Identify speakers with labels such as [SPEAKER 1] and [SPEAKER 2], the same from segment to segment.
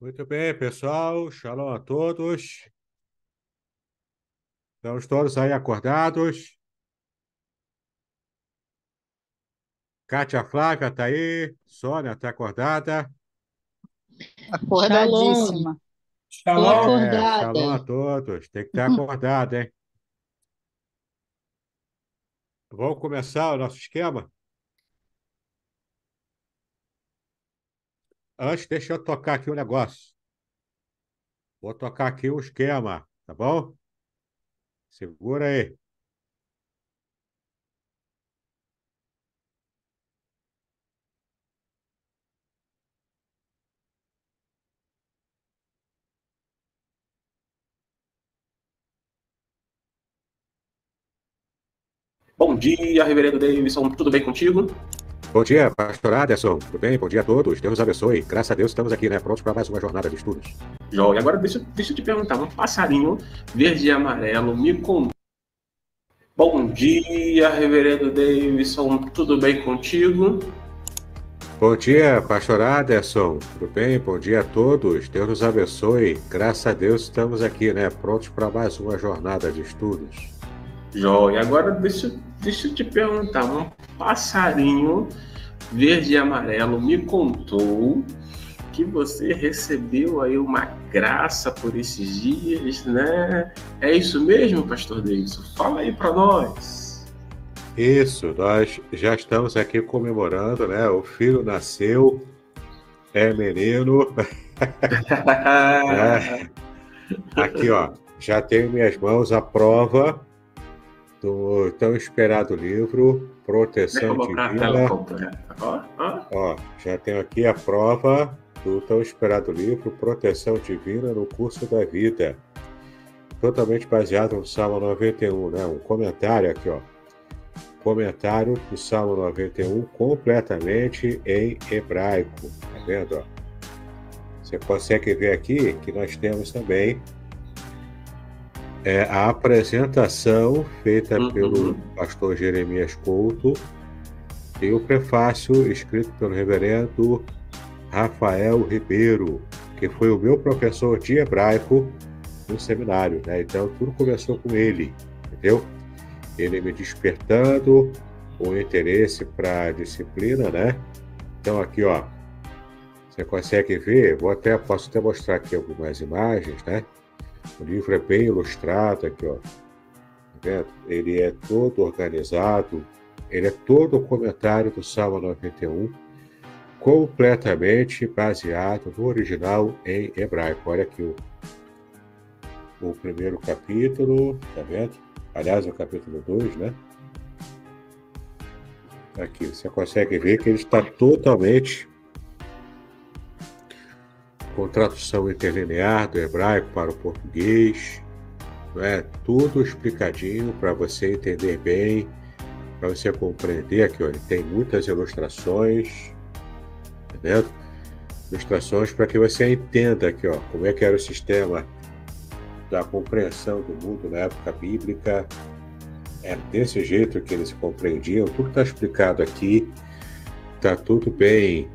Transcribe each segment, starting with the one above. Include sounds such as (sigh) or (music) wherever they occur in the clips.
[SPEAKER 1] Muito bem, pessoal. Shalom a todos. Estamos todos aí acordados. Kátia Flávia está aí. Sônia está acordada.
[SPEAKER 2] Acordadíssima.
[SPEAKER 3] Tô
[SPEAKER 1] É,
[SPEAKER 3] acordada.
[SPEAKER 1] shalom a todos. Tem que estar acordado, hein? Vamos começar o nosso esquema? Antes, deixa eu tocar aqui um negócio. Vou tocar aqui o esquema, tá bom? Segura aí.
[SPEAKER 4] Bom dia, Reverendo Davidson, tudo bem contigo?
[SPEAKER 1] Bom dia, pastor Aderson. Tudo bem? Bom dia a todos. Deus abençoe. Graças a Deus estamos aqui, né? Prontos para mais uma jornada de estudos.
[SPEAKER 4] Joia. Agora deixa, deixa eu te perguntar, um passarinho verde e amarelo me contou. Bom dia, Reverendo Davidson, tudo bem contigo?
[SPEAKER 1] Bom dia, pastor Aderson. Tudo bem? Bom dia a todos. Deus nos abençoe. Graças a Deus estamos aqui, né? Prontos para mais uma jornada de estudos.
[SPEAKER 4] Joia. Agora deixa, deixa eu te perguntar, um passarinho verde e amarelo me contou que você recebeu aí uma graça por esses dias, né? É isso mesmo, pastor Davidson? Fala aí para nós.
[SPEAKER 1] Isso, nós já estamos aqui comemorando, né? O filho nasceu, é menino. (laughs) (laughs) É. Aqui, ó, já tenho em minhas mãos a prova do tão esperado livro Proteção Divina.
[SPEAKER 4] Ó, ó.
[SPEAKER 1] Ó, já tenho aqui a prova do tão esperado livro Proteção Divina no Curso da Vida. Totalmente baseado no Salmo 91, né? Um comentário aqui, ó. Comentário do Salmo 91 completamente em hebraico. Tá vendo, ó? Você consegue ver aqui que nós temos também é, a apresentação feita
[SPEAKER 4] Uhum.
[SPEAKER 1] pelo pastor Jeremias Couto e o prefácio escrito pelo reverendo Rafael Ribeiro, que foi o meu professor de hebraico no seminário, né? Então tudo começou com ele, entendeu? Ele me despertando o interesse para a disciplina, né? Então aqui, ó, você consegue ver? Vou até posso até mostrar aqui algumas imagens, né? O livro é bem ilustrado aqui, ó. Vendo? Ele é todo organizado, ele é todo o comentário do Salmo 91, completamente baseado no original em hebraico. Olha aqui o, o primeiro capítulo, tá vendo? Aliás, o capítulo 2, né? Aqui, você consegue ver que ele está totalmente com tradução interlinear do hebraico para o português, não é? Tudo explicadinho para você entender bem, para você compreender aqui, ó, tem muitas ilustrações, entendeu? Ilustrações para que você entenda aqui, ó, como é que era o sistema da compreensão do mundo na época bíblica. É desse jeito que eles compreendiam. Tudo está explicado aqui, está tudo bem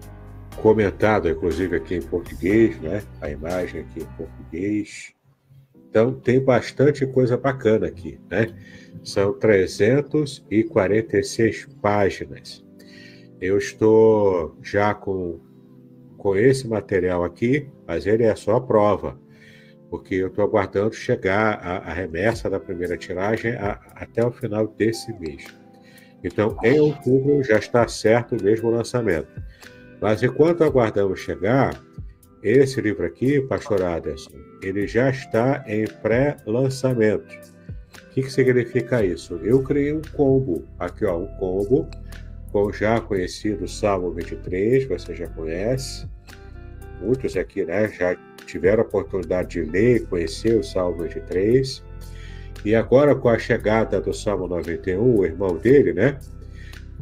[SPEAKER 1] comentado, inclusive aqui em português, né? A imagem aqui em português. Então tem bastante coisa bacana aqui, né? São 346 páginas. Eu estou já com, com esse material aqui, mas ele é só a prova, porque eu estou aguardando chegar a, a remessa da primeira tiragem a- até o final desse mês. Então, em outubro já está certo mesmo o lançamento. Mas enquanto aguardamos chegar, esse livro aqui, Pastor Aderson, ele já está em pré-lançamento. O que, que significa isso? Eu criei um combo, aqui ó, um combo com o já conhecido Salmo 23, você já conhece. Muitos aqui né, já tiveram a oportunidade de ler e conhecer o Salmo 23. E agora, com a chegada do Salmo 91, o irmão dele, né?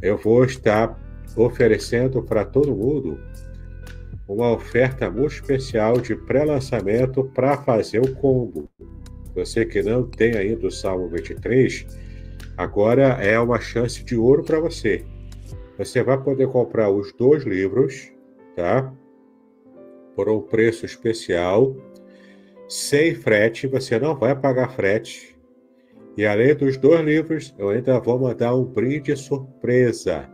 [SPEAKER 1] Eu vou estar oferecendo para todo mundo uma oferta muito especial de pré-lançamento para fazer o combo. Você que não tem ainda o Salmo 23, agora é uma chance de ouro para você. Você vai poder comprar os dois livros, tá? por um preço especial, sem frete, você não vai pagar frete. E além dos dois livros, eu ainda vou mandar um brinde surpresa,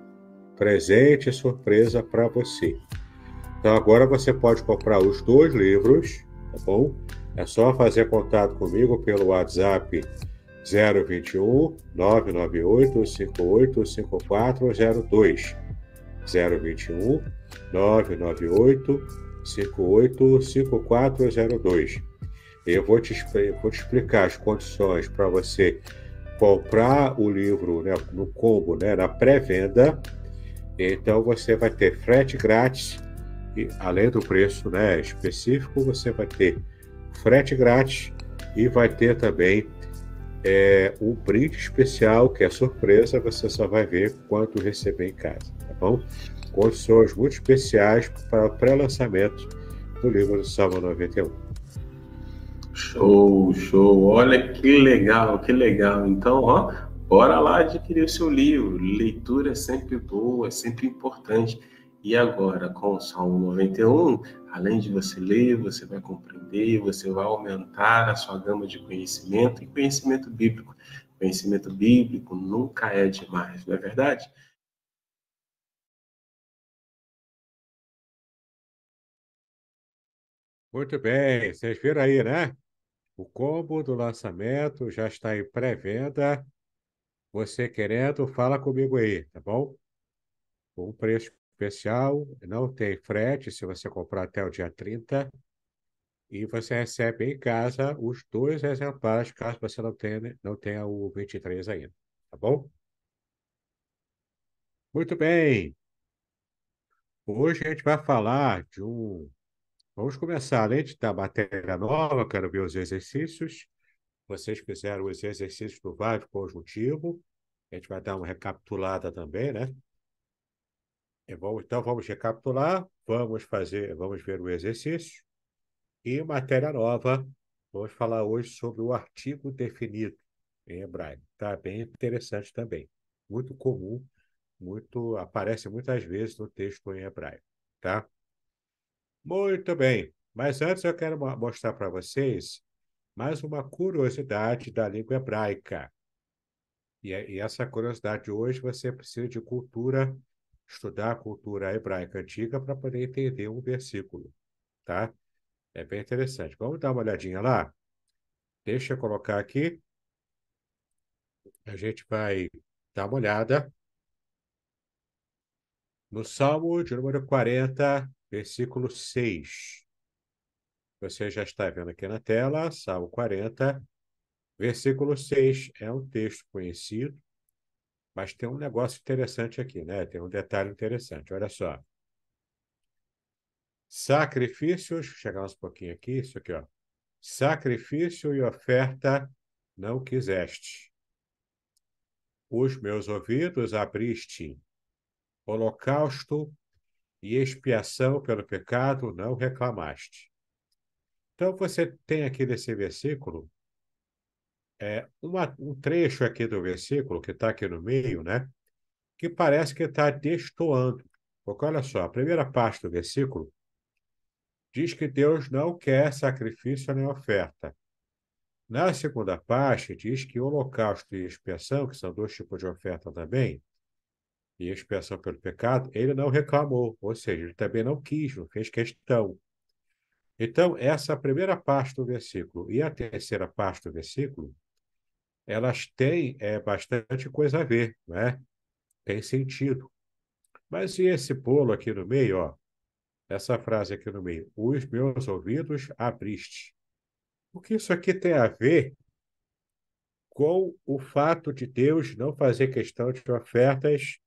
[SPEAKER 1] presente surpresa para você. Então agora você pode comprar os dois livros, tá bom? É só fazer contato comigo pelo WhatsApp 021 998 58 5402. 021 998 58 5402. Eu vou te, vou te explicar as condições para você comprar o livro né, no combo, né, na pré-venda. Então você vai ter frete grátis e além do preço né, específico, você vai ter frete grátis e vai ter também é, um brinde especial que é surpresa. Você só vai ver quando receber em casa, tá bom? Condições muito especiais para o pré-lançamento do livro do Salmo 91.
[SPEAKER 4] Show, show. Olha que legal, que legal. Então, ó, bora lá adquirir o seu livro. Leitura é sempre boa, é sempre importante. E agora, com o Salmo 91, além de você ler, você vai compreender, você vai aumentar a sua gama de conhecimento e conhecimento bíblico. Conhecimento bíblico nunca é demais, não é verdade?
[SPEAKER 1] Muito bem, vocês viram aí, né? O combo do lançamento já está em pré-venda. Você querendo, fala comigo aí, tá bom? Um preço especial, não tem frete se você comprar até o dia 30. E você recebe em casa os dois exemplares, caso você não tenha, não tenha o 23 ainda, tá bom? Muito bem. Hoje a gente vai falar de um Vamos começar. Além de dar matéria nova, quero ver os exercícios. Vocês fizeram os exercícios do VAV conjuntivo. A gente vai dar uma recapitulada também, né? Então, vamos recapitular, vamos fazer, vamos ver o exercício. E matéria nova, vamos falar hoje sobre o artigo definido em hebraico. Tá bem interessante também. Muito comum, muito aparece muitas vezes no texto em hebraico, tá? Muito bem. Mas antes eu quero mostrar para vocês mais uma curiosidade da língua hebraica. E, e essa curiosidade hoje você precisa de cultura, estudar a cultura hebraica antiga para poder entender um versículo, tá? É bem interessante. Vamos dar uma olhadinha lá? Deixa eu colocar aqui. A gente vai dar uma olhada no Salmo de número 40, versículo 6. Você já está vendo aqui na tela, Salmo 40, versículo 6. É um texto conhecido, mas tem um negócio interessante aqui, né? Tem um detalhe interessante. Olha só. Sacrifícios, chegamos um pouquinho aqui, isso aqui, ó. Sacrifício e oferta não quiseste. Os meus ouvidos abriste. Holocausto e expiação pelo pecado não reclamaste. Então, você tem aqui nesse versículo é, uma, um trecho aqui do versículo, que está aqui no meio, né? Que parece que está destoando. Porque olha só, a primeira parte do versículo diz que Deus não quer sacrifício nem oferta. Na segunda parte, diz que holocausto e expiação, que são dois tipos de oferta também, e expiação pelo pecado, ele não reclamou, ou seja, ele também não quis, não fez questão. Então, essa primeira parte do versículo e a terceira parte do versículo, elas têm é, bastante coisa a ver, né? Tem sentido. Mas e esse pulo aqui no meio, ó? Essa frase aqui no meio, os meus ouvidos abriste. O que isso aqui tem a ver com o fato de Deus não fazer questão de ofertas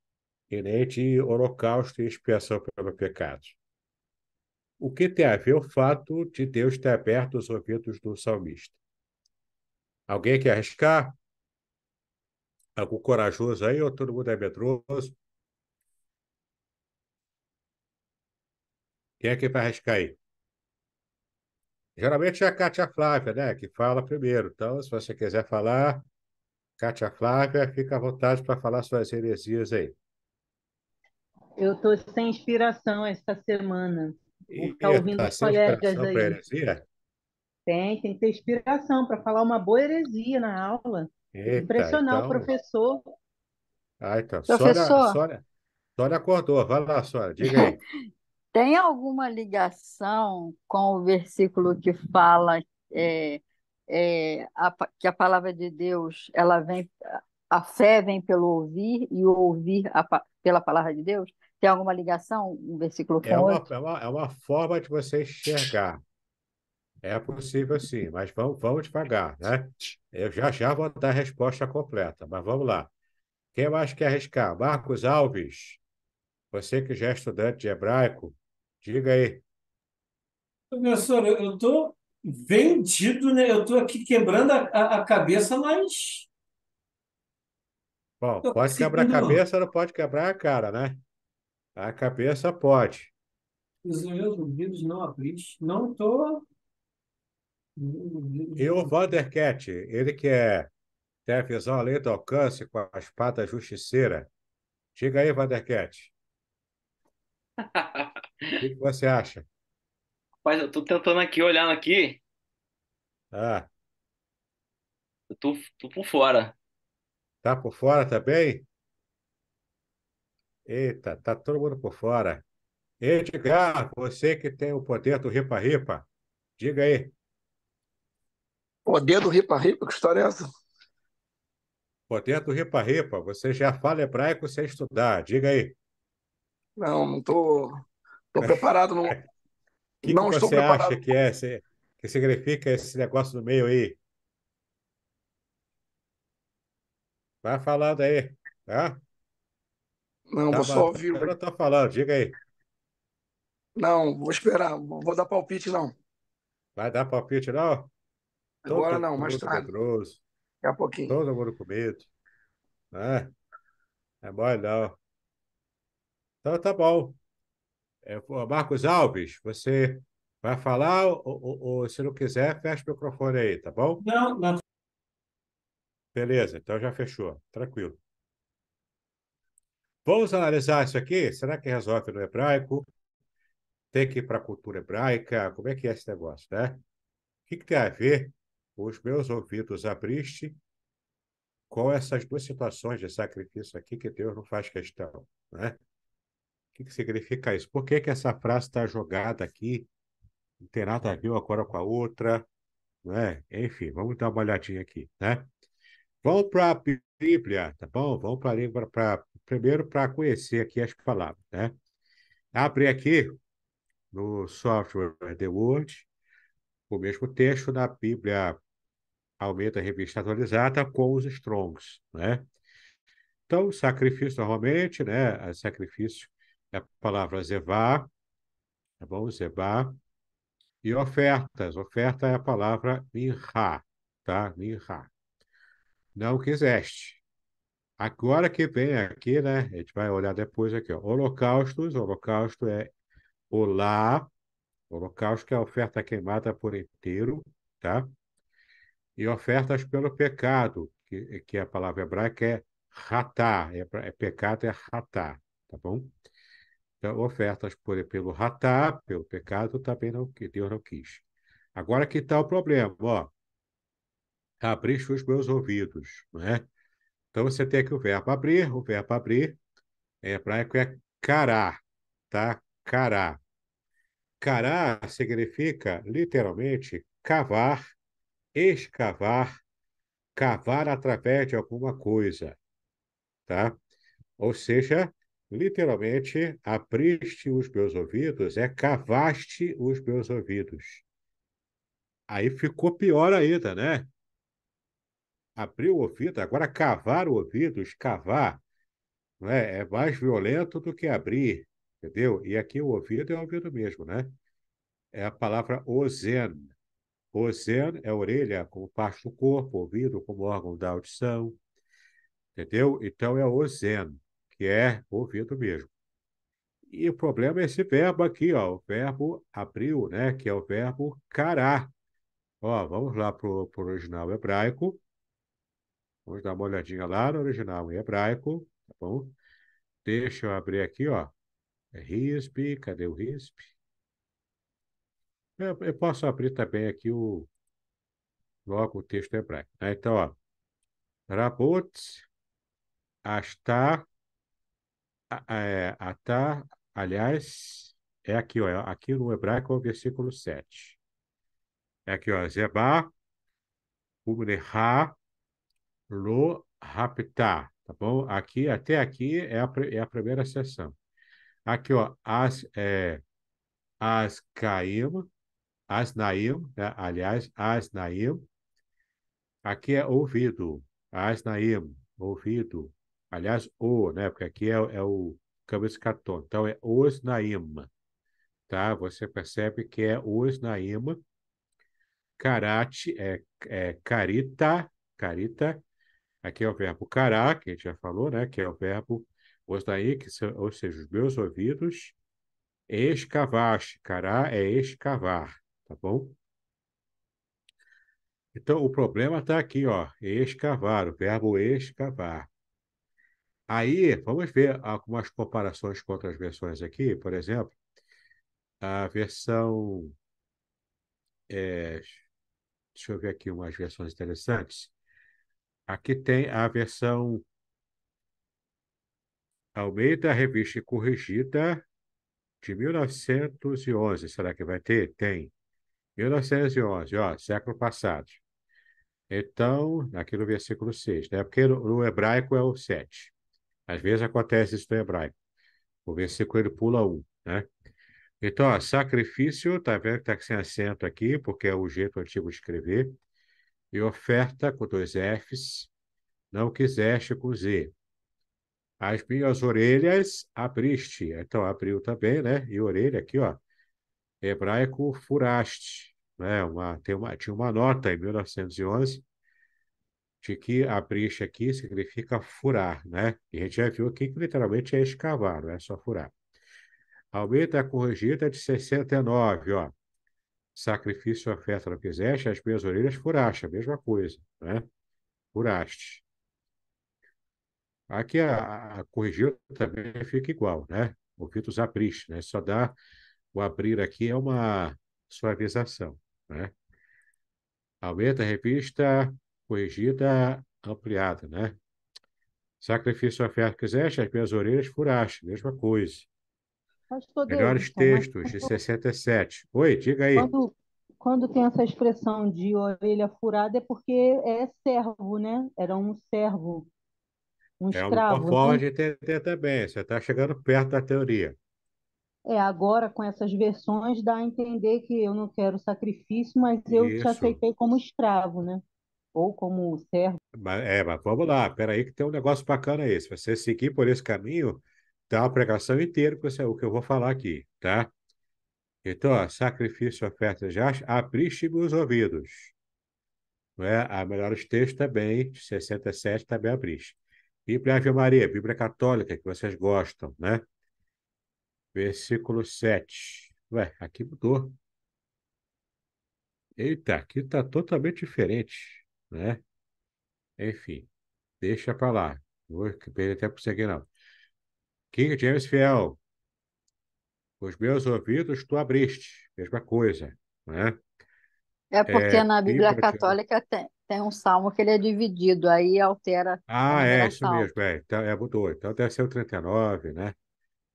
[SPEAKER 1] e nem de holocausto e expiação pelo pecado. O que tem a ver o fato de Deus ter aberto os ouvidos do salmista? Alguém quer arriscar? Algum corajoso aí ou todo mundo é medroso? Quem é que vai arriscar aí? Geralmente é a Cátia Flávia, né, que fala primeiro. Então, se você quiser falar, Cátia Flávia, fica à vontade para falar suas heresias aí.
[SPEAKER 2] Eu estou sem inspiração esta semana. Vou ficar ouvindo os colegas aí.
[SPEAKER 1] Heresia?
[SPEAKER 2] Tem, tem que ter inspiração para falar uma boa heresia na aula.
[SPEAKER 1] Eita,
[SPEAKER 2] Impressionar
[SPEAKER 1] então...
[SPEAKER 2] o professor.
[SPEAKER 1] Ah, então.
[SPEAKER 3] Professor.
[SPEAKER 1] Sônia, Sônia, Sônia acordou. Vai lá, Sônia, diga aí. (laughs)
[SPEAKER 3] Tem alguma ligação com o versículo que fala é, é, a, que a palavra de Deus ela vem, a fé vem pelo ouvir e o ouvir a, pela palavra de Deus? Tem alguma ligação um versículo com
[SPEAKER 1] É uma,
[SPEAKER 3] outro?
[SPEAKER 1] é uma, é uma forma de você enxergar. É possível sim, mas vamos, vamos devagar, né? Eu já já vou dar a resposta completa, mas vamos lá. Quem mais quer arriscar? Marcos Alves, você que já é estudante de hebraico, diga aí.
[SPEAKER 5] Professor, eu estou vendido, né? Eu estou aqui quebrando a, a, a cabeça, mas
[SPEAKER 1] Bom, pode quebrar a cabeça, não pode quebrar a cara, né? A cabeça pode.
[SPEAKER 5] os meus ouvidos não abris. Não estou.
[SPEAKER 1] E o Vandercat, ele que é, tem a visão além do alcance com a espada justiceira. Diga aí, Vandercat, o que você acha?
[SPEAKER 6] Rapaz, eu tô tentando aqui, olhando aqui,
[SPEAKER 1] Ah,
[SPEAKER 6] eu tô, tô por fora.
[SPEAKER 1] tá por fora também? Eita, tá todo mundo por fora. Edgar, você que tem o poder do ripa-ripa, diga aí,
[SPEAKER 7] Poder do ripa-ripa, que história é essa?
[SPEAKER 1] poder do ripa-ripa, você já fala hebraico sem estudar, diga aí.
[SPEAKER 7] Não, não estou tô, tô preparado. Não, (laughs)
[SPEAKER 1] que
[SPEAKER 7] não
[SPEAKER 1] que
[SPEAKER 7] estou
[SPEAKER 1] você
[SPEAKER 7] preparado.
[SPEAKER 1] acha que é que significa esse negócio no meio aí? Vai falando aí, tá?
[SPEAKER 7] Não,
[SPEAKER 1] Tá
[SPEAKER 7] vou só ouvir.
[SPEAKER 1] eu não falando, diga aí.
[SPEAKER 7] Não, vou esperar. Vou dar palpite, não.
[SPEAKER 1] Vai dar palpite, não?
[SPEAKER 7] Agora
[SPEAKER 1] Todo
[SPEAKER 7] não, mais tarde. Daqui a pouquinho.
[SPEAKER 1] todo mundo com medo, né? É mole não. Então tá bom. É, Marcos Alves, você vai falar ou, ou- ou se não quiser, fecha o microfone aí, tá bom?
[SPEAKER 5] Não, não.
[SPEAKER 1] Beleza, então já fechou. Tranquilo. Vamos analisar isso aqui? Será que resolve no hebraico? Tem que ir para a cultura hebraica? Como é que é esse negócio, né? O que, que tem a ver os meus ouvidos abriste com essas duas situações de sacrifício aqui que Deus não faz questão, né? O que, que significa isso? Por que, que essa frase está jogada aqui? Não tem nada a ver agora com a outra, né? Enfim, vamos dar uma olhadinha aqui, né? Vamos para a Bíblia, tá bom? Vamos para a língua, pra, primeiro para conhecer aqui as palavras, né? Abre aqui no software The Word o mesmo texto da Bíblia Almeida Revista Atualizada com os Strongs, né? Então, sacrifício normalmente, né? Sacrifício é a palavra zevá, tá bom? Zevá. E ofertas. Oferta é a palavra minhá, tá? Minhá. Não quiseste. Agora que vem aqui, né? A gente vai olhar depois aqui, ó. Holocaustos. Holocausto é olá. Holocausto é a oferta queimada por inteiro, tá? E ofertas pelo pecado, que, que a palavra hebraica é ratá. É, é pecado, é ratá, tá bom? Então, ofertas por, pelo ratá, pelo pecado, também não, que Deus não quis. Agora que está o problema, ó. Abriste os meus ouvidos, não é? Então você tem aqui o verbo abrir, o verbo abrir, em hebraico é cará, tá? Cará. Cará significa, literalmente, cavar, escavar, cavar através de alguma coisa, tá? Ou seja, literalmente, abriste os meus ouvidos, é cavaste os meus ouvidos. Aí ficou pior ainda, né? Abrir o ouvido, agora cavar o ouvido, escavar, não é? É mais violento do que abrir, entendeu? E aqui o ouvido é o ouvido mesmo, né? É a palavra ozen. Ozen é orelha como parte do corpo, ouvido como órgão da audição, entendeu? Então é ozen, que é ouvido mesmo. E o problema é esse verbo aqui, ó, o verbo abriu, né? Que é o verbo cará. Ó, vamos lá para o original hebraico. Vamos dar uma olhadinha lá no original em hebraico, tá bom? Deixa eu abrir aqui, ó. É rispe, cadê o rispe? Eu, eu posso abrir também aqui o, logo o texto hebraico. né? Então, ó, Rabot, Astar, é, Atar, aliás, é aqui, ó, aqui no hebraico é o versículo 7. É aqui, ó, Zebá, Umneha, Lo, Raptá, tá bom? Aqui, até aqui é a, é a primeira sessão. Aqui, ó, As, é, Ascaim, Asnaim, né? Aliás, Asnaim, aqui é ouvido, Asnaim, ouvido. Aliás, o, né? Porque aqui é, é o escatom. Então, é Osnaim, tá? Você percebe que é Osnaim, Karate, é, é carita, carita, aqui é o verbo cará, que a gente já falou, né? Que é o verbo Osnaim, que são, ou seja, os meus ouvidos, escavaste, cará é escavar, tá bom? Então, o problema está aqui, ó, escavar, o verbo escavar. Aí, vamos ver algumas comparações com outras versões aqui. Por exemplo, a versão. é, deixa eu ver aqui umas versões interessantes. Aqui tem a versão Almeida Revista Corrigida de 1911. Será que vai ter? Tem. 1911, ó, século passado. Então, aqui no versículo 6, né? Porque no, no hebraico é o 7. Às vezes acontece isso no hebraico. O versículo ele pula um, né? Então, ó, sacrifício, tá vendo que está sem acento aqui, porque é o jeito antigo de escrever. E oferta com dois Fs, não quiseste com Z. As minhas orelhas abriste. Então, abriu também, né? E orelha aqui, ó. Hebraico furaste. Né? Uma, tem uma, tinha uma nota em 1911 de que abriste aqui significa furar, né? E a gente já viu aqui que literalmente é escavar, não é só furar. Almeida corrigida de 69, ó. Sacrifício oferta não quiseste, as minhas orelhas furaste, a mesma coisa, né? Furaste. Aqui a, a corrigida também fica igual, né? Ouvidos abriste, né? Só dá o abrir aqui é uma suavização, né? Aumenta a revista corrigida ampliada, né? Sacrifício oferta quiseste, as minhas orelhas furaste, mesma coisa.
[SPEAKER 2] Pastor
[SPEAKER 1] Melhores
[SPEAKER 2] Davidson, mas
[SPEAKER 1] textos, de 67. Oi, diga aí.
[SPEAKER 2] quando, quando tem essa expressão de orelha furada é porque é servo, né? Era um servo, um
[SPEAKER 1] É uma
[SPEAKER 2] escravo.
[SPEAKER 1] forma
[SPEAKER 2] Então,
[SPEAKER 1] de entender também. Você está chegando perto da teoria.
[SPEAKER 2] É, agora com essas versões dá a entender que eu não quero sacrifício, mas eu te
[SPEAKER 1] Isso.
[SPEAKER 2] aceitei como escravo, né? Ou como servo.
[SPEAKER 1] É, mas vamos lá, peraí que tem um negócio bacana aí. Se você seguir por esse caminho, dá uma pregação inteira com o que eu vou falar aqui, tá? Então, ó, sacrifício, oferta já abriste meus ouvidos. Não é? A melhores textos também, de 67, também abriste. Bíblia Ave Maria, Bíblia Católica, que vocês gostam, né? Versículo 7. Ué, aqui mudou. Eita, aqui está totalmente diferente, né? Enfim, deixa para lá. Vou perder com isso aqui, não. King James Fiel. Os meus ouvidos tu abriste. Mesma coisa, né?
[SPEAKER 3] É porque
[SPEAKER 1] É,
[SPEAKER 3] na Bíblia. Católica tem, tem um salmo que ele é dividido, aí altera
[SPEAKER 1] Ah, é, isso mesmo. É, então, é, mudou. Então deve ser o 39, né?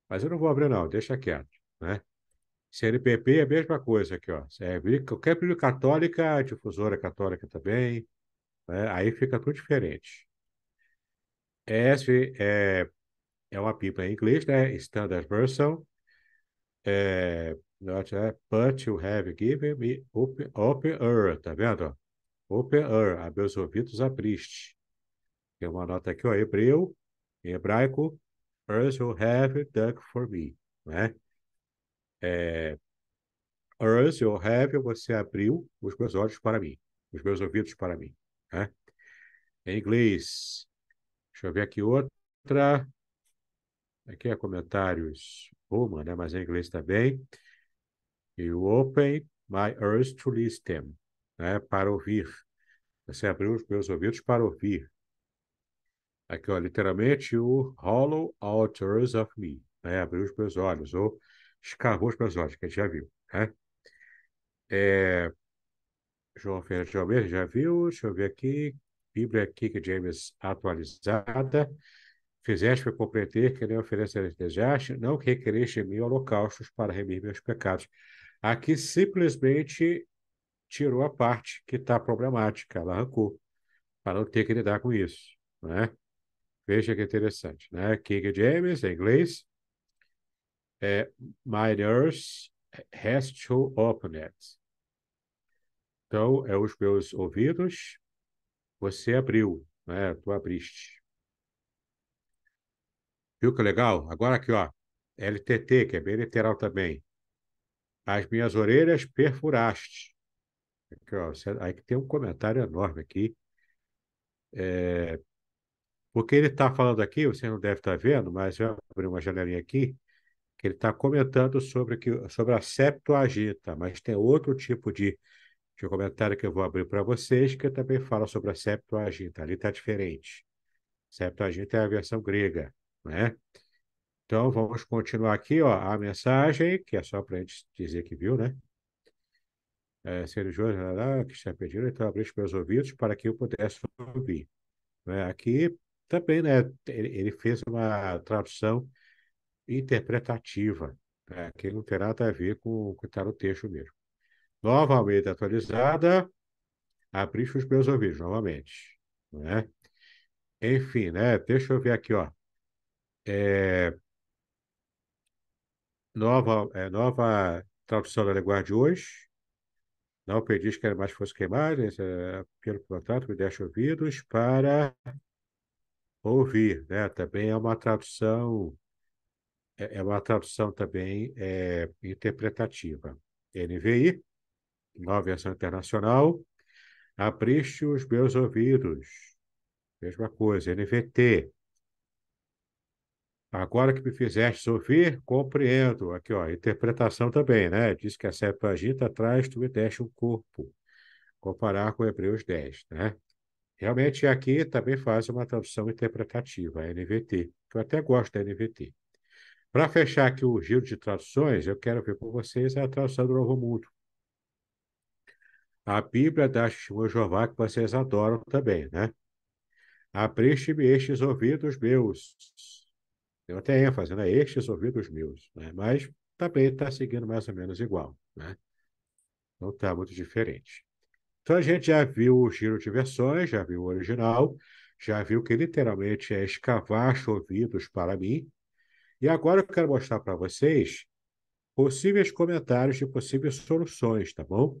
[SPEAKER 1] Mas eu não vou abrir, não. Deixa quieto, né? CNPP é a mesma coisa aqui, ó. É, qualquer Bíblia católica, difusora católica também, né? Aí fica tudo diferente. ESV é, é uma Bíblia em inglês, né? Standard Version. É, not, é, but you have given me open, open ear, tá vendo? Open ear, a meus ouvidos abriste. Tem uma nota aqui, ó, hebreu, em hebraico, ears you have dug for me, né? É, ears you have, você abriu os meus olhos para mim, os meus ouvidos para mim, né? Em inglês, deixa eu ver aqui outra. Aqui é comentários Roma, né? Mas em inglês também. You open my ears to listen, né? Para ouvir. Você abriu os meus ouvidos para ouvir. Aqui, ó, literalmente, o hollow out of me, né? Abriu os meus olhos, ou escavou os meus olhos, que a gente já viu, né? É, João Ferreira de Almeida, já viu? Deixa eu ver aqui. Bíblia King James atualizada. Fizeste-me compreender que nem oferecer desejaste, não que requereste mim holocaustos para remir meus pecados. Aqui simplesmente tirou a parte que está problemática, ela arrancou, para não ter que lidar com isso. Né? Veja que interessante. Né? King James, em inglês, é, My ears has to open it. Então, é os meus ouvidos, você abriu, né? Tu abriste. Viu que legal? Agora aqui, ó. LTT, que é bem literal também. As minhas orelhas perfuraste. Aqui, ó, aí tem um comentário enorme aqui. É, porque ele está falando aqui, você não deve estar tá vendo, mas eu abri uma janelinha aqui, que ele está comentando sobre, que, sobre a Septuaginta, mas tem outro tipo de, de comentário que eu vou abrir para vocês, que também fala sobre a Septuaginta. Ali está diferente. Septuaginta é a versão grega, né? Então, vamos continuar aqui, ó, a mensagem, que é só para a gente dizer que viu, né? É, José, que está pedindo, então abrir os meus ouvidos para que eu pudesse ouvir. É, aqui também, né, ele fez uma tradução interpretativa, né, que não tem nada a ver com o que está no texto mesmo. Novamente atualizada, abriste os meus ouvidos, novamente. Né? Enfim, né? Deixa eu ver aqui, ó. É, nova, é, nova tradução da linguagem de hoje. Não pedis que mais fosse queimado, é, pelo contrato, me deixe ouvidos para ouvir, né? Também é uma tradução, é, é uma tradução também é, interpretativa. NVI, nova versão internacional, abriste os meus ouvidos. Mesma coisa, NVT, Agora que me fizeste ouvir, compreendo. Aqui, ó, interpretação também, né? Diz que a Septuaginta traz, tu me deste um corpo. Comparar com Hebreus 10, né? Realmente aqui também faz uma tradução interpretativa, a NVT, que eu até gosto da NVT. Para fechar aqui o giro de traduções, eu quero ver com vocês a tradução do Novo Mundo. A Bíblia da Testemunho Jeová, que vocês adoram também, né? Abriste-me estes ouvidos meus, eu até ênfase, né? Estes ouvidos meus, né? Mas também está seguindo mais ou menos igual, né? Não está muito diferente. Então a gente já viu o giro de versões, já viu o original, já viu que literalmente é escavar ouvidos para mim. E agora eu quero mostrar para vocês possíveis comentários de possíveis soluções, tá bom?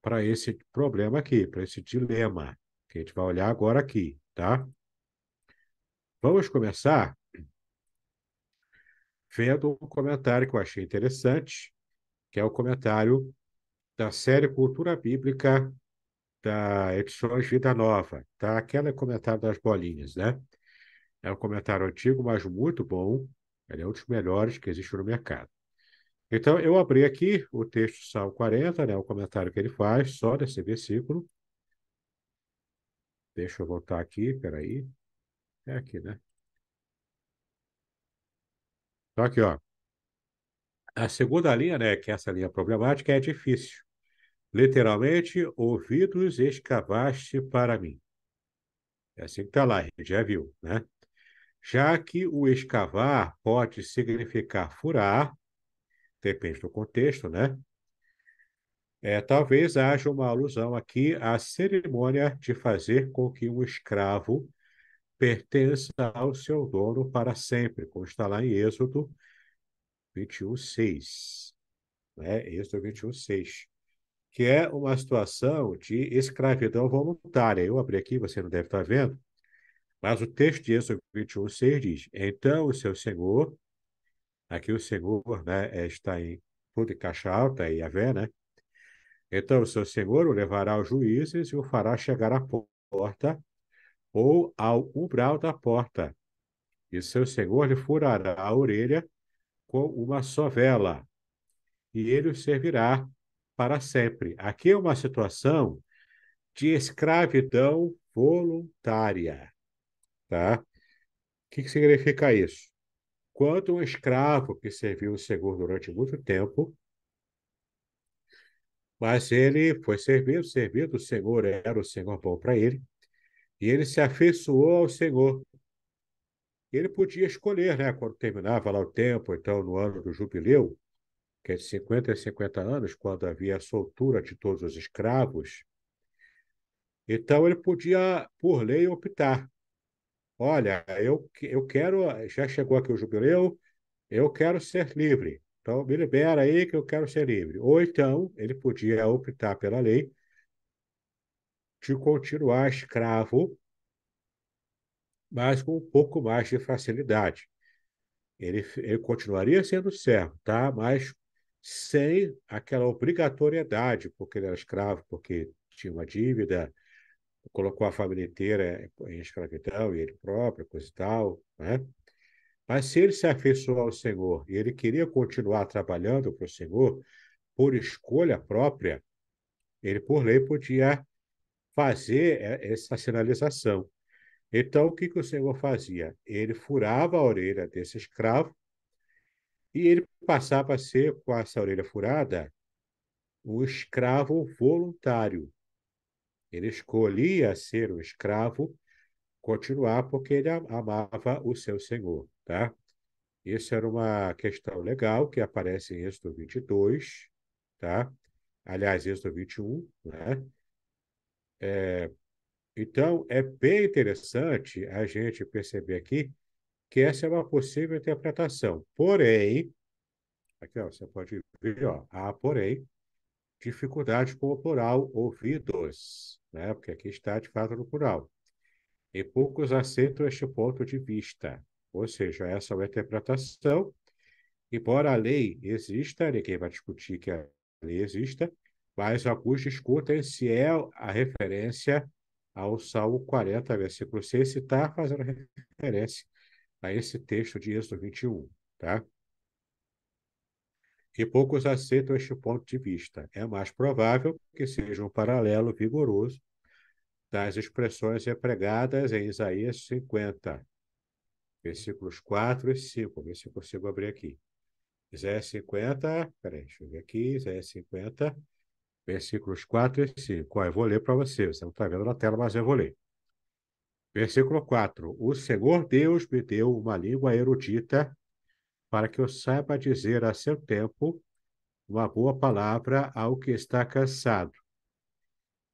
[SPEAKER 1] Para esse problema aqui, para esse dilema, que a gente vai olhar agora aqui, tá? Vamos começar vendo um comentário que eu achei interessante, que é o comentário da série Cultura Bíblica da Edições Vida Nova, tá? Aquele comentário das bolinhas, né? É um comentário antigo, mas muito bom. Ele é um dos melhores que existe no mercado. Então, eu abri aqui o texto Salmo 40, né? O comentário que ele faz, só desse versículo. Deixa eu voltar aqui, peraí. É aqui, né? Então, aqui, ó. A segunda linha, né, que é essa linha problemática, é difícil. Literalmente, ouvidos escavaste para mim. É assim que está lá, a gente já viu, né? Já que o escavar pode significar furar, depende do contexto, né? É, talvez haja uma alusão aqui à cerimônia de fazer com que um escravo pertença ao seu dono para sempre, como está lá em Êxodo 21, 6. Né? Êxodo 21, 6. Que é uma situação de escravidão voluntária. Eu abri aqui, você não deve estar vendo, mas o texto de Êxodo 21, 6 diz: Então o seu senhor, aqui o senhor né, é, está em tudo em caixa alta, e Yahvé, né? Então o seu senhor o levará aos juízes e o fará chegar à porta ou ao umbral da porta, e seu senhor lhe furará a orelha com uma sovela, e ele o servirá para sempre. Aqui é uma situação de escravidão voluntária, tá? O que, que significa isso? Quando um escravo que serviu o senhor durante muito tempo, Mas ele foi servido, servido, o Senhor era o Senhor bom para ele, e ele se afeiçoou ao Senhor. Ele podia escolher, né, quando terminava lá o tempo, então no ano do jubileu, que é de 50 a 50 anos, quando havia a soltura de todos os escravos, então ele podia, por lei, optar. Olha, eu, eu quero, já chegou aqui o jubileu, eu quero ser livre. Então, me libera aí que eu quero ser livre. Ou então, ele podia optar pela lei de continuar escravo, mas com um pouco mais de facilidade. Ele, ele continuaria sendo servo, tá? Mas sem aquela obrigatoriedade, porque ele era escravo, porque tinha uma dívida, colocou a família inteira em escravidão, e ele próprio, coisa e tal, né? Mas se ele se afeiçoou ao Senhor e ele queria continuar trabalhando para o Senhor, por escolha própria, ele, por lei, podia fazer essa sinalização. Então, o que, que o Senhor fazia? Ele furava a orelha desse escravo e ele passava a ser, com essa orelha furada, um escravo voluntário. Ele escolhia ser um escravo, continuar, porque ele amava o seu Senhor. Tá? Isso era uma questão legal que aparece em Êxodo 22, tá? aliás, Êxodo 21. Né? É, então, é bem interessante a gente perceber aqui que essa é uma possível interpretação. Porém, aqui ó, você pode ver, ó, há, porém, dificuldade com o plural ouvidos, né? porque aqui está de fato no plural. E poucos aceitam este ponto de vista. Ou seja, essa é uma interpretação. Embora a lei exista, ninguém vai discutir que a lei exista, mas alguns discutem se é a referência ao Salmo 40, versículo 6, se está fazendo referência a esse texto de Êxodo 21, tá? E poucos aceitam este ponto de vista. É mais provável que seja um paralelo vigoroso das expressões empregadas em Isaías 50, versículos 4 e 5. Ver se eu consigo abrir aqui. Isaías 50, peraí, deixa eu ver aqui, Isaías 50, versículos 4 e 5. Ó, eu vou ler para você, você não está vendo na tela, mas eu vou ler. Versículo 4. O Senhor Deus me deu uma língua erudita para que eu saiba dizer a seu tempo uma boa palavra ao que está cansado.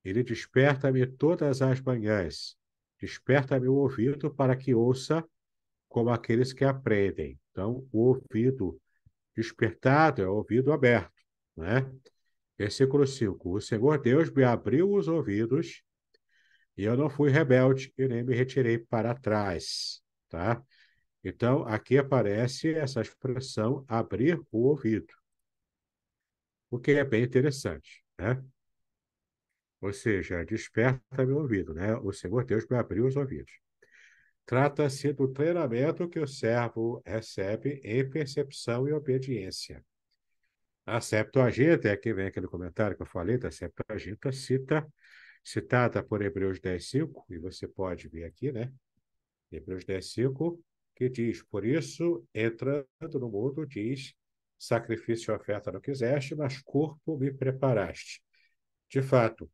[SPEAKER 1] Ele desperta-me todas as manhãs, desperta-me o ouvido para que ouça como aqueles que aprendem. Então, o ouvido despertado é o ouvido aberto, né? Versículo 5. O Senhor Deus me abriu os ouvidos eu não fui rebelde e nem me retirei para trás, tá? Então, aqui aparece essa expressão abrir o ouvido, o que é bem interessante, né? Ou seja, desperta meu ouvido, né? O Senhor Deus me abriu os ouvidos. Trata-se do treinamento que o servo recebe em percepção e obediência. A Septuaginta, é aqui vem aquele comentário que eu falei da Septuaginta, cita, citada por Hebreus 10, 5, e você pode ver aqui, né? Hebreus 10, 5, que diz, por isso, entrando no mundo, diz, sacrifício e oferta não quiseste, mas corpo me preparaste. De fato,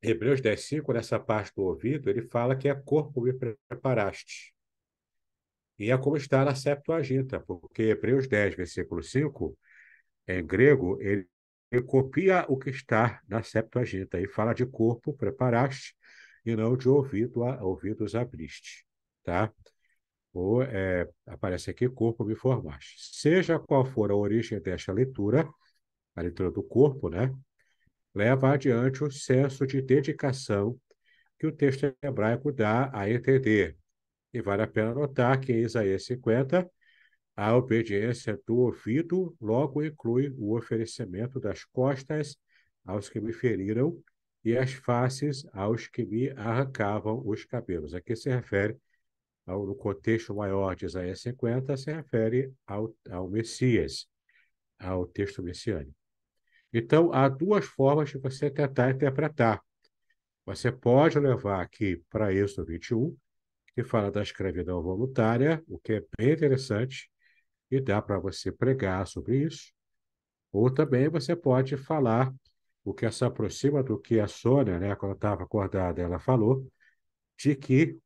[SPEAKER 1] Hebreus 10, 5, nessa parte do ouvido, ele fala que é corpo me preparaste. E é como está na Septuaginta, porque Hebreus 10, versículo 5, em grego, ele, ele copia o que está na Septuaginta e fala de corpo preparaste e não de ouvido a, ouvidos abriste, tá? Ou é, aparece aqui corpo me formaste. Seja qual for a origem desta leitura, a leitura do corpo, né? leva adiante o senso de dedicação que o texto hebraico dá a entender. E vale a pena notar que em Isaías 50, a obediência do ouvido logo inclui o oferecimento das costas aos que me feriram e as faces aos que me arrancavam os cabelos. Aqui se refere, ao, no contexto maior de Isaías 50, se refere ao, ao Messias, ao texto messiânico. Então, há duas formas de você tentar interpretar. Você pode levar aqui para Êxodo 21, que fala da escravidão voluntária, o que é bem interessante, e dá para você pregar sobre isso. Ou também você pode falar o que se aproxima do que a Sônia, né, quando estava acordada, ela falou, de que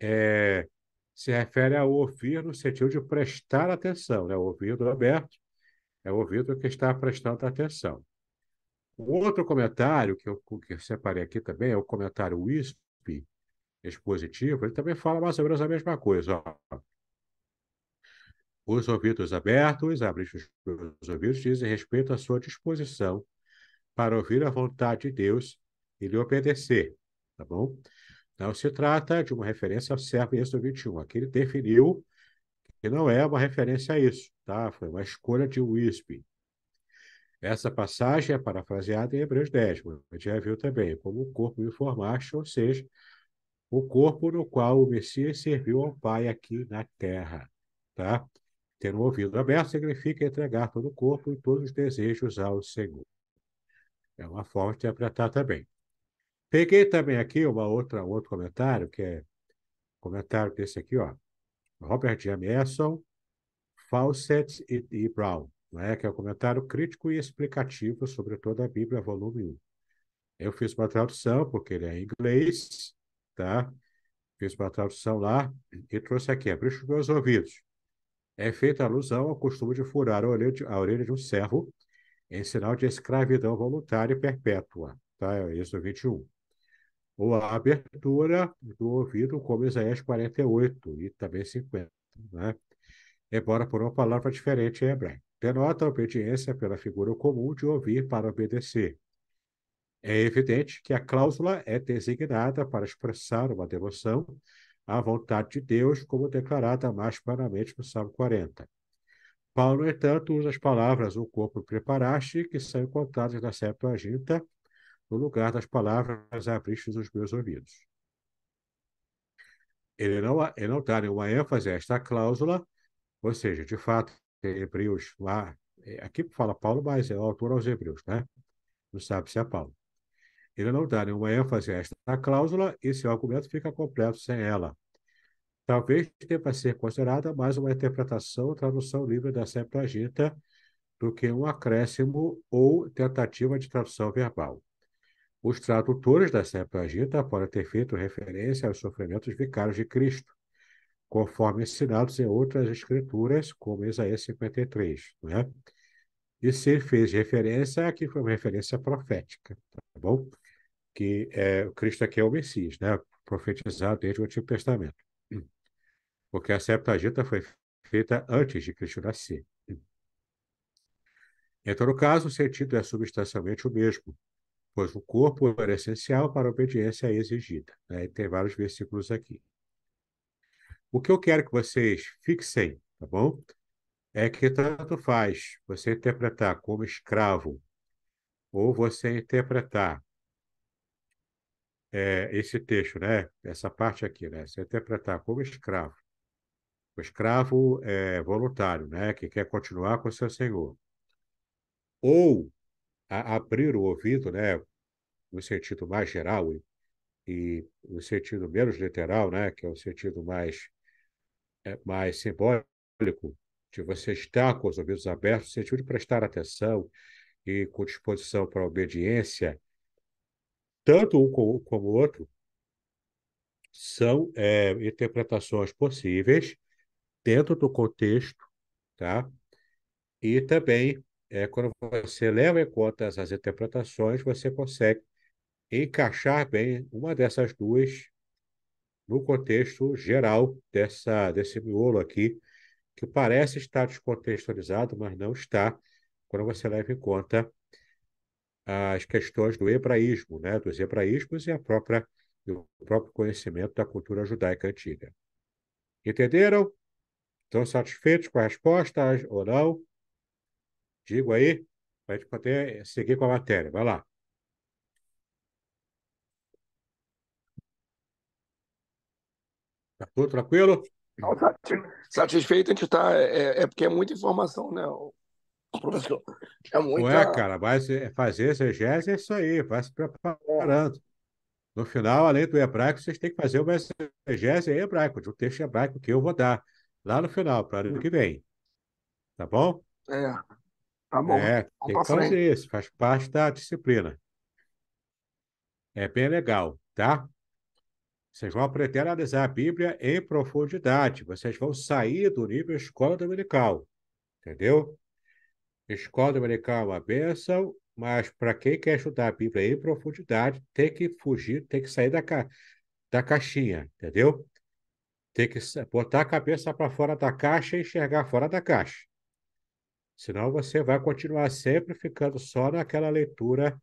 [SPEAKER 1] é, se refere a ouvir no sentido de prestar atenção, né? O ouvido aberto é o ouvido que está prestando atenção. O outro comentário que eu, que eu separei aqui também é o comentário WISP, expositivo, ele também fala mais ou menos a mesma coisa. Ó. Os ouvidos abertos, abrir os ouvidos, dizem respeito à sua disposição para ouvir a vontade de Deus e lhe obedecer, tá bom? Não se trata de uma referência ao servo em Êxodo 21. Aqui ele definiu que não é uma referência a isso, tá? Foi uma escolha de Wisby. Essa passagem é parafraseada em Hebreus 10, a gente já viu também, como o corpo formaste, ou seja, o corpo no qual o Messias serviu ao Pai aqui na terra, tá? Ter um ouvido aberto significa entregar todo o corpo e todos os desejos ao Senhor. É uma forma de interpretar também. Peguei também aqui uma outra, outro comentário, que é comentário desse aqui, ó. Robert Jamerson, Fawcett e, e Brown, é? que é o um comentário crítico e explicativo sobre toda a Bíblia, volume 1. Eu fiz uma tradução, porque ele é em inglês, tá? Fiz uma tradução lá e trouxe aqui, abri os meus ouvidos. É feita alusão ao costume de furar a orelha de, a orelha de um servo em sinal de escravidão voluntária e perpétua, tá? Isso é 21 ou a abertura do ouvido, como Isaías 48 e também 50, né? embora por uma palavra diferente em hebraico. Denota a obediência pela figura comum de ouvir para obedecer. É evidente que a cláusula é designada para expressar uma devoção à vontade de Deus, como declarada mais claramente no Salmo 40. Paulo, no entanto, usa as palavras o corpo preparaste, que são encontradas na Septuaginta, no lugar das palavras abriste os meus ouvidos. Ele não, ele não dá nenhuma ênfase a esta cláusula, ou seja, de fato, Hebreus, lá, é, aqui fala Paulo, mas é o autor aos Hebreus, né? Não sabe se é Paulo. Ele não dá nenhuma ênfase a esta cláusula e seu argumento fica completo sem ela. Talvez deva ser considerada mais uma interpretação tradução livre da Septuaginta do que um acréscimo ou tentativa de tradução verbal. Os tradutores da Septuaginta podem ter feito referência aos sofrimentos vicários de Cristo, conforme ensinados em outras escrituras, como Isaías 53, não é? E se fez referência, aqui foi uma referência profética, tá bom? Que é, Cristo aqui é o Messias, né? Profetizado desde o Antigo Testamento. (clears throat) Porque a Septuaginta foi feita antes de Cristo nascer. Em todo caso, o sentido é substancialmente o mesmo, pois o corpo era essencial para a obediência exigida. Né? Tem vários versículos aqui. O que eu quero que vocês fixem, tá bom? É que tanto faz você interpretar como escravo ou você interpretar é, esse texto, né? Essa parte aqui, né? Você interpretar como escravo. O escravo é voluntário, né? Que quer continuar com seu senhor. Ou abrir o ouvido, né, no sentido mais geral e, e no sentido menos literal, né, que é o sentido mais é, mais simbólico de você estar com os ouvidos abertos, no sentido de prestar atenção e com disposição para obediência, tanto um como o outro, são é, interpretações possíveis dentro do contexto, tá? E também é, quando você leva em conta essas interpretações, você consegue encaixar bem uma dessas duas no contexto geral dessa, desse miolo aqui, que parece estar descontextualizado, mas não está, quando você leva em conta as questões do hebraísmo, né, dos hebraísmos e a própria, o próprio conhecimento da cultura judaica antiga. Entenderam? Estão satisfeitos com a resposta ou não? Digo aí, para a gente poder seguir com a matéria. Vai lá. Está tudo tranquilo?
[SPEAKER 7] Satisfeito a gente está. É, é, porque é muita informação, né, professor? É muita...
[SPEAKER 1] Não é, cara, mas fazer exegese é isso aí, vai se preparando. No final, além do hebraico, vocês têm que fazer uma exegese em hebraico, de um texto hebraico que eu vou dar lá no final, para o ano que vem. Tá bom?
[SPEAKER 7] É. Tá bom.
[SPEAKER 1] É,
[SPEAKER 7] Vamos
[SPEAKER 1] tem que fazer
[SPEAKER 7] frente.
[SPEAKER 1] isso, faz parte da disciplina. É bem legal, tá? Vocês vão aprender a analisar a Bíblia em profundidade. Vocês vão sair do nível escola dominical, entendeu? Escola dominical é uma bênção, mas para quem quer estudar a Bíblia em profundidade, tem que fugir, tem que sair da, ca... da caixinha, entendeu? Tem que botar a cabeça para fora da caixa e enxergar fora da caixa. Senão você vai continuar sempre ficando só naquela leitura,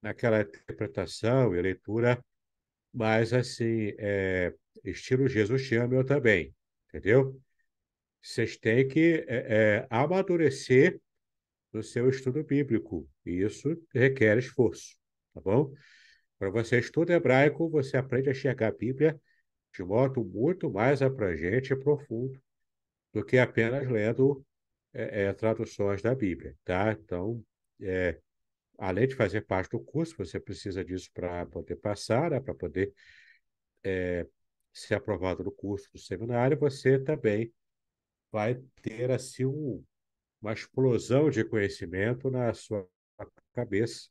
[SPEAKER 1] naquela interpretação e leitura mais assim, é, estilo Jesus chama eu também, entendeu? Vocês têm que é, é, amadurecer no seu estudo bíblico, e isso requer esforço, tá bom? Quando você estuda hebraico, você aprende a enxergar a Bíblia de modo muito mais abrangente e profundo do que apenas lendo é, é, traduções da Bíblia, tá? Então, é, além de fazer parte do curso, você precisa disso para poder passar, né? Para poder é, ser aprovado no curso do seminário, você também vai ter assim um, uma explosão de conhecimento na sua cabeça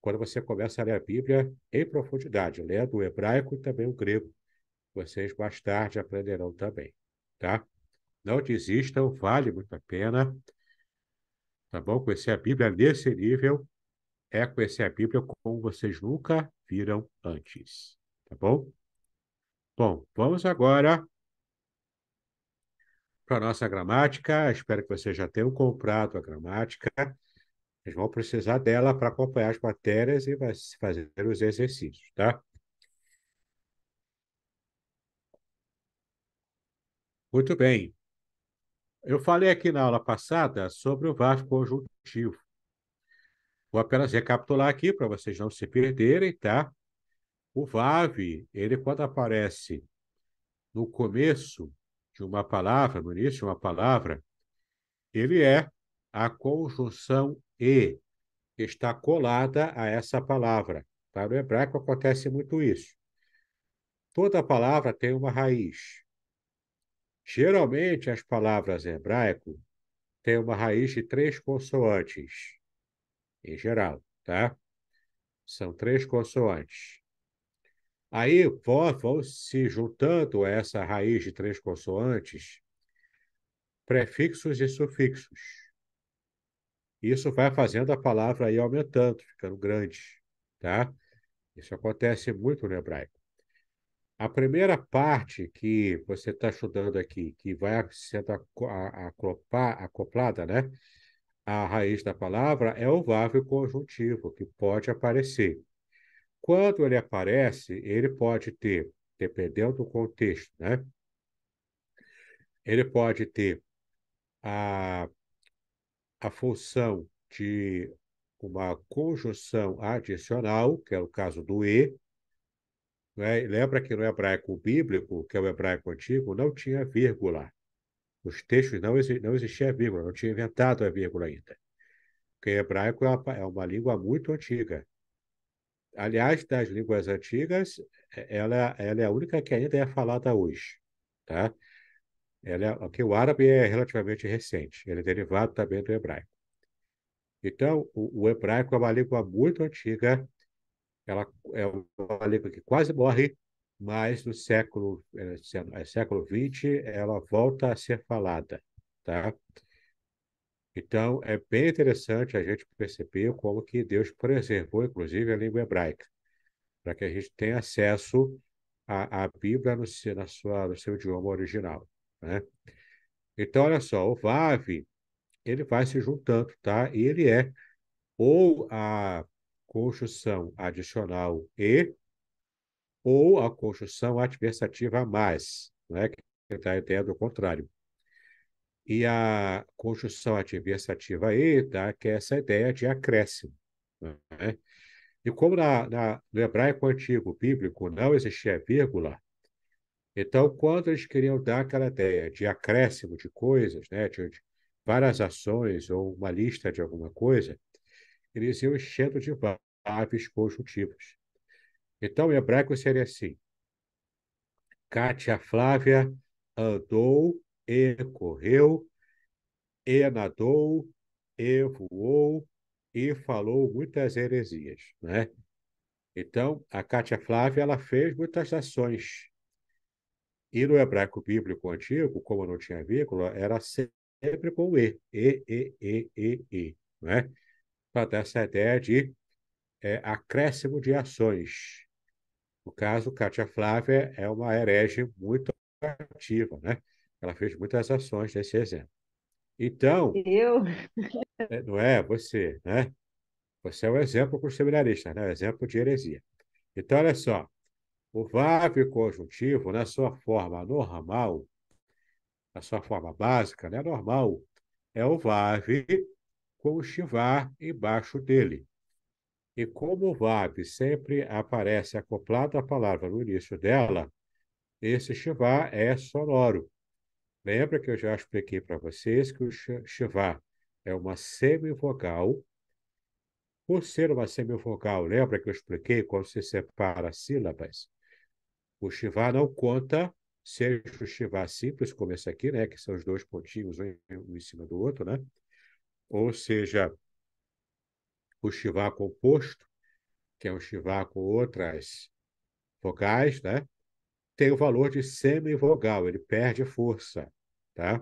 [SPEAKER 1] quando você começa a ler a Bíblia em profundidade, lendo o hebraico e também o grego. Vocês mais tarde aprenderão também, tá? Não desistam, vale muito a pena, tá bom? Conhecer a Bíblia nesse nível é conhecer a Bíblia como vocês nunca viram antes, tá bom? Bom, vamos agora para nossa gramática. Espero que vocês já tenham comprado a gramática. Vocês vão precisar dela para acompanhar as matérias e fazer os exercícios, tá? Muito bem. Eu falei aqui na aula passada sobre o VAV conjuntivo. Vou apenas recapitular aqui para vocês não se perderem, tá? O VAV, ele quando aparece no começo de uma palavra, no início uma palavra, ele é a conjunção e que está colada a essa palavra. Tá? No hebraico acontece muito isso. Toda palavra tem uma raiz. Geralmente, as palavras em hebraico têm uma raiz de três consoantes, em geral, tá? São três consoantes. Aí vão se juntando a essa raiz de três consoantes prefixos e sufixos. Isso vai fazendo a palavra aí aumentando, ficando grande, tá? Isso acontece muito no hebraico. A primeira parte que você está estudando aqui, que vai sendo acoplada, né? A raiz da palavra é o vável conjuntivo, que pode aparecer. Quando ele aparece, ele pode ter, dependendo do contexto, né? Ele pode ter a, a função de uma conjunção adicional, que é o caso do e. Né? Lembra que no hebraico bíblico, que é o hebraico antigo, não tinha vírgula. Os textos não, exi não existia vírgula, não tinha inventado a vírgula ainda. Porque hebraico é uma, é uma língua muito antiga. Aliás, das línguas antigas, ela, ela é a única que ainda é falada hoje. Tá? Ela é, porque o árabe é relativamente recente, ele é derivado também do hebraico. Então, o, o hebraico é uma língua muito antiga, ela é uma língua que quase morre, mas no século, é, século XX ela volta a ser falada, tá? Então, é bem interessante a gente perceber como que Deus preservou, inclusive, a língua hebraica, para que a gente tenha acesso à, à Bíblia no, na sua, no seu idioma original, né? Então, olha só, o Vav, ele vai se juntando, tá? E ele é ou a conjunção adicional e ou a conjunção adversativa mais, né? que dá a ideia do contrário. E a conjunção adversativa e dá que essa ideia de acréscimo. Né? E como na, na, no hebraico antigo bíblico não existia vírgula, então quando eles queriam dar aquela ideia de acréscimo de coisas, né? de, de várias ações ou uma lista de alguma coisa, eles iam enchendo de verbos conjuntivos. Então, em hebraico seria assim: Kátia Flávia andou e correu, e nadou, e voou e falou muitas heresias, né? Então, a Cátia Flávia, ela fez muitas ações. E no hebraico bíblico antigo, como não tinha vírgula, era sempre com E. E, E, E, E, E, né? Para dar essa ideia de é, acréscimo de ações. No caso, Cátia Flávia é uma herege muito ativa, né? Ela fez muitas ações nesse exemplo. Então,
[SPEAKER 2] Eu?
[SPEAKER 1] é, não é você, né? Você é um exemplo para os seminaristas, né? Exemplo de heresia. Então, olha só. O VAV conjuntivo, na sua forma normal, na sua forma básica, né? Normal, é o VAV com o chivar embaixo dele. E como o VAV sempre aparece acoplado à palavra no início dela, esse chivar é sonoro. Lembra que eu já expliquei para vocês que o chivar é uma semivogal. Por ser uma semivogal, lembra que eu expliquei quando se separa sílabas? O chivar não conta, seja o chivar simples, como esse aqui, né? Que são os dois pontinhos um em cima do outro, né? Ou seja, o chivar composto, que é um chivar com outras vogais, né? Tem o valor de semivogal, ele perde força, tá?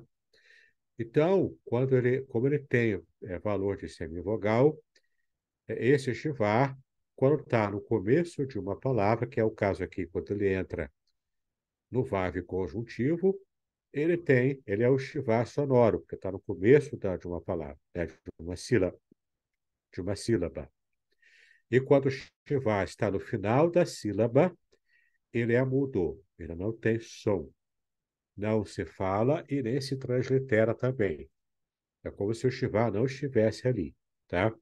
[SPEAKER 1] Então, quando ele, como ele tem é, valor de semivogal, é, esse chivar, quando está no começo de uma palavra, que é o caso aqui, quando ele entra no VAV conjuntivo, ele tem, ele é o chivar sonoro, porque está no começo da, de uma palavra, né, de uma sílaba. De uma sílaba. E quando o chivar está no final da sílaba, ele é mudo, ele não tem som. Não se fala e nem se translitera também. É como se o chivar não estivesse ali, tá?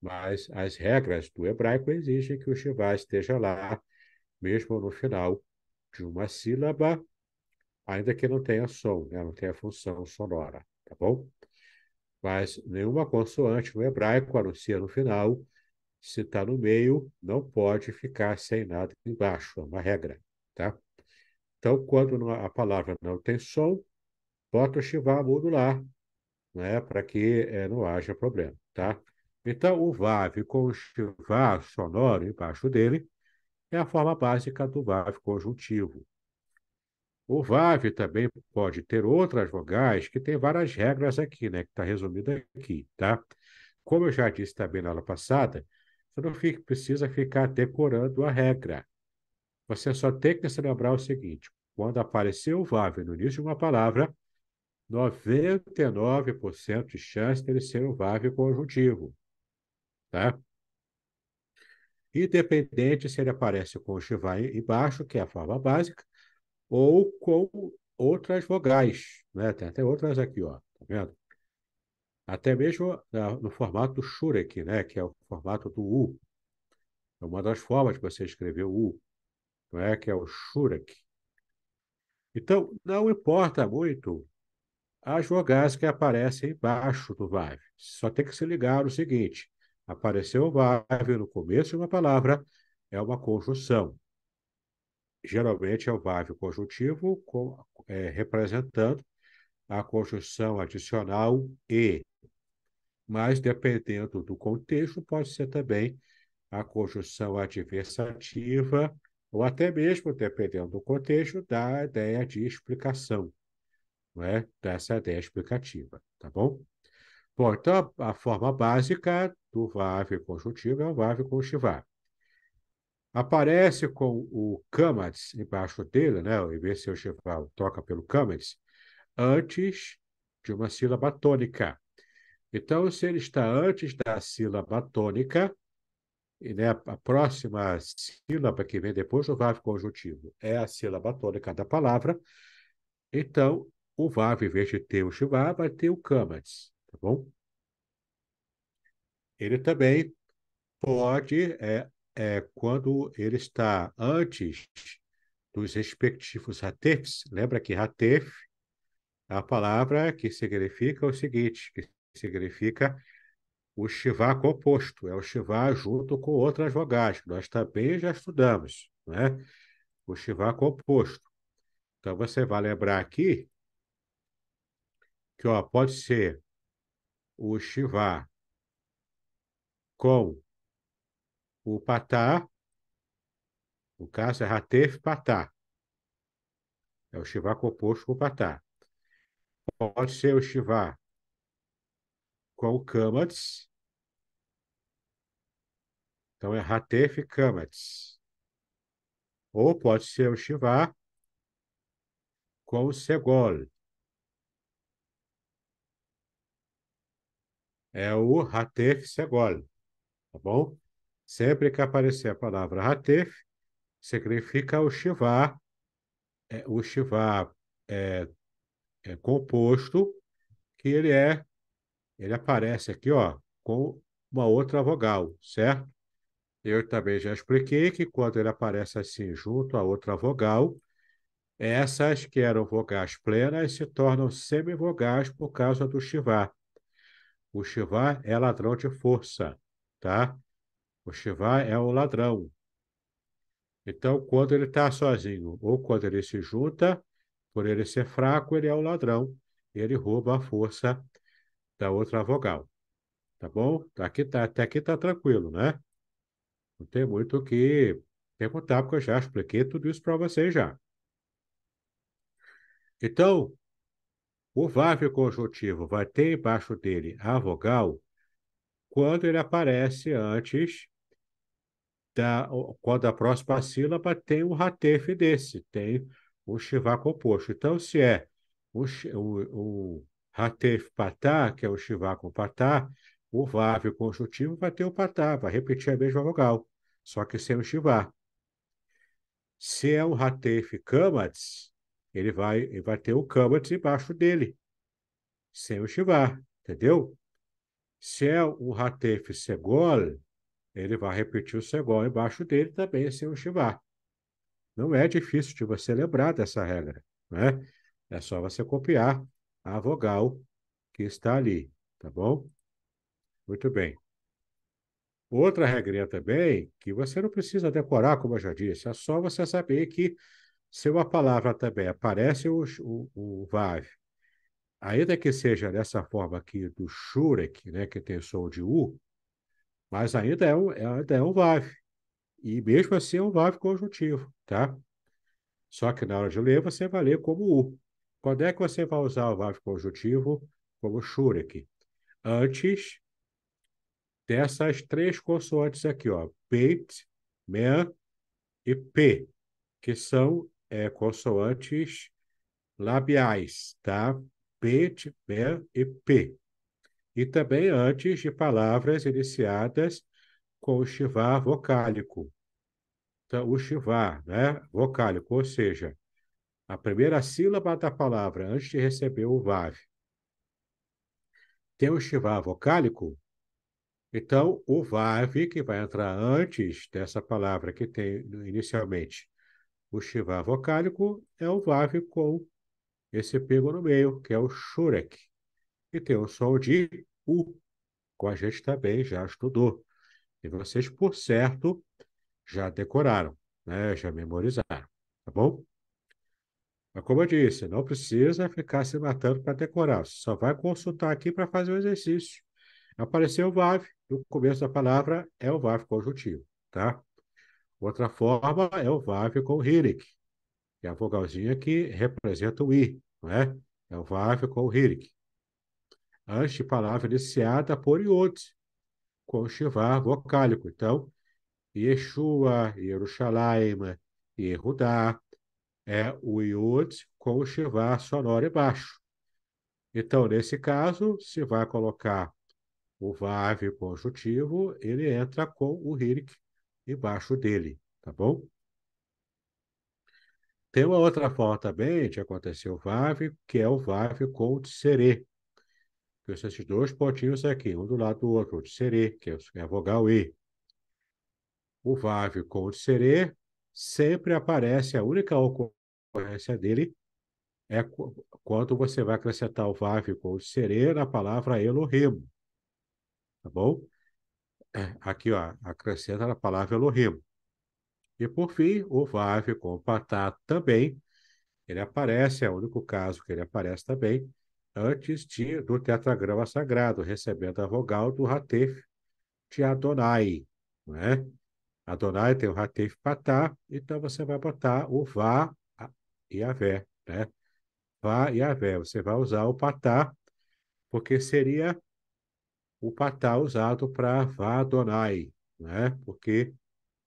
[SPEAKER 1] Mas as regras do hebraico exigem que o chivar esteja lá, mesmo no final de uma sílaba, ainda que não tenha som, né? não tenha função sonora, tá bom? Mas nenhuma consoante no hebraico anuncia no final. Se está no meio, não pode ficar sem nada embaixo, é uma regra, tá? Então, quando a palavra não tem som, bota o mudo lá, né? para que é, não haja problema, tá? Então, o VAV com o chivar sonoro embaixo dele é a forma básica do VAV conjuntivo. O VAV também pode ter outras vogais que tem várias regras aqui, né? Que está resumido aqui, tá? Como eu já disse também na aula passada, você não fica, precisa ficar decorando a regra. Você só tem que se lembrar o seguinte: quando aparecer o VAV no início de uma palavra, 99% de chance dele ser um VAV conjuntivo, tá? Independente se ele aparece com o chivar embaixo, que é a forma básica, ou com outras vogais, né? Tem até outras aqui, ó, tá vendo? Até mesmo no formato Shurek, né? Que é o formato do U. É uma das formas de você escrever o U, não é? Que é o Shurek. Então, não importa muito as vogais que aparecem embaixo do VAV. Só tem que se ligar no seguinte: apareceu o VAV no começo de uma palavra, é uma conjunção. Geralmente é o VAV conjuntivo com, é, representando a conjunção adicional e. Mas, dependendo do contexto, pode ser também a conjunção adversativa, ou até mesmo, dependendo do contexto, da ideia de explicação, não é? dessa ideia explicativa, tá bom? Bom, então a, forma básica do VAV conjuntivo é o VAV conjuntivar. Aparece com o Kamats embaixo dele, né? O chival, toca pelo Kamats, antes de uma sílaba tônica. Então, se ele está antes da sílaba tônica, e, né, a próxima sílaba que vem depois do VAV conjuntivo é a sílaba tônica da palavra, então o VAV, em vez de ter o Shivá, vai ter o Kamats, tá bom? Ele também pode é, é, quando ele está antes dos respectivos hatefs, lembra que hatef a palavra que significa o seguinte, que significa o Shivá composto, é o Shivá junto com outras vogais, que nós também já estudamos, né? o Shivá composto. Então, você vai lembrar aqui que ó, pode ser o Shivá com o Patá, no caso é Ratef Patá. É o Shivá composto com o Patá. Pode ser o Shivá com o Kamats. Então é Ratef Kamats. Ou pode ser o Shivá com o Segol. É o Ratef Segol. Tá bom? Sempre que aparecer a palavra Ratef, significa o Shivá. É, o Shivá é, é composto, que ele é, ele aparece aqui, ó, com uma outra vogal, certo? Eu também já expliquei que quando ele aparece assim junto a outra vogal, essas que eram vogais plenas se tornam semivogais por causa do Shivá. O Shivá é ladrão de força, tá? O Shivá é o ladrão. Então, quando ele está sozinho ou quando ele se junta, por ele ser fraco, ele é o ladrão. Ele rouba a força da outra vogal. Tá bom? Aqui tá, até aqui está tranquilo, né? Não tem muito o que perguntar, porque eu já expliquei tudo isso para vocês já. Então, o VAV conjuntivo vai ter embaixo dele a vogal quando ele aparece antes da, quando a próxima sílaba tem um ratef desse, tem o shivá composto. Então, se é o, o, o ratef patá, que é o shivá com patá, o vav conjuntivo vai ter o patá, vai repetir a mesma vogal, só que sem o shivá. Se é um ratef kamats, ele vai, ele vai ter o kamats embaixo dele, sem o shivá, entendeu? Se é um ratef segol, ele vai repetir o segol embaixo dele também sem o shivá. Não é difícil de você lembrar dessa regra, né? É só você copiar a vogal que está ali, tá bom? Muito bem. Outra regrinha também, que você não precisa decorar, como eu já disse, é só você saber que se uma palavra também aparece o, o, o VAV, ainda que seja dessa forma aqui do Shurek, né, que tem som de U, mas ainda é um, ainda é um VAV. E mesmo assim é um VAV conjuntivo, tá? Só que na hora de ler, você vai ler como U. Quando é que você vai usar o VAV conjuntivo como Shurek? Antes dessas três consoantes aqui, ó, Beit, Men e P, que são é, consoantes labiais, tá? Beit, Men e P. E também antes de palavras iniciadas com o Shivá vocálico. Então, o Shivá, né, vocálico, ou seja, a primeira sílaba da palavra antes de receber o Vav. Tem o Shivá vocálico, então, o VAV, que vai entrar antes dessa palavra que tem inicialmente o Shiva vocálico, é o VAV com esse pego no meio, que é o Shurek. E tem o som de U, com a gente também já estudou. E vocês, por certo, já decoraram, né? já memorizaram, tá bom? Mas como eu disse, não precisa ficar se matando para decorar. Você só vai consultar aqui para fazer o exercício. Apareceu o VAV, no começo da palavra é o VAV conjuntivo, tá? Outra forma é o VAV com Hirik, que é a vogalzinha que representa o I, não é? É o VAV com Hirik. Antes de palavra iniciada por Iod, com Shivá vocálico. Então, Yeshua, Yerushalayim, Yehudá, é o Iod com o Shivá sonoro embaixo. Então, nesse caso, se vai colocar o VAV conjuntivo, ele entra com o Hirik embaixo dele, tá bom? Tem uma outra forma também de acontecer o VAV, que é o VAV com o tserê. São esses dois pontinhos aqui, um do lado do outro, o tserê, que é a vogal E. O VAV com o tserê sempre aparece, a única ocorrência dele é quando você vai acrescentar o VAV com o tserê na palavra Elohim tá bom? É, aqui, ó, acrescenta a palavra Elohim. E por fim, o Vav com o Patá também, ele aparece, é o único caso que ele aparece também, antes de, do tetragrama sagrado, recebendo a vogal do Ratef de Adonai, não é? Adonai tem o Ratef Patá, então você vai botar o Vá e a Vé, né? Vá e a Vé. Você vai usar o Patá, porque seria o Patá usado para Vá Adonai, né? Porque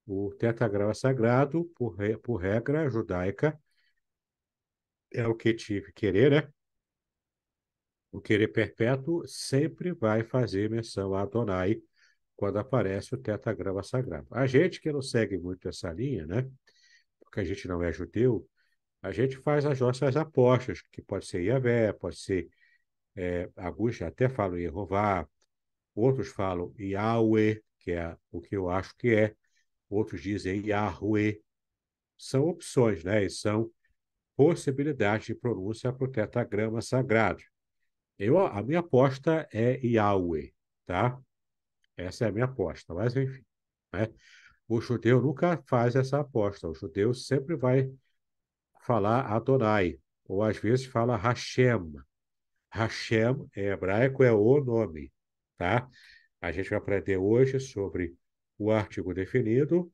[SPEAKER 1] o tetragrama sagrado, por, por regra judaica, é o que tive querer, né? O querer perpétuo sempre vai fazer menção a Adonai quando aparece o tetragrama sagrado. A gente que não segue muito essa linha, né? Porque a gente não é judeu, a gente faz as nossas apostas, que pode ser Yahvé, pode ser, é, alguns até falam Yehová, outros falam Yahweh, que é o que eu acho que é, outros dizem Yahweh. São opções, né? E são possibilidades de pronúncia para o tetragrama sagrado. Eu, a minha aposta é Yahweh, tá? Essa é a minha aposta, mas enfim. Né? O judeu nunca faz essa aposta. O judeu sempre vai falar Adonai, ou às vezes fala Hashem. Hashem, em hebraico, é o nome, tá? A gente vai aprender hoje sobre o artigo definido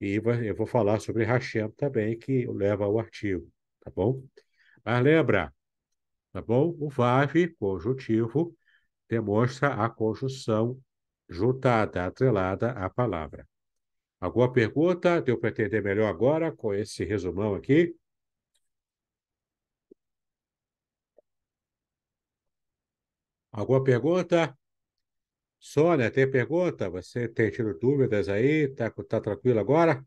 [SPEAKER 1] e eu vou falar sobre Hashem também, que leva ao artigo, tá bom? Mas lembra, tá bom? O VAV, conjuntivo, demonstra a conjunção juntada, atrelada à palavra. Alguma pergunta? Deu para entender melhor agora com esse resumão aqui? Alguma pergunta? Sônia, tem pergunta? Você tem tido dúvidas aí? Tá, tá tranquilo agora?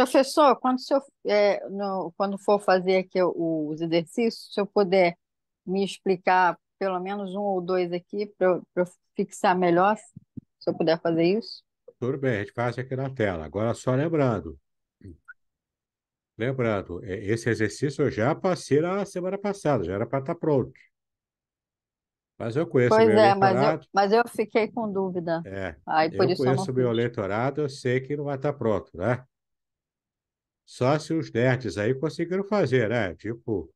[SPEAKER 3] Professor, quando, o senhor, é, no, quando for fazer aqui os exercícios, se eu puder me explicar pelo menos um ou dois aqui para eu fixar melhor, se eu puder fazer isso.
[SPEAKER 1] Tudo bem, a gente faz aqui na tela. Agora, só lembrando, lembrando, é, esse exercício eu já passei na semana passada, já era para estar tá pronto. Mas eu conheço
[SPEAKER 3] pois
[SPEAKER 1] meu
[SPEAKER 3] é, mas eu,
[SPEAKER 1] eleitorado.
[SPEAKER 3] mas eu fiquei com dúvida.
[SPEAKER 1] É,
[SPEAKER 3] Aí por
[SPEAKER 1] eu
[SPEAKER 3] isso eu não
[SPEAKER 1] conheço meu eleitorado, eu sei que não vai estar tá pronto, né? Só se os nerds aí conseguiram fazer, né? Tipo,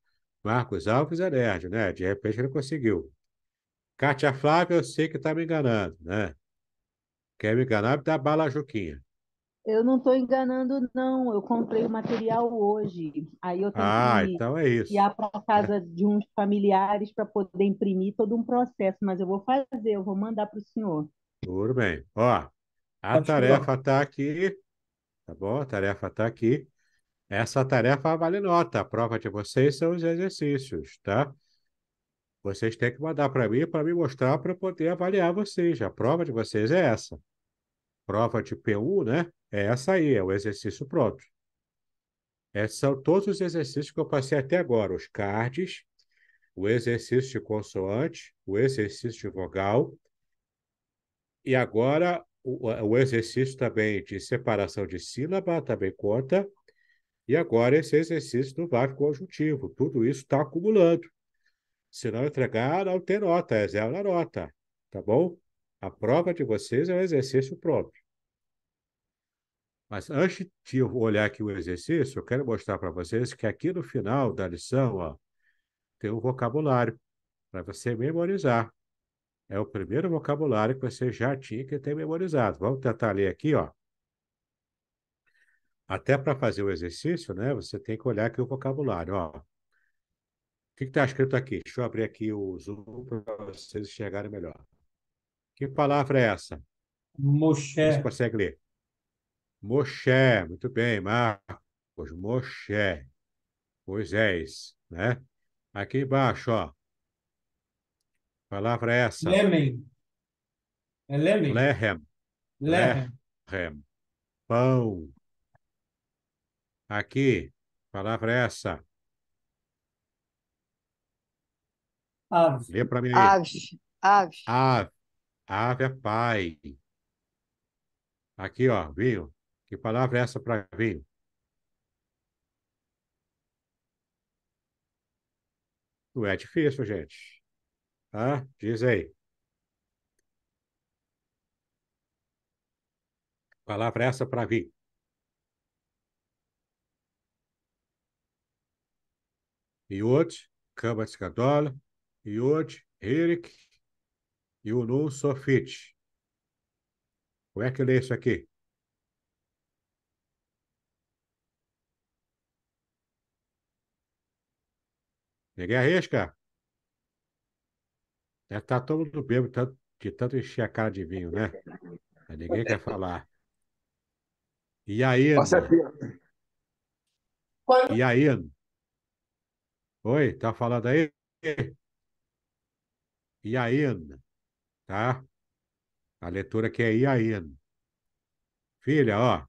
[SPEAKER 1] Marcos Alves é nerd, né? De repente ele conseguiu. Kátia Flávia, eu sei que está me enganando, né? Quer me enganar, me dá bala Juquinha.
[SPEAKER 2] Eu não estou enganando, não. Eu comprei o material hoje. Aí eu tenho
[SPEAKER 1] Ah,
[SPEAKER 2] que
[SPEAKER 1] então é isso.
[SPEAKER 2] ir para casa de uns familiares para poder imprimir todo um processo, mas eu vou fazer, eu vou mandar para o senhor.
[SPEAKER 1] Tudo bem. Ó, a
[SPEAKER 5] Acho não.
[SPEAKER 1] tarefa está aqui, tá bom? A tarefa está aqui. Essa tarefa vale nota. A prova de vocês são os exercícios, tá? Vocês têm que mandar para mim para me mostrar para poder avaliar vocês. A prova de vocês é essa. Prova de P1, né? É essa aí, é o exercício pronto. Esses são todos os exercícios que eu passei até agora. Os cards, o exercício de consoante, o exercício de vogal. E agora o, o exercício também de separação de sílaba também conta. E agora esse exercício do VAV conjuntivo. Tudo isso está acumulando. Se não entregar, não tem nota, é zero na nota. Tá bom? A prova de vocês é o exercício pronto. Mas antes de olhar aqui o exercício, eu quero mostrar para vocês que aqui no final da lição, ó, tem um vocabulário para você memorizar. É o primeiro vocabulário que você já tinha que ter memorizado. Vamos tentar ler aqui, ó. Até para fazer o exercício, né? Você tem que olhar aqui o vocabulário, ó. O que está escrito aqui? Deixa eu abrir aqui o Zoom para vocês enxergarem melhor. Que palavra é essa? Você
[SPEAKER 5] Moshe.
[SPEAKER 1] consegue ler? Moshe, muito bem, Marcos. Moshe. Moisés, né? Aqui embaixo, ó. Palavra é essa?
[SPEAKER 5] Lemen. É Lemen?
[SPEAKER 1] Lehem.
[SPEAKER 5] Lehem.
[SPEAKER 1] Lehem. Pão. Aqui, palavra é essa?
[SPEAKER 5] Ave.
[SPEAKER 1] Lê para mim aí.
[SPEAKER 3] Aves, aves.
[SPEAKER 1] Ave. Ave é pai. Aqui, ó, vinho. Que palavra é essa para vinho? Não é difícil, gente. Tá? Diz aí. Palavra é essa para vinho.。Yod, Kabat Gadol, Yod, Hirik, Yunun, Sofit. Como é que lê isso aqui? Ninguém arrisca? Deve estar todo mundo bêbado de tanto encher a cara de vinho, né? Mas ninguém quer falar. E aí, e aí? Oi, tá falando aí? Aí, tá? A leitura aqui é aí. Filha, ó.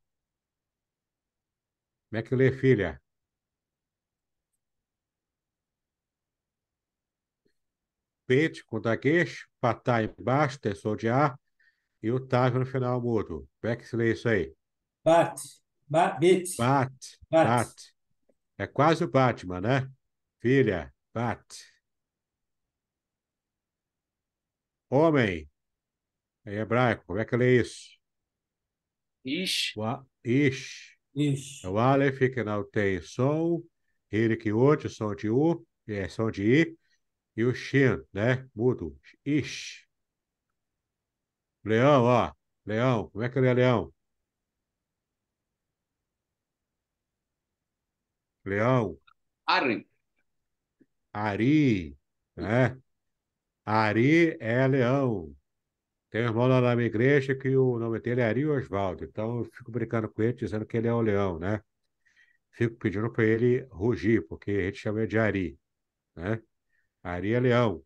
[SPEAKER 1] Como é que lê filha? Pete com daguesh, patá embaixo, tensor de ar, e o tag no final mudo. Como é que se lê isso aí?
[SPEAKER 5] Bate. Ba bete.
[SPEAKER 1] Bate,
[SPEAKER 5] Bate.
[SPEAKER 1] bate. É quase o Batman, né? Filha, bate. Homem, em hebraico, como é que lê isso?
[SPEAKER 6] Ixi,
[SPEAKER 1] O a- Ish.
[SPEAKER 5] Ixi.
[SPEAKER 1] O Aleph, que não tem som, ele que outro, som de U, é som de I, e o Shin, né? Mudo. Ish. Leão, ó. Leão, como é que lê leão? Leão,
[SPEAKER 6] Arren.
[SPEAKER 1] Ari, né? Ari é leão. Tem um irmão lá na minha igreja que o nome dele é Ari Osvaldo. Então eu fico brincando com ele, dizendo que ele é o leão, né? Fico pedindo para ele rugir, porque a gente chama ele de Ari, né? Ari é leão.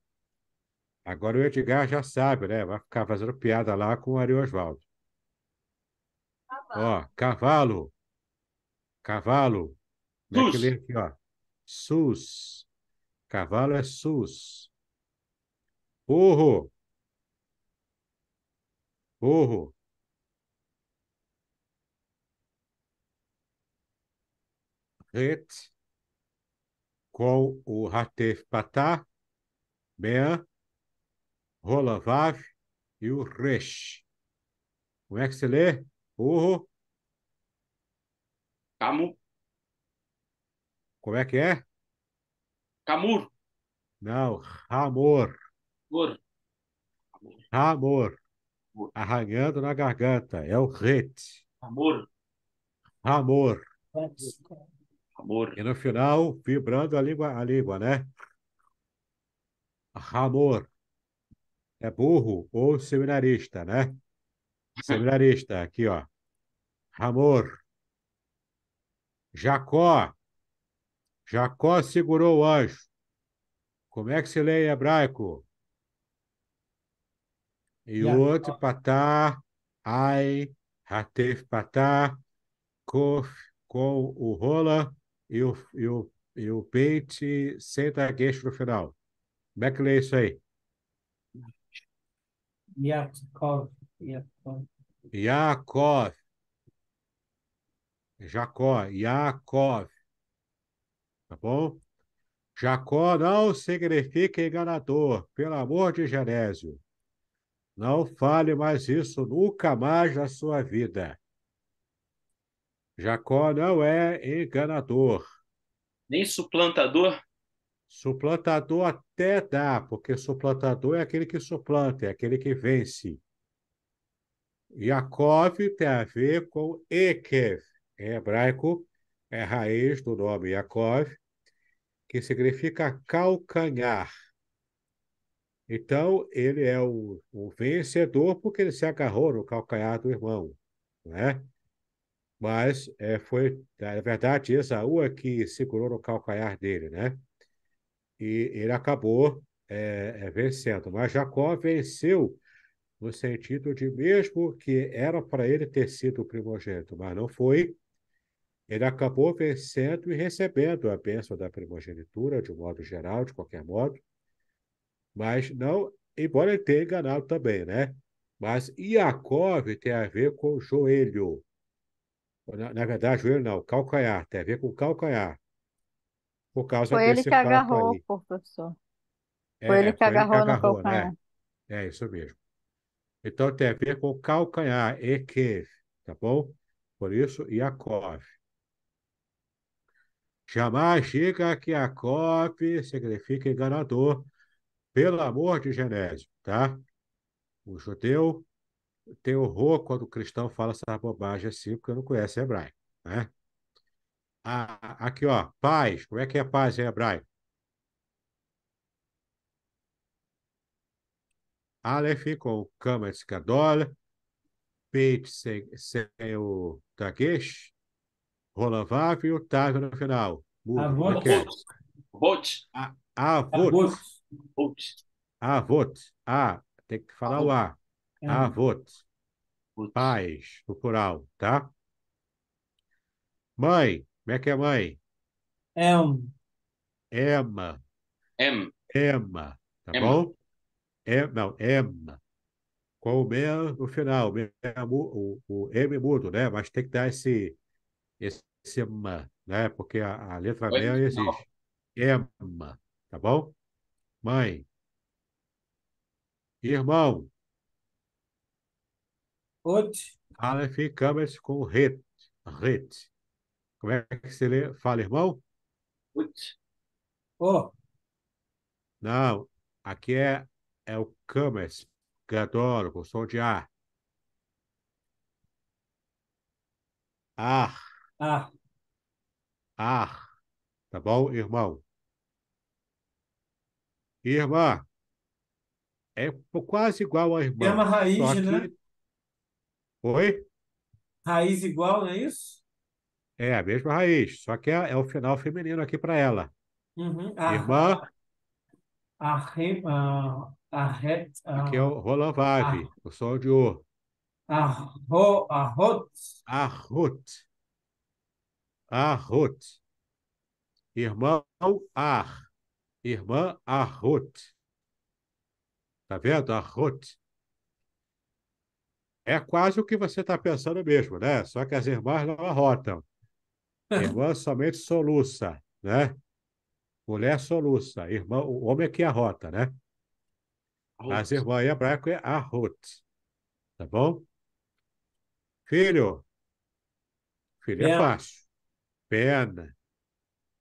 [SPEAKER 1] Agora o Edgar já sabe, né? Vai ficar fazendo piada lá com o Ari Osvaldo. Ó, cavalo. Cavalo. É que
[SPEAKER 6] Sus.
[SPEAKER 1] lê aqui, ó? Sus. Cavalo é sus. Burro. Burro. Ret. Com o Ratef Patá, Mean, Rolavav e o Resh. Como é que se lê? Burro.
[SPEAKER 6] Camu.
[SPEAKER 1] Como é que é?
[SPEAKER 6] Camur.
[SPEAKER 1] Não, Ramor.
[SPEAKER 6] Mor.
[SPEAKER 1] Ramor. Arranhando na garganta. É o Ret.
[SPEAKER 6] Amor.
[SPEAKER 1] Ramor.
[SPEAKER 6] Amor.
[SPEAKER 1] E no final, vibrando a língua, a língua, né? Ramor. É burro ou seminarista, né? (laughs) Seminarista, aqui, ó. Ramor. Jacó. Jacó segurou o anjo. Como é que se lê em hebraico? Iot patá, ai, hatef patá, kof, com o rola e o, e o, e o peite sem taguecho no final. Como é que lê isso aí?
[SPEAKER 5] Yaakov. Yaakov.
[SPEAKER 1] Jacó, Yaakov. Tá bom? Jacó não significa enganador, pelo amor de Genésio. Não fale mais isso nunca mais na sua vida. Jacó não é enganador.
[SPEAKER 6] Nem suplantador.
[SPEAKER 1] Suplantador até dá, porque suplantador é aquele que suplanta, é aquele que vence. Yaakov tem a ver com Ekev. Em hebraico, é a raiz do nome Yaakov, que significa calcanhar. Então, ele é o, o vencedor porque ele se agarrou no calcanhar do irmão, né? Mas é, foi, na verdade, Esaú é que segurou no calcanhar dele, né? E ele acabou é, é, vencendo. Mas Jacó venceu no sentido de, mesmo que era para ele ter sido o primogênito, mas não foi, ele acabou vencendo e recebendo a bênção da primogenitura, de um modo geral, de qualquer modo, mas não, embora ele tenha enganado também, né? Mas Iacov tem a ver com joelho. Na, na verdade, joelho não, calcanhar, tem a ver com calcanhar. Por causa
[SPEAKER 3] Foi ele
[SPEAKER 1] desse
[SPEAKER 3] que
[SPEAKER 1] fato
[SPEAKER 3] agarrou,
[SPEAKER 1] aí.
[SPEAKER 3] professor.
[SPEAKER 1] É,
[SPEAKER 3] Foi ele que
[SPEAKER 1] foi ele que
[SPEAKER 3] agarrou no
[SPEAKER 1] agarrou, né?
[SPEAKER 3] calcanhar.
[SPEAKER 1] É isso mesmo. Então tem a ver com calcanhar, Ekev, tá bom? Por isso, Yaakov. Jamais diga que a COP significa enganador, pelo amor de Genésio, tá? O judeu tem horror quando o cristão fala essa bobagem assim, porque não conhece hebraico, né? Ah, aqui, ó, paz. Como é que é paz em hebraico? Aleph com Kametz Gadol, Peit sem, sem o Tagesh, Rolavav e o Tav no final. É é?
[SPEAKER 5] Avot.
[SPEAKER 1] Avot.
[SPEAKER 6] Bot.
[SPEAKER 1] Avot. A. Tem que falar o A.
[SPEAKER 5] É.
[SPEAKER 1] Avot.
[SPEAKER 6] Bot.
[SPEAKER 1] Paz, no plural, tá? Mãe. Como é que é mãe?
[SPEAKER 5] Elm.
[SPEAKER 1] Emma.
[SPEAKER 6] M.
[SPEAKER 1] Emma. Tá
[SPEAKER 6] Emma.
[SPEAKER 1] bom? É, não, Emma. Com o me no final. Me- O, o M mudo, né? Mas tem que dar esse, esse, esse ma, né? Porque a, a letra
[SPEAKER 6] Oi,
[SPEAKER 1] M
[SPEAKER 6] no
[SPEAKER 1] existe. Emma. Tá bom? Mãe. Irmão.
[SPEAKER 5] Ot.
[SPEAKER 1] Aleph Kames com ret. Ret. Como é que se lê? Fala, irmão?
[SPEAKER 6] Ut.
[SPEAKER 5] O.
[SPEAKER 1] Não. Aqui é, é o Kames. Gadol, com som de A. Ar.
[SPEAKER 5] A.
[SPEAKER 1] Ar. Tá bom, irmão? Irmã. É quase igual a irmã.
[SPEAKER 5] É uma raiz,
[SPEAKER 1] só que...
[SPEAKER 5] né?
[SPEAKER 1] Oi?
[SPEAKER 5] Raiz igual, não é isso?
[SPEAKER 1] É a mesma raiz, só que é, é o final feminino aqui para ela.
[SPEAKER 5] Uhum. A,
[SPEAKER 1] Irmã,
[SPEAKER 5] A, re, a, a, re, a,
[SPEAKER 1] aqui é o Rolanvave, o som de O.
[SPEAKER 5] a, ro, a rot.
[SPEAKER 1] Arrut. Arrut. Irmão Ar. Irmã Arrut. Tá vendo? Arrut. É quase o que você está pensando mesmo, né? Só que as irmãs não arrotam. (laughs) Irmã somente soluça, né? Mulher soluça. Irmã, o homem é que arrota, né? As irmãs em hebraico é Arrut. Tá bom? Filho. Filho é
[SPEAKER 5] Pena.
[SPEAKER 1] fácil. Pena.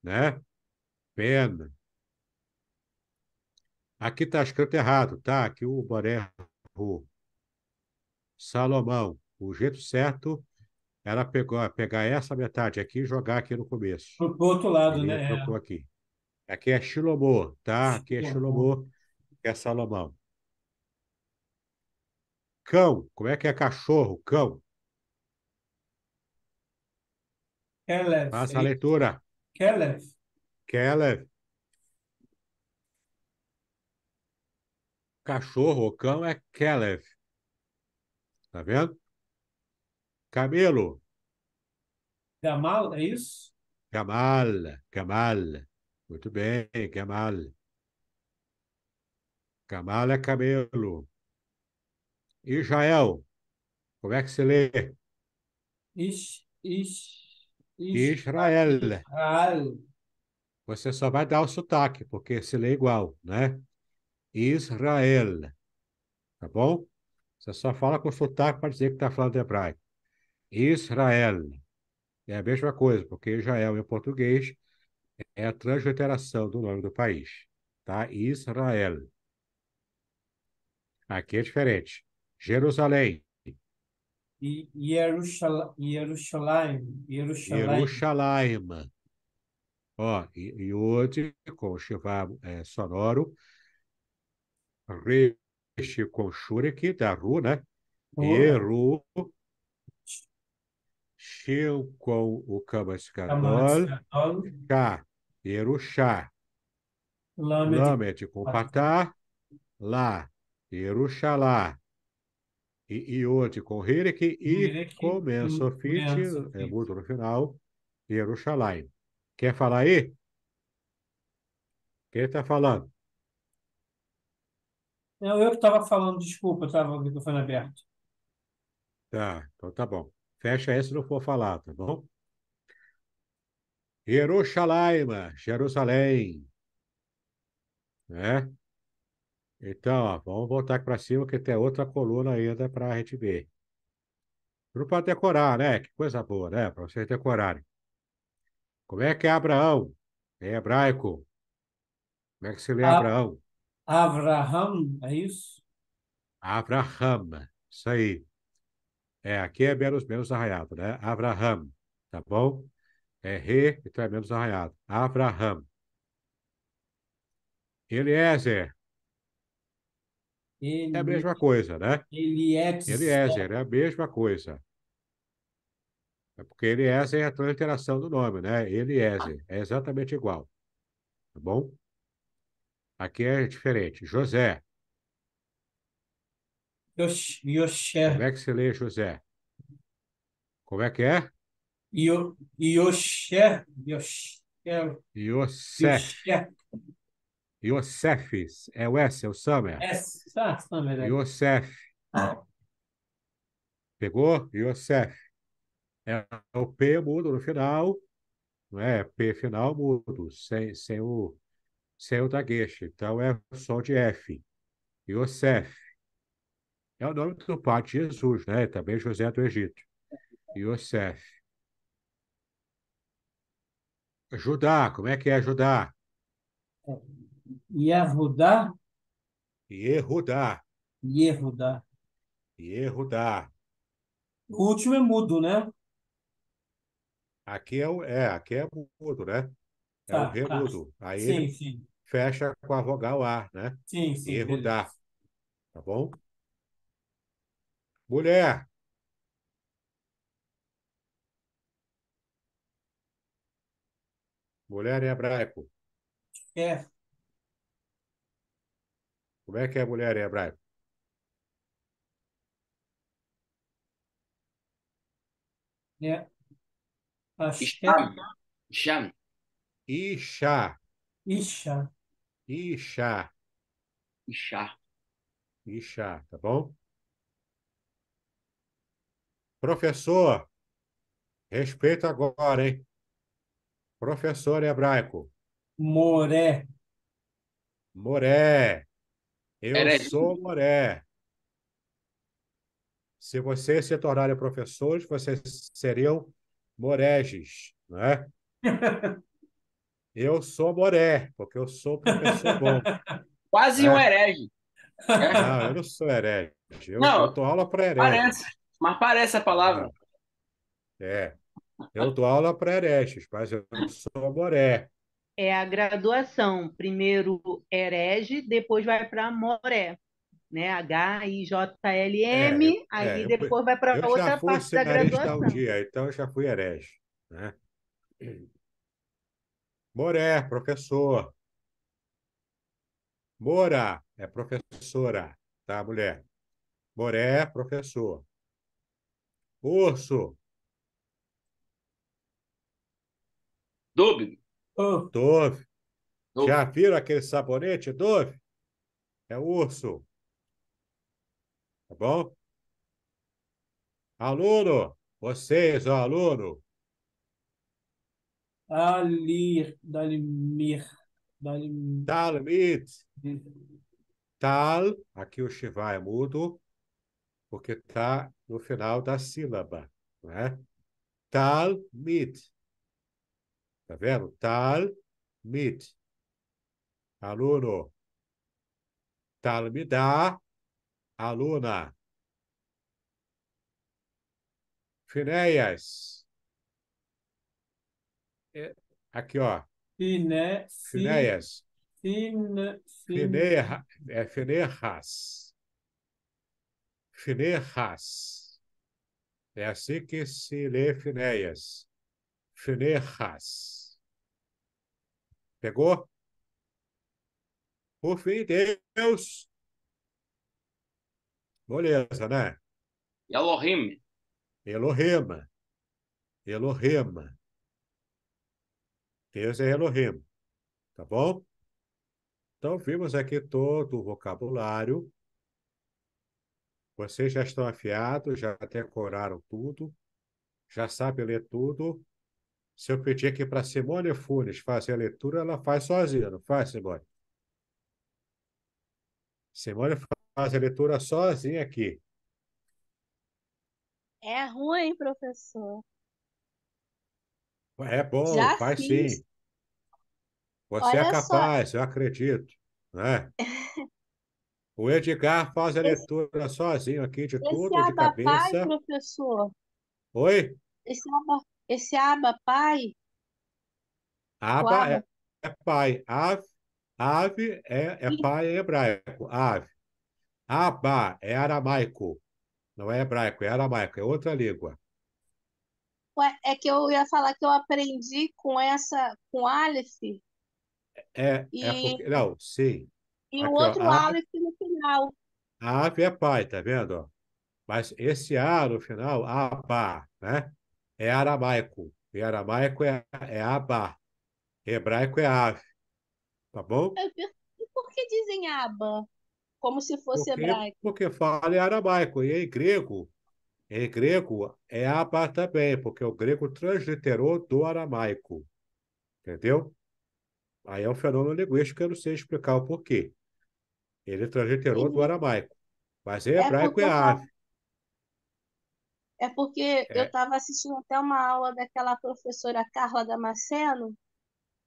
[SPEAKER 1] Né? Pena. Aqui está escrito errado, tá? Aqui o Boré errou. Salomão. O jeito certo era pegar, pegar essa metade aqui e jogar aqui no começo.
[SPEAKER 5] Pro, pro outro lado,
[SPEAKER 1] Ele
[SPEAKER 5] né? É.
[SPEAKER 1] trocou aqui. Aqui é Shilomô, tá? Aqui é
[SPEAKER 5] Shilomô.
[SPEAKER 1] É Salomão. Cão. Como é que é cachorro? Cão.
[SPEAKER 5] Kelef.
[SPEAKER 1] Faça a leitura.
[SPEAKER 5] Kelef.
[SPEAKER 1] Kelev. Cachorro ou cão é Kelev. Tá vendo? Camelo.
[SPEAKER 5] Gamal, é isso?
[SPEAKER 1] Gamal. Gamal. Muito bem, Gamal. Gamal é camelo. Israel. Como é que se lê?
[SPEAKER 5] Ish, ish,
[SPEAKER 1] Israel.
[SPEAKER 5] Israel.
[SPEAKER 1] Você só vai dar o sotaque, porque se lê igual, né? Israel. Tá bom? Você só fala com sotaque para dizer que está falando hebraico. Israel. É a mesma coisa, porque Israel em português é a transliteração do nome do país. Tá? Israel. Aqui é diferente. Jerusalém.
[SPEAKER 5] E Jerusalém. Jerusalém.
[SPEAKER 1] Ó, e, com Shivá é, sonoro, Resh com Shurek, da Ru, né? Eru, Shil com o
[SPEAKER 5] Kamatskadol.
[SPEAKER 1] Chá, Eruxá,
[SPEAKER 5] Lamed.
[SPEAKER 1] Com Patá, Lá, Eruxalá, e Iode com Hirek e
[SPEAKER 5] Hirek,
[SPEAKER 1] com Mensofit,
[SPEAKER 5] Mensofit.
[SPEAKER 1] é mudo no final, Eruxalaim. Quer falar aí? Quem está falando?
[SPEAKER 5] Não, eu que estava falando, desculpa, estava com o microfone aberto.
[SPEAKER 1] Tá, então tá bom. Fecha esse se não for falar, tá bom? Jerusalém, Jerusalém. Né? Então, ó, vamos voltar aqui para cima, que tem outra coluna ainda para a gente ver. Tudo para decorar, né? Que coisa boa, né? Para vocês decorarem. Como é que é Abraão? Em hebraico. Como é que se lê Abraão?
[SPEAKER 5] Avraham, é isso?
[SPEAKER 1] Abraham. Isso aí. É, aqui é menos, menos arraiado, né? Abraham. Tá bom? É re, então é menos arraiado. Abraham. Eliezer. É a mesma coisa, né?
[SPEAKER 5] Eliezer.
[SPEAKER 1] Eliezer, é a mesma coisa. É porque Eliezer é a transliteração do nome, né? Eliezer. É exatamente igual. Tá bom? Aqui é diferente. José.
[SPEAKER 5] Yosh-
[SPEAKER 1] Como é que se lê José? Como é que é?
[SPEAKER 5] Yo- Yosher. Yosher.
[SPEAKER 1] Yosef.
[SPEAKER 5] Yosher.
[SPEAKER 1] Yosefes. É o S, é o Summer.
[SPEAKER 5] Essa, na verdade.
[SPEAKER 1] Yosef. Pegou? Yosef. É o P mudo no final. Não é? P final mudo, sem, sem o, sem o dagueche. Então é o som de F. Yosef. É o nome do pai de Jesus, né? Também José do Egito. Yosef. Judá, como é que é Judá?
[SPEAKER 5] Yehudá.
[SPEAKER 1] Yehudá.
[SPEAKER 5] Yehudá.
[SPEAKER 1] Yehudá.
[SPEAKER 5] O último é mudo, né?
[SPEAKER 1] Aqui é o é, aqui é mudo, né? É
[SPEAKER 5] Tá,
[SPEAKER 1] o re
[SPEAKER 5] tá.
[SPEAKER 1] mudo. Aí
[SPEAKER 5] Sim,
[SPEAKER 1] ele
[SPEAKER 5] sim.
[SPEAKER 1] fecha com a vogal A, né?
[SPEAKER 5] Sim, sim.
[SPEAKER 1] Yehudá. Tá bom? Mulher. Mulher em hebraico.
[SPEAKER 5] É,
[SPEAKER 1] Como é que é mulher em hebraico?
[SPEAKER 5] é.
[SPEAKER 6] Isham. Isham.
[SPEAKER 1] Isha.
[SPEAKER 5] Isha.
[SPEAKER 1] Isha.
[SPEAKER 6] Ishá.
[SPEAKER 1] Isha, tá bom? Professor. Respeita agora, hein? Professor hebraico.
[SPEAKER 5] Moré.
[SPEAKER 1] Moré. Eu sou Moré. Se vocês se tornarem professores, vocês seriam moreges, não é? (laughs) Eu sou Moré, porque eu sou professor bom. (laughs)
[SPEAKER 6] Quase
[SPEAKER 1] É.
[SPEAKER 6] um herege. (laughs)
[SPEAKER 1] Não, eu não sou herege. Eu,
[SPEAKER 6] Não,
[SPEAKER 1] eu dou aula para herege.
[SPEAKER 6] Parece. Mas parece a palavra.
[SPEAKER 1] É. Eu dou aula para hereges, mas eu não sou Moré.
[SPEAKER 2] É a graduação. Primeiro herege, depois vai para Moré. Né? H-I-J-L-M,
[SPEAKER 1] É,
[SPEAKER 2] aí
[SPEAKER 1] é, eu
[SPEAKER 2] depois
[SPEAKER 1] fui-
[SPEAKER 2] vai para
[SPEAKER 1] Eu
[SPEAKER 2] outra parte da
[SPEAKER 1] um
[SPEAKER 2] graduação.
[SPEAKER 1] dia, então eu já fui herege, né? (clears throat) Moré, professor. Mora é professora, tá, mulher? Moré, professor. Urso,
[SPEAKER 6] Dúbio.
[SPEAKER 5] Oh,
[SPEAKER 1] Dove.
[SPEAKER 6] Dove.
[SPEAKER 1] Já viram aquele sabonete, Dove? É urso. Tá bom? Aluno, vocês, ó, aluno.
[SPEAKER 5] Alir. Dalimir. Dalim.
[SPEAKER 1] Talmid. Tal, aqui o Shiva é mudo, porque está no final da sílaba, não é? Talmid. Tá vendo? Talmid. Aluno. Talmidá, aluna. Finéias. É, Aqui, ó.
[SPEAKER 5] Finé. Fi-
[SPEAKER 1] Finéias.
[SPEAKER 5] Fine. Fine.
[SPEAKER 1] Finerra, é Finerras. Finerras. É assim que se lê Finéias. Finerras. Pegou? Por fim, Deus. Beleza, né?
[SPEAKER 6] Elohim.
[SPEAKER 1] Elohim. Elohim. Deus é Elohim. Tá bom? Então, vimos aqui todo o vocabulário. Vocês já estão afiados, já decoraram tudo, já sabem ler tudo. Se eu pedir aqui para Simone Funes fazer a leitura, ela faz sozinha, não faz, Simone? Simone faz a leitura sozinha aqui.
[SPEAKER 8] É ruim, professor.
[SPEAKER 1] É bom,
[SPEAKER 8] Já
[SPEAKER 1] faz
[SPEAKER 8] fiz.
[SPEAKER 1] sim. Você é
[SPEAKER 8] Olha só,
[SPEAKER 1] capaz, eu acredito, né? (laughs) O Edgar faz a
[SPEAKER 8] esse,
[SPEAKER 1] leitura sozinho aqui de
[SPEAKER 8] esse
[SPEAKER 1] tudo de cabeça.
[SPEAKER 8] professor,
[SPEAKER 1] Oi?
[SPEAKER 8] esse aba, esse aba pai,
[SPEAKER 1] Aba é, é pai. Ave, ave é, é pai em hebraico. Ave. Aba é aramaico. Não é hebraico, é aramaico, é outra língua.
[SPEAKER 8] ué, é que eu ia falar que eu aprendi com essa, com Aleph,
[SPEAKER 1] É, é
[SPEAKER 8] e,
[SPEAKER 1] porque. Não, sim.
[SPEAKER 8] e o
[SPEAKER 1] Aqui,
[SPEAKER 8] outro Aleph no final.
[SPEAKER 1] ave é pai, tá vendo? Mas esse A no final, aba, né? É aramaico. E aramaico é, é aba. Hebraico é ave, tá bom?
[SPEAKER 8] Per- E por que dizem aba? Como se fosse
[SPEAKER 1] Porque,
[SPEAKER 8] hebraico.
[SPEAKER 1] porque fala em aramaico. E em grego, em grego é aba também, porque o grego transliterou do aramaico, entendeu? Aí é um fenômeno linguístico que eu não sei explicar o porquê. Ele transliterou do aramaico. Mas em
[SPEAKER 8] É
[SPEAKER 1] hebraico é
[SPEAKER 8] eu é porque eu
[SPEAKER 1] É,
[SPEAKER 8] estava assistindo até uma aula daquela professora Carla Damasceno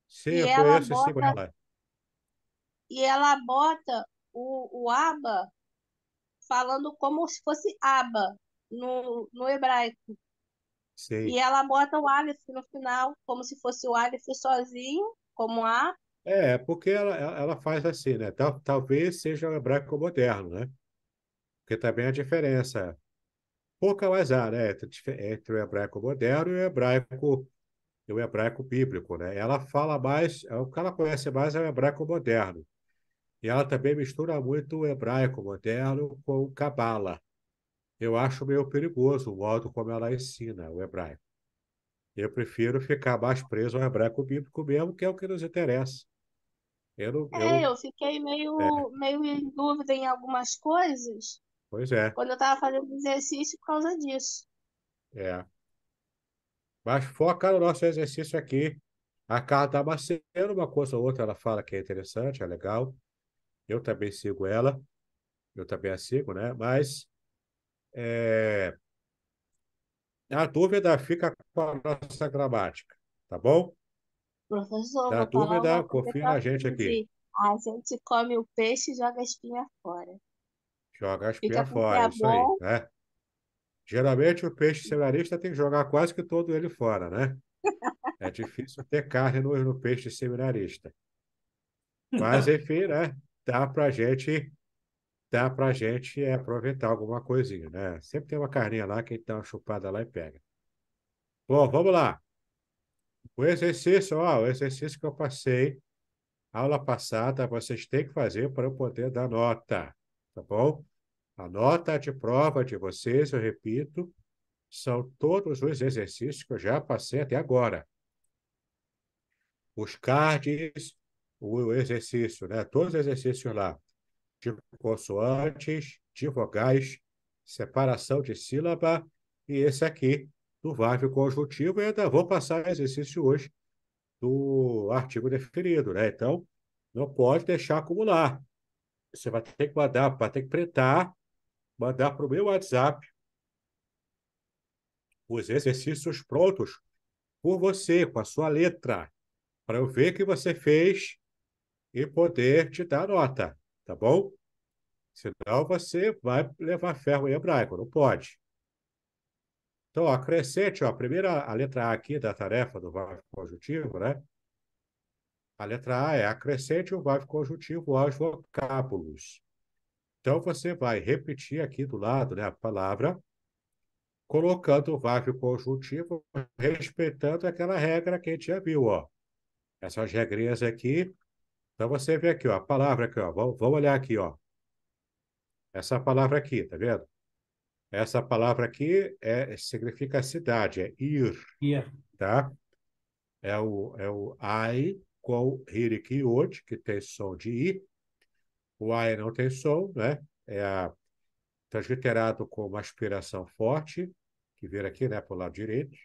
[SPEAKER 1] sim,
[SPEAKER 8] e
[SPEAKER 1] eu
[SPEAKER 8] ela
[SPEAKER 1] conheço, eu
[SPEAKER 8] bota
[SPEAKER 1] ela.
[SPEAKER 8] e ela bota o, o aba falando como se fosse aba no, no hebraico. E
[SPEAKER 1] Sim.
[SPEAKER 8] ela bota o Aleph no final, como se fosse o Aleph sozinho, como A.
[SPEAKER 1] É, porque ela, ela ela faz assim, né? Tal, talvez seja o hebraico moderno, né? Porque também a diferença, pouca mais né? Entre, entre o hebraico moderno e o hebraico, e o hebraico bíblico, né? Ela fala mais, é o que ela conhece mais é o hebraico moderno. E ela também mistura muito o hebraico moderno com o cabala. Eu acho meio perigoso o modo como ela ensina o hebraico. Eu prefiro ficar mais preso ao hebraico bíblico mesmo, que é o que nos interessa. Eu, não-
[SPEAKER 8] É,
[SPEAKER 1] eu,
[SPEAKER 8] eu fiquei
[SPEAKER 1] é,
[SPEAKER 8] meio, meio em dúvida em algumas coisas
[SPEAKER 1] pois é,
[SPEAKER 8] quando eu estava fazendo exercício por causa disso.
[SPEAKER 1] é. Mas foca no nosso exercício aqui. A Carla Damasceno, uma coisa ou outra, ela fala que é interessante, é legal. Eu também sigo ela, eu também a sigo, né? Mas é, a dúvida fica com a nossa gramática, tá bom?
[SPEAKER 8] Professor, vou falar
[SPEAKER 1] dúvida,
[SPEAKER 8] uma coisa que
[SPEAKER 1] confia na gente aqui.
[SPEAKER 8] A gente come o peixe e joga a espinha fora.
[SPEAKER 1] Joga a
[SPEAKER 8] Fica
[SPEAKER 1] espinha
[SPEAKER 8] com o que
[SPEAKER 1] fora, isso aí, né? Geralmente o peixe seminarista tem que jogar quase que todo ele fora, né? É difícil ter carne no, no peixe seminarista. Mas, enfim, né? Dá pra gente, dá pra gente é, aproveitar alguma coisinha, né? Sempre tem uma carninha lá que a gente dá uma chupada lá e pega. Bom, vamos lá. O exercício, ó, o exercício que eu passei, aula passada, vocês têm que fazer para eu poder dar nota, tá bom? A nota de prova de vocês, eu repito, são todos os exercícios que eu já passei até agora. Os cards, o exercício, né? Todos os exercícios lá, de consoantes, de vogais, separação de sílaba, e esse aqui, do verbo conjuntivo, e ainda vou passar exercício hoje do artigo definido, né? Então, não pode deixar acumular. Você vai ter que mandar, vai ter que printar, mandar para o meu WhatsApp os exercícios prontos por você, com a sua letra, para eu ver que você fez e poder te dar nota, tá bom? Senão você vai levar ferro em hebraico, não pode. Então, acrescente, ó, a primeira, a letra A aqui da tarefa do verbo conjuntivo, né? A letra A é acrescente o verbo conjuntivo aos vocábulos. Então, você vai repetir aqui do lado, né, a palavra, colocando o verbo conjuntivo, respeitando aquela regra que a gente já viu, ó. Essas regrinhas aqui. Então, você vê aqui, ó, a palavra aqui, ó. Vamos, vamos olhar aqui, ó. Essa palavra aqui, tá vendo? Essa palavra aqui é, significa cidade, é ir,
[SPEAKER 5] Ia.
[SPEAKER 1] tá? É o, é o ai com hirik yod, que tem som de i. O ai não tem som, né? É a, transliterado com uma aspiração forte, que vira aqui, né, para o lado direito.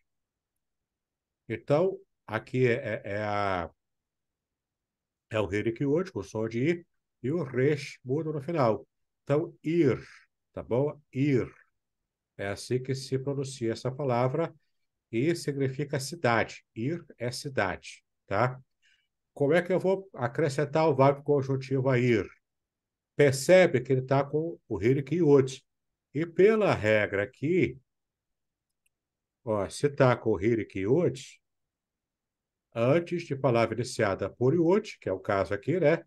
[SPEAKER 1] Então, aqui é, é, é a, é o com som de i, e o resh muda no final. Então, ir, tá bom? Ir. É assim que se pronuncia essa palavra. e significa cidade. Ir é cidade, tá? Como é que eu vou acrescentar o verbo conjuntivo a ir? Percebe que ele está com o hirik yod. E pela regra aqui, ó, se está com o hirik yod, antes de palavra iniciada por yod, que é o caso aqui, né?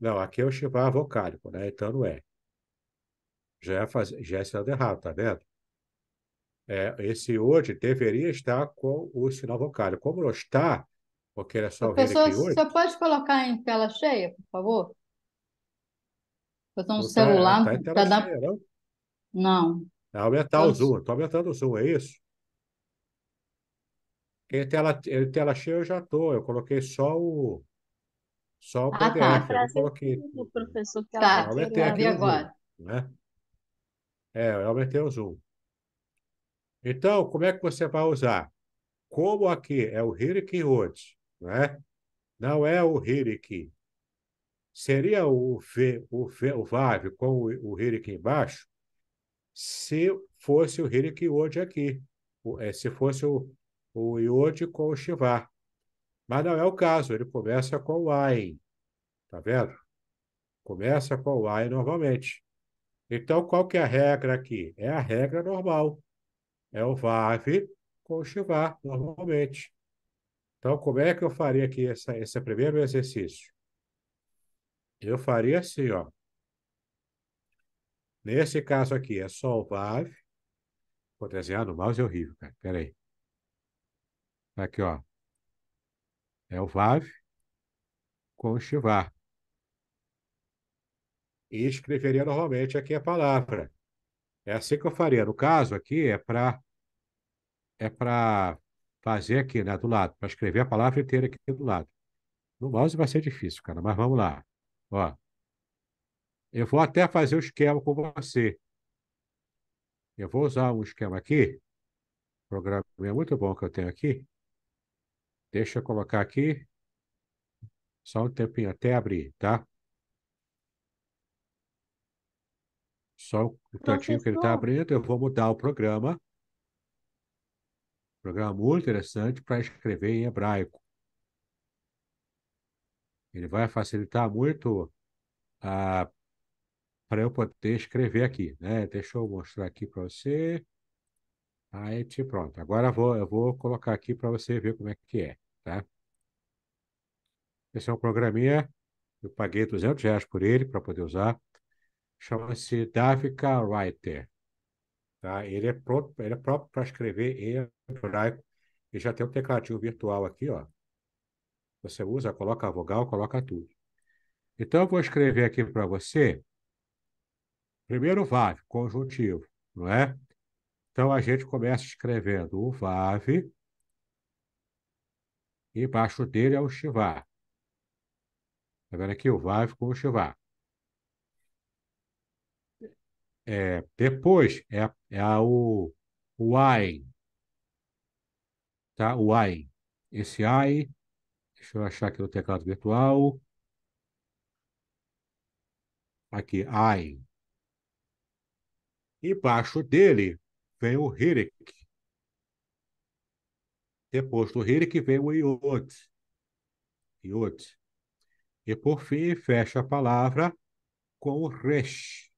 [SPEAKER 1] Não, aqui é o shivar vocálico, né? Então não é. Já é, faz... já é sendo errado, tá vendo? É, esse yod deveria estar com o sinal vocálico. Como não está, porque era só o hirik yod,
[SPEAKER 3] você pode colocar em tela cheia, por favor? Botar um
[SPEAKER 1] não tá,
[SPEAKER 3] celular
[SPEAKER 1] tá
[SPEAKER 3] para dar.
[SPEAKER 1] não?
[SPEAKER 3] Não.
[SPEAKER 1] É aumentar o zoom. Estou aumentando o zoom, é isso? Em tela, em tela cheia eu já estou. Eu coloquei só o, só o
[SPEAKER 3] Ah, tá.
[SPEAKER 1] PDF. Eu não
[SPEAKER 8] Trazer
[SPEAKER 1] coloquei.
[SPEAKER 8] tudo, professor, que
[SPEAKER 1] Eu
[SPEAKER 3] Tá,
[SPEAKER 8] tá
[SPEAKER 1] aumentei
[SPEAKER 8] querendo.
[SPEAKER 1] aqui o zoom,
[SPEAKER 3] agora.
[SPEAKER 1] né? É, eu aumentei o zoom. Então, como é que você vai usar? Como aqui é o Hirik Yod, né? Não é o Hirik. Seria o V, o V, o VAV com o, o Hirik embaixo, se fosse o Hirik Yod aqui. É, se fosse o, o Yod com o Shivar. Mas não é o caso, ele começa com o Ain. Tá vendo? Começa com o Ain normalmente. Então, qual que é a regra aqui? É a regra normal. É o VAV com o Shivar, normalmente. Então, como é que eu faria aqui essa, esse primeiro exercício? Eu faria assim, ó. Nesse caso aqui, é só o VAV. Vou desenhar no mouse é horrível, cara. Pera aí. Aqui, ó. É o VAV com o Shivar. E escreveria normalmente aqui a palavra. É assim que eu faria. No caso aqui, é para é para fazer aqui, né, do lado, para escrever a palavra inteira aqui do lado. No mouse vai ser difícil, cara, mas vamos lá. Ó. Eu vou até fazer o esquema com você. Eu vou usar um esquema aqui. O programa é muito bom que eu tenho aqui. Deixa eu colocar aqui. Só um tempinho até abrir, tá? Só o tantinho que ele está abrindo, eu vou mudar o programa. Programa muito interessante para escrever em hebraico. Ele vai facilitar muito para eu poder escrever aqui, né? Deixa eu mostrar aqui para você. Aí, pronto. Agora eu vou, eu vou colocar aqui para você ver como é que é, tá? Esse é um programinha, eu paguei 200 reais por ele para poder usar. Chama-se Davica Writer, tá? Ele é pronto, ele é próprio para escrever em hebraico. E já tem um tecladinho virtual aqui, ó. Você usa, coloca a vogal, coloca tudo. Então, eu vou escrever aqui para você, primeiro VAV, conjuntivo, não é? Então, a gente começa escrevendo o VAV, e embaixo dele é o Shivar. Tá vendo aqui? O VAV com o Shivar. É, depois é, é o, o AIN, tá? O AIN. Esse AIN, deixa eu achar aqui no teclado virtual. Aqui, AIN. Embaixo dele vem o Hirik. Depois do Hirik vem o Iod. Iod. E por fim, fecha a palavra com o Resh.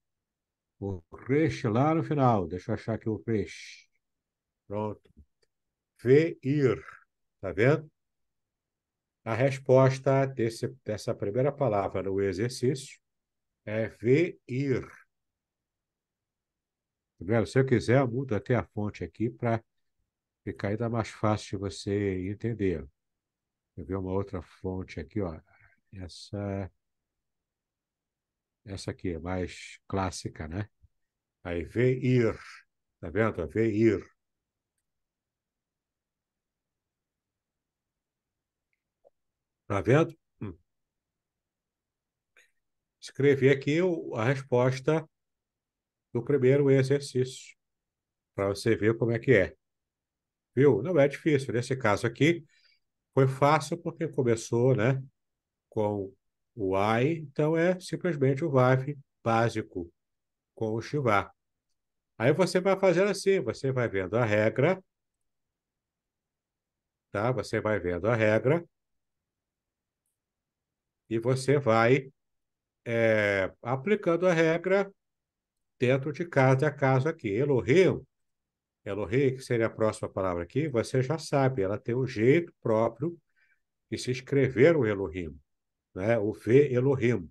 [SPEAKER 1] O Resh lá no final. Deixa eu achar aqui o Resh. Pronto. Veir. Tá vendo? A resposta desse, dessa primeira palavra no exercício é veir. Tá? Se eu quiser, eu mudo até a fonte aqui para ficar ainda mais fácil de você entender. Eu ver uma outra fonte aqui, ó. Essa, essa aqui é mais clássica, né? Aí, veir. Tá vendo? Veir. Tá vendo? Hum. Escrevi aqui a resposta do primeiro exercício, para você ver como é que é. Viu? Não é difícil. Nesse caso aqui, foi fácil porque começou, né, com o I, então é simplesmente o VAV básico com o Shivar. Aí você vai fazendo assim, você vai vendo a regra, tá? Você vai vendo a regra e você vai é, aplicando a regra dentro de cada caso aqui. Elohim, Elohim, que seria a próxima palavra aqui, você já sabe, ela tem um jeito próprio de se escrever o Elohim, né? o V Elohim.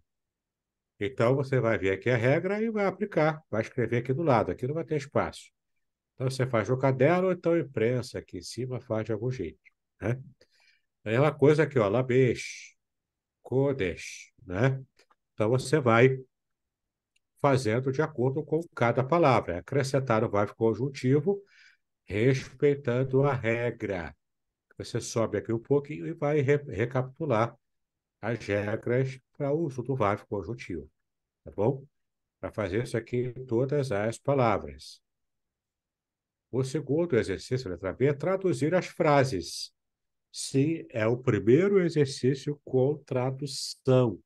[SPEAKER 1] Então, você vai ver aqui a regra e vai aplicar, vai escrever aqui do lado, aqui não vai ter espaço. Então, você faz no caderno ou então imprensa aqui em cima, faz de algum jeito. Né? É uma coisa aqui, ó, Labesh, Kodesh, né? Então, você vai fazendo de acordo com cada palavra. É acrescentar o verbo conjuntivo, respeitando a regra. Você sobe aqui um pouquinho e vai re recapitular as regras para o uso do verbo conjuntivo. Tá bom? Para fazer isso aqui em todas as palavras. O segundo exercício, letra B, é traduzir as frases. Sim, é o primeiro exercício com tradução.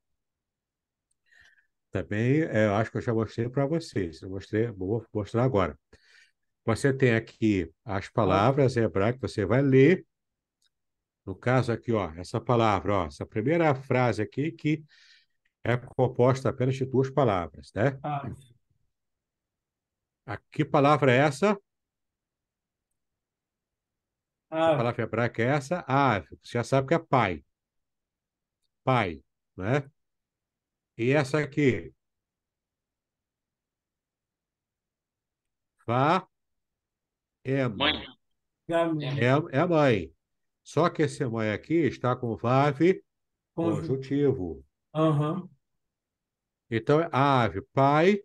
[SPEAKER 1] Também, é, eu acho que eu já mostrei para vocês. Eu mostrei, vou mostrar agora. Você tem aqui as palavras em hebraico que você vai ler. No caso aqui, ó, essa palavra, ó, essa primeira frase aqui que é composta apenas de duas palavras, né?
[SPEAKER 5] Ah,
[SPEAKER 1] A, que palavra é essa? A palavra hebraica é essa? Ah, você já sabe que é pai. Pai, né? E essa aqui? Vá, ema.
[SPEAKER 6] Mãe.
[SPEAKER 5] Gamer.
[SPEAKER 1] É, é mãe. Só que esse mãe aqui está com VAV
[SPEAKER 5] Conju-
[SPEAKER 1] conjuntivo.
[SPEAKER 5] Aham.
[SPEAKER 1] Então, é ave, pai,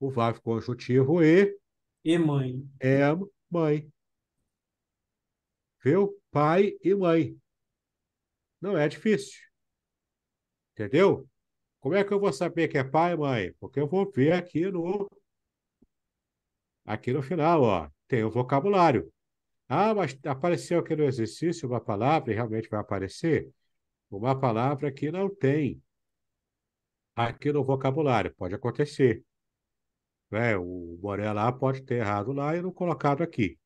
[SPEAKER 1] o VAV conjuntivo e
[SPEAKER 5] E mãe.
[SPEAKER 1] é mãe. Viu? Pai e mãe. Não é difícil. Entendeu? Como é que eu vou saber que é pai e mãe? Porque eu vou ver aqui no aqui no final, ó, tem o vocabulário. Ah, mas apareceu aqui no exercício uma palavra e realmente vai aparecer uma palavra que não tem aqui no vocabulário. Pode acontecer. Né? O Boré lá pode ter errado lá e não colocado aqui.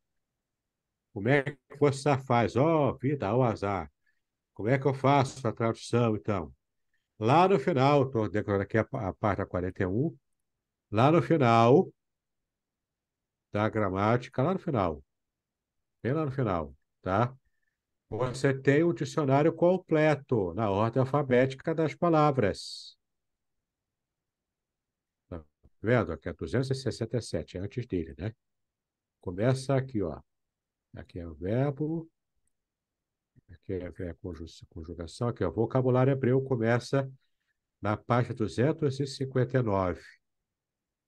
[SPEAKER 1] Como é que você faz? Ó, vida ao azar. Como é que eu faço a tradução, então? Lá no final, estou decorando aqui a, a da 41. Lá no final da gramática, lá no final. Bem lá no final, tá? Você tem o dicionário completo na ordem alfabética das palavras. Tá vendo? Aqui é 267, é antes dele, né? Começa aqui, ó. Aqui é o verbo. Aqui é a conju- conjugação. Aqui, ó. Vocabulário hebreu começa na página 259.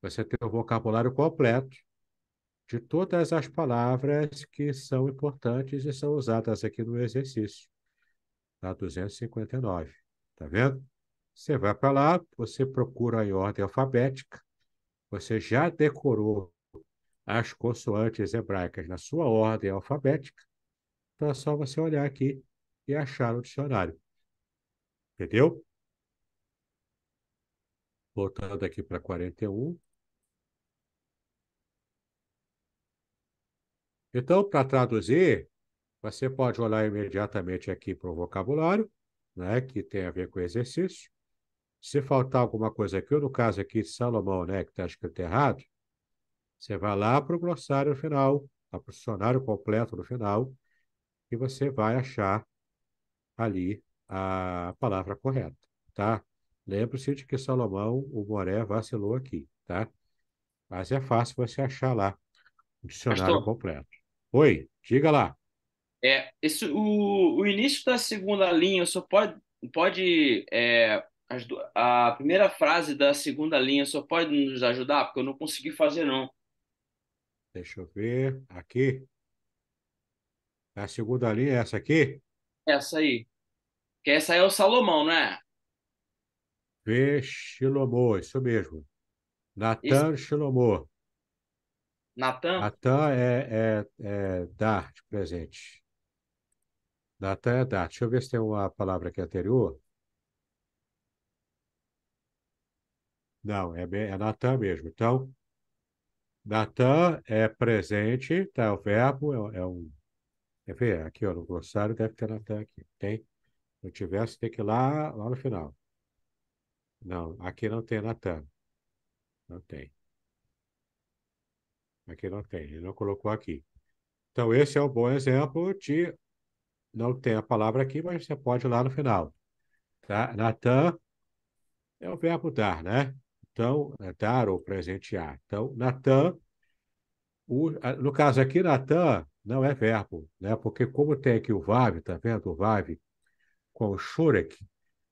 [SPEAKER 1] Você tem o vocabulário completo de todas as palavras que são importantes e são usadas aqui no exercício. Tá? 259. Tá vendo? Você vai para lá, você procura em ordem alfabética. Você já decorou as consoantes hebraicas na sua ordem alfabética. Então é só você olhar aqui e achar no dicionário. Entendeu? Voltando aqui para 41. Então, para traduzir, você pode olhar imediatamente aqui para o vocabulário, né, que tem a ver com o exercício. Se faltar alguma coisa aqui, ou no caso aqui de Salomão, né, que está escrito errado, você vai lá para o glossário final, para o dicionário completo no final, e você vai achar ali a palavra correta, tá? Lembre-se de que Salomão, o Moré, vacilou aqui, tá? Mas é fácil você achar lá o dicionário
[SPEAKER 6] Pastor.
[SPEAKER 1] completo. Oi, diga lá.
[SPEAKER 6] É, esse, o, o início da segunda linha só pode, pode é, a primeira frase da segunda linha só pode nos ajudar, porque eu não consegui fazer, não.
[SPEAKER 1] Deixa eu ver. Aqui. A segunda linha é essa aqui.
[SPEAKER 6] Essa aí. Que essa aí é o Salomão, não é?
[SPEAKER 1] Vê Shilomô, isso mesmo. Natan Shilomô.
[SPEAKER 6] Natan?
[SPEAKER 1] Natan é, é, é dar de presente. Natan é dar. Deixa eu ver se tem uma palavra aqui anterior. Não, é, é Natan mesmo. Então, Natan é presente, tá? O verbo é, é um, Quer ver? Aqui, ó, no glossário deve ter Natan aqui. Tem? Se não tivesse, tem que ir lá, lá no final. Não, aqui não tem Natan. Não tem. Aqui não tem, ele não colocou aqui. Então, esse é um bom exemplo de. Não tem a palavra aqui, mas você pode ir lá no final. Tá? Natan é o verbo dar, né? Então, dar ou presentear. Então, Natan, o, no caso aqui, Natan não é verbo, né? Porque como tem aqui o Vav, tá vendo? O Vav com o Shurek.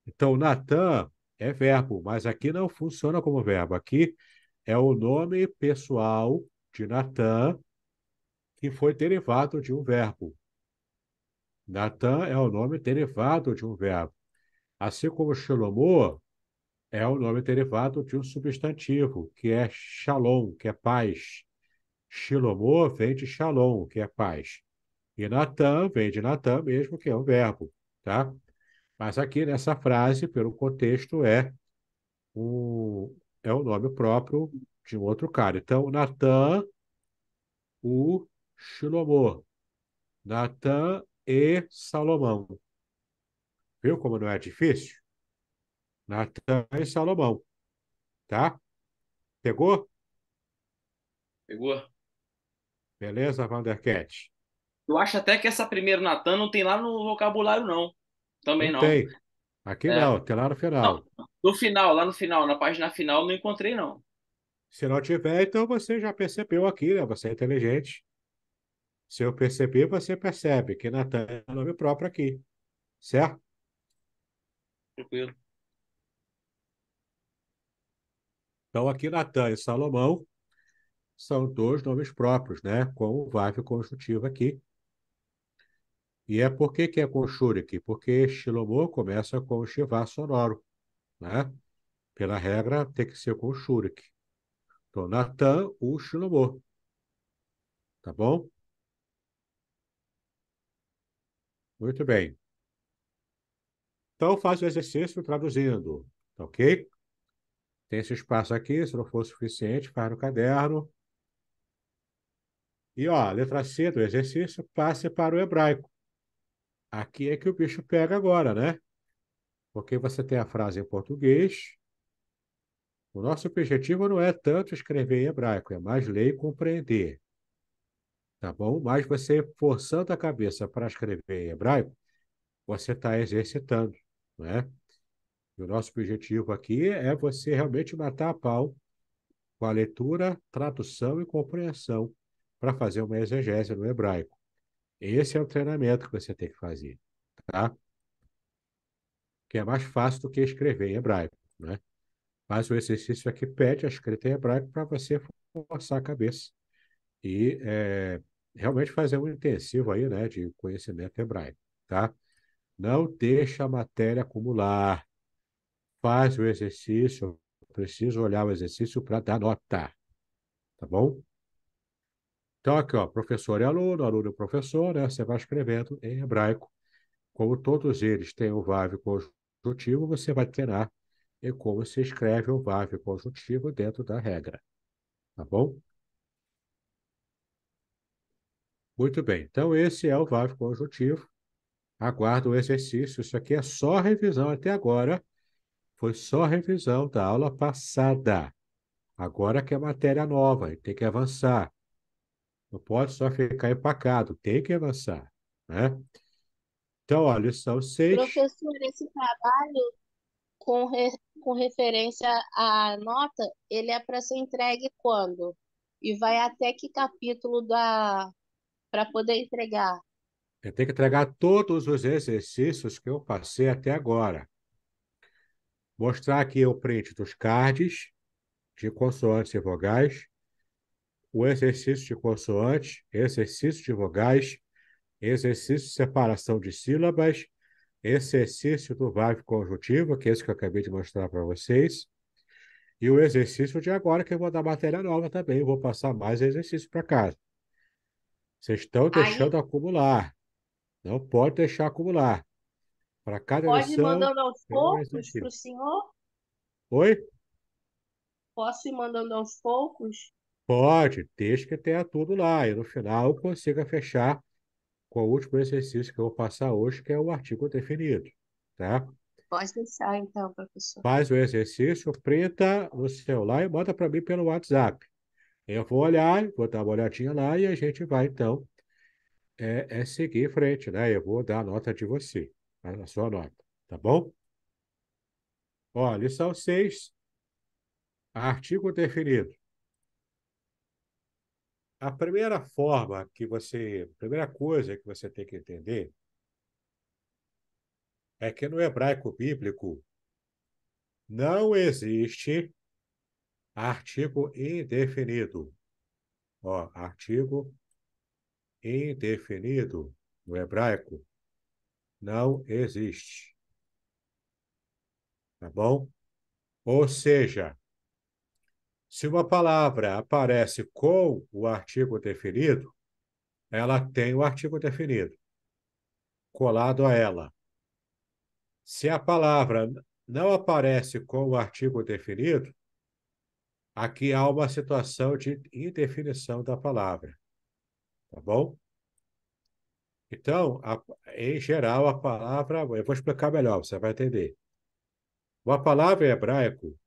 [SPEAKER 1] Então, Natan é verbo, mas aqui não funciona como verbo. Aqui é o nome pessoal de Natan que foi derivado de um verbo. Natan é o nome derivado de um verbo. Assim como Shlomo é o nome derivado de um substantivo, que é Shalom, que é paz. Shlomo vem de Shalom, que é paz. E Natan vem de Natan mesmo, que é um verbo, tá? Mas aqui nessa frase, pelo contexto, é um, é o nome próprio de um outro cara. Então, Natan, o Shlomo. Natan e Salomão. Viu como não é difícil? Natan e Salomão. Tá? Pegou?
[SPEAKER 6] Pegou?
[SPEAKER 1] Beleza, Vandercat?
[SPEAKER 6] Eu acho até que essa primeira Natan não tem lá no vocabulário, não. Também não.
[SPEAKER 1] Não tem. Aqui
[SPEAKER 6] É.
[SPEAKER 1] não, tem lá no final.
[SPEAKER 6] Não, no final, lá no final, na página final, não encontrei, não.
[SPEAKER 1] Se não tiver, então você já percebeu aqui, né? Você é inteligente. Se eu perceber, você percebe que Natan é nome próprio aqui. Certo?
[SPEAKER 6] Tranquilo.
[SPEAKER 1] Então, aqui Natan e Salomão são dois nomes próprios, né? Com o VAV conjuntivo aqui. E é por que que é com Shurek? Porque Shlomo começa com o Shivá sonoro, né? Pela regra, tem que ser com o Shurek. Então, Natan, o Shlomo. Tá bom? Muito bem. Então, faz o exercício traduzindo, tá ok? Tem esse espaço aqui, se não for suficiente, faz no caderno. E, ó, letra C do exercício, passe para o hebraico. Aqui é que o bicho pega agora, né? Porque você tem a frase em português. O nosso objetivo não é tanto escrever em hebraico, é mais ler e compreender. Tá bom? Mas você forçando a cabeça para escrever em hebraico, você está exercitando, né? E o nosso objetivo aqui é você realmente matar a pau com a leitura, tradução e compreensão para fazer uma exegese no hebraico. Esse é o treinamento que você tem que fazer, tá? Que é mais fácil do que escrever em hebraico, né? Mas o exercício aqui pede a escrita em hebraico para você forçar a cabeça e é, realmente fazer um intensivo aí, né, de conhecimento hebraico, tá? Não deixa a matéria acumular. Faz o exercício, preciso olhar o exercício para dar nota, tá bom? Então, aqui, ó, professor e aluno, aluno e professor, né? Você vai escrevendo em hebraico. Como todos eles têm o VAV conjuntivo, você vai treinar em como se escreve o VAV conjuntivo dentro da regra. Tá bom? Muito bem. Então, esse é o VAV conjuntivo. Aguardo o exercício. Isso aqui é só revisão até agora. Foi só revisão da aula passada. Agora que é matéria nova, tem que avançar. Não pode só ficar empacado, tem que avançar, né? Então, olha, lição 6.
[SPEAKER 8] Professor, esse trabalho com, re- com referência à nota, ele é para ser entregue quando? E vai até que capítulo da para poder entregar?
[SPEAKER 1] Eu tenho que entregar todos os exercícios que eu passei até agora. Mostrar aqui o print dos cards de consoantes e vogais, o exercício de consoantes, exercício de vogais, exercício de separação de sílabas, exercício do VAV conjuntivo, que é esse que eu acabei de mostrar para vocês, e o exercício de agora, que eu vou dar matéria nova também, vou passar mais exercício para casa. Vocês estão
[SPEAKER 8] Aí
[SPEAKER 1] deixando acumular. Não pode deixar acumular. Para cada
[SPEAKER 8] pode
[SPEAKER 1] lição,
[SPEAKER 8] mandando aos
[SPEAKER 1] um
[SPEAKER 8] poucos para o senhor?
[SPEAKER 1] Oi?
[SPEAKER 8] Posso ir mandando aos poucos?
[SPEAKER 1] Pode, desde que tenha tudo lá. E no final consiga fechar com o último exercício que eu vou passar hoje, que é o artigo definido, tá?
[SPEAKER 8] Pode deixar então, professor.
[SPEAKER 1] Faz o exercício, printa no celular e manda para mim pelo WhatsApp. Eu vou olhar, vou dar uma olhadinha lá e a gente vai, então, é, é seguir em frente, né? Eu vou dar a nota de você, a sua nota, tá bom? Ó, lição 6, artigo definido. A primeira forma que você, a primeira coisa que você tem que entender é que no hebraico bíblico não existe artigo indefinido. Ó, artigo indefinido no hebraico não existe. Tá bom? Ou seja, se uma palavra aparece com o artigo definido, ela tem o artigo definido colado a ela. Se a palavra não aparece com o artigo definido, aqui há uma situação de indefinição da palavra. Tá bom? Então, a, em geral, a palavra. Eu vou explicar melhor, você vai entender. Uma palavra em hebraico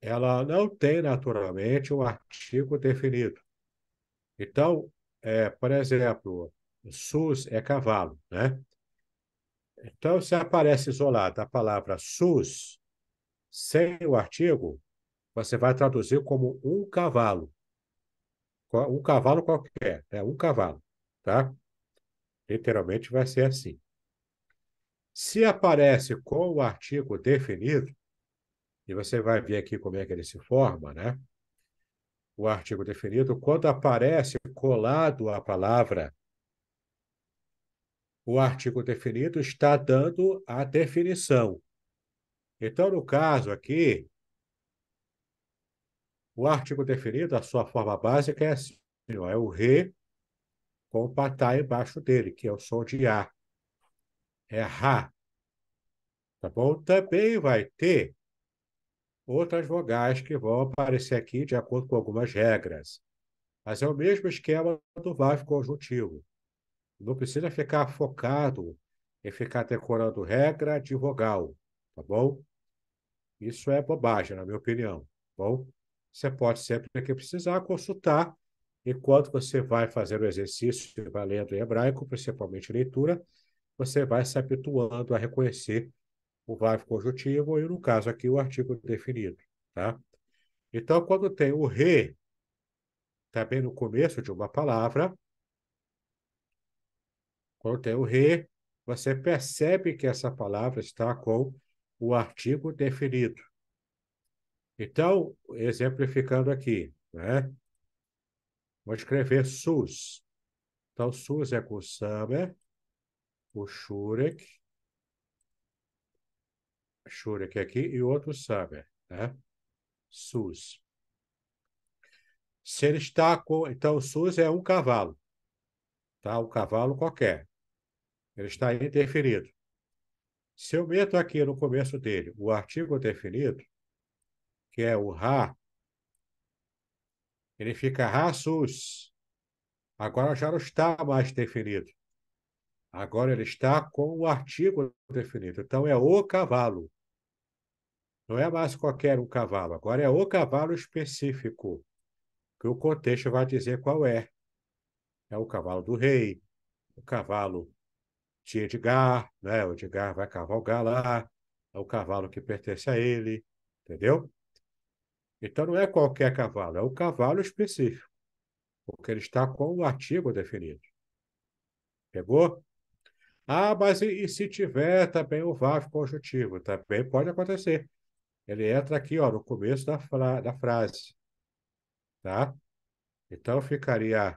[SPEAKER 1] ela não tem naturalmente um artigo definido. Então, é, por exemplo, SUS é cavalo, né? Então, se aparece isolada a palavra SUS sem o artigo, você vai traduzir como um cavalo. Um cavalo qualquer, é né? um cavalo, tá? Literalmente vai ser assim. Se aparece com o artigo definido, e você vai ver aqui como é que ele se forma, né? O artigo definido, quando aparece colado a palavra, o artigo definido está dando a definição. Então, no caso aqui, o artigo definido, a sua forma básica é assim, ó, é o re com o patá embaixo dele, que é o som de A. É Ra. Tá bom? Também vai ter outras vogais que vão aparecer aqui de acordo com algumas regras. Mas é o mesmo esquema do VAV conjuntivo. Não precisa ficar focado em ficar decorando regra de vogal, tá bom? Isso é bobagem, na minha opinião, tá bom? Você pode sempre que precisar consultar enquanto você vai fazer o exercício, vai lendo em hebraico, principalmente leitura, você vai se habituando a reconhecer o VAV conjuntivo e, no caso aqui, o artigo definido. Tá? Então, quando tem o re, também no começo de uma palavra, quando tem o re, você percebe que essa palavra está com o artigo definido. Então, exemplificando aqui, né? Vou escrever SUS. Então, SUS é com Summer, o Shurek, Shurek aqui e outro Saber, né? SUS. Se ele está com. Então, o SUS é um cavalo, tá? Um cavalo qualquer. Ele está indefinido. Se eu meto aqui no começo dele o artigo definido, que é o RA, ele fica RA-SUS. Agora já não está mais definido. Agora ele está com o artigo definido. Então é o cavalo. Não é mais qualquer um cavalo, agora é o cavalo específico, que o contexto vai dizer qual é. É o cavalo do rei, o cavalo de Edgar, né? O Edgar vai cavalgar lá, é o cavalo que pertence a ele, entendeu? Então não é qualquer cavalo, é o cavalo específico, porque ele está com o artigo definido. Pegou? Ah, mas e, e se tiver também o VAV conjuntivo? Também pode acontecer. Ele entra aqui, ó, no começo da, fra da frase. Tá? Então ficaria.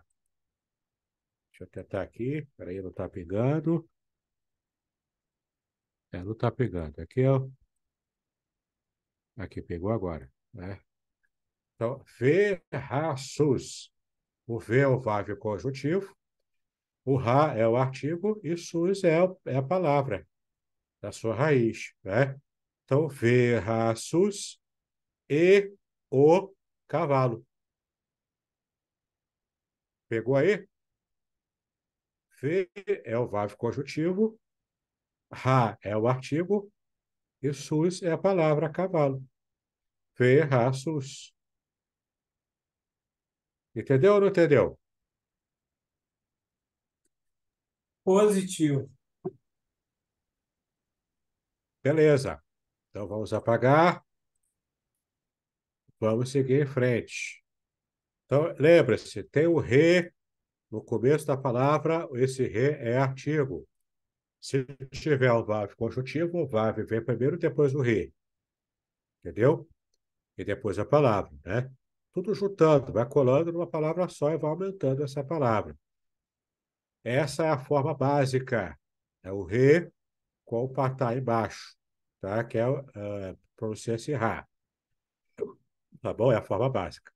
[SPEAKER 1] Deixa eu tentar aqui. Peraí, não está pegando. É, não está pegando. Aqui, ó. Aqui, pegou agora. Né? Então, verraçus. O V é o vável conjuntivo. O ra é o artigo e sus é, é a palavra da sua raiz, né? Então, verraços e o cavalo. Pegou aí? Ve é o verbo conjuntivo, ra é o artigo e sus é a palavra cavalo. Ve, ra, sus. Entendeu ou não entendeu?
[SPEAKER 5] Positivo.
[SPEAKER 1] Beleza. Então vamos apagar. Vamos seguir em frente. Então, lembre-se, tem o re no começo da palavra, esse re é artigo. Se tiver o VAV conjuntivo, o VAV vem primeiro, depois o re. Entendeu? E depois a palavra, né? Tudo juntando, vai colando numa palavra só e vai aumentando essa palavra. Essa é a forma básica. É o re com o patá embaixo, tá? Que é a uh, pronúncia Ra. Tá bom? É a forma básica.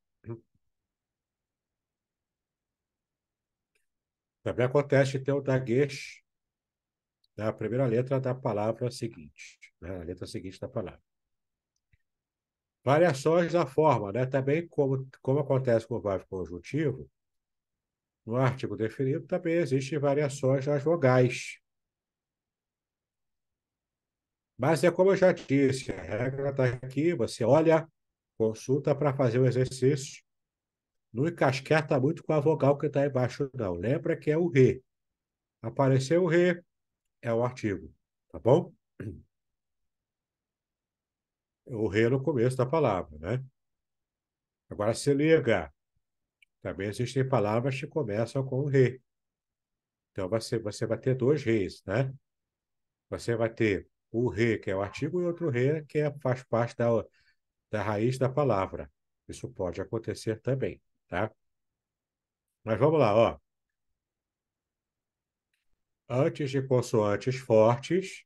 [SPEAKER 1] Também acontece ter o daguesh na primeira letra da palavra seguinte, né? a letra seguinte da palavra. Variações da forma, né? Também, como, como acontece com o verbo conjuntivo, no artigo definido também existem variações das vogais. Mas é como eu já disse, a regra está aqui, você olha, consulta para fazer o exercício, não encasqueta muito com a vogal que está embaixo, não. Lembra que é o re. Apareceu o re, é o artigo, tá bom? O re no começo da palavra, né? Agora se liga. Também existem palavras que começam com o re. Então você, você vai ter dois reis, né? Você vai ter o re, que é o artigo, e outro re, que é, faz parte da, da raiz da palavra. Isso pode acontecer também tá? Mas vamos lá, ó. Antes de consoantes fortes,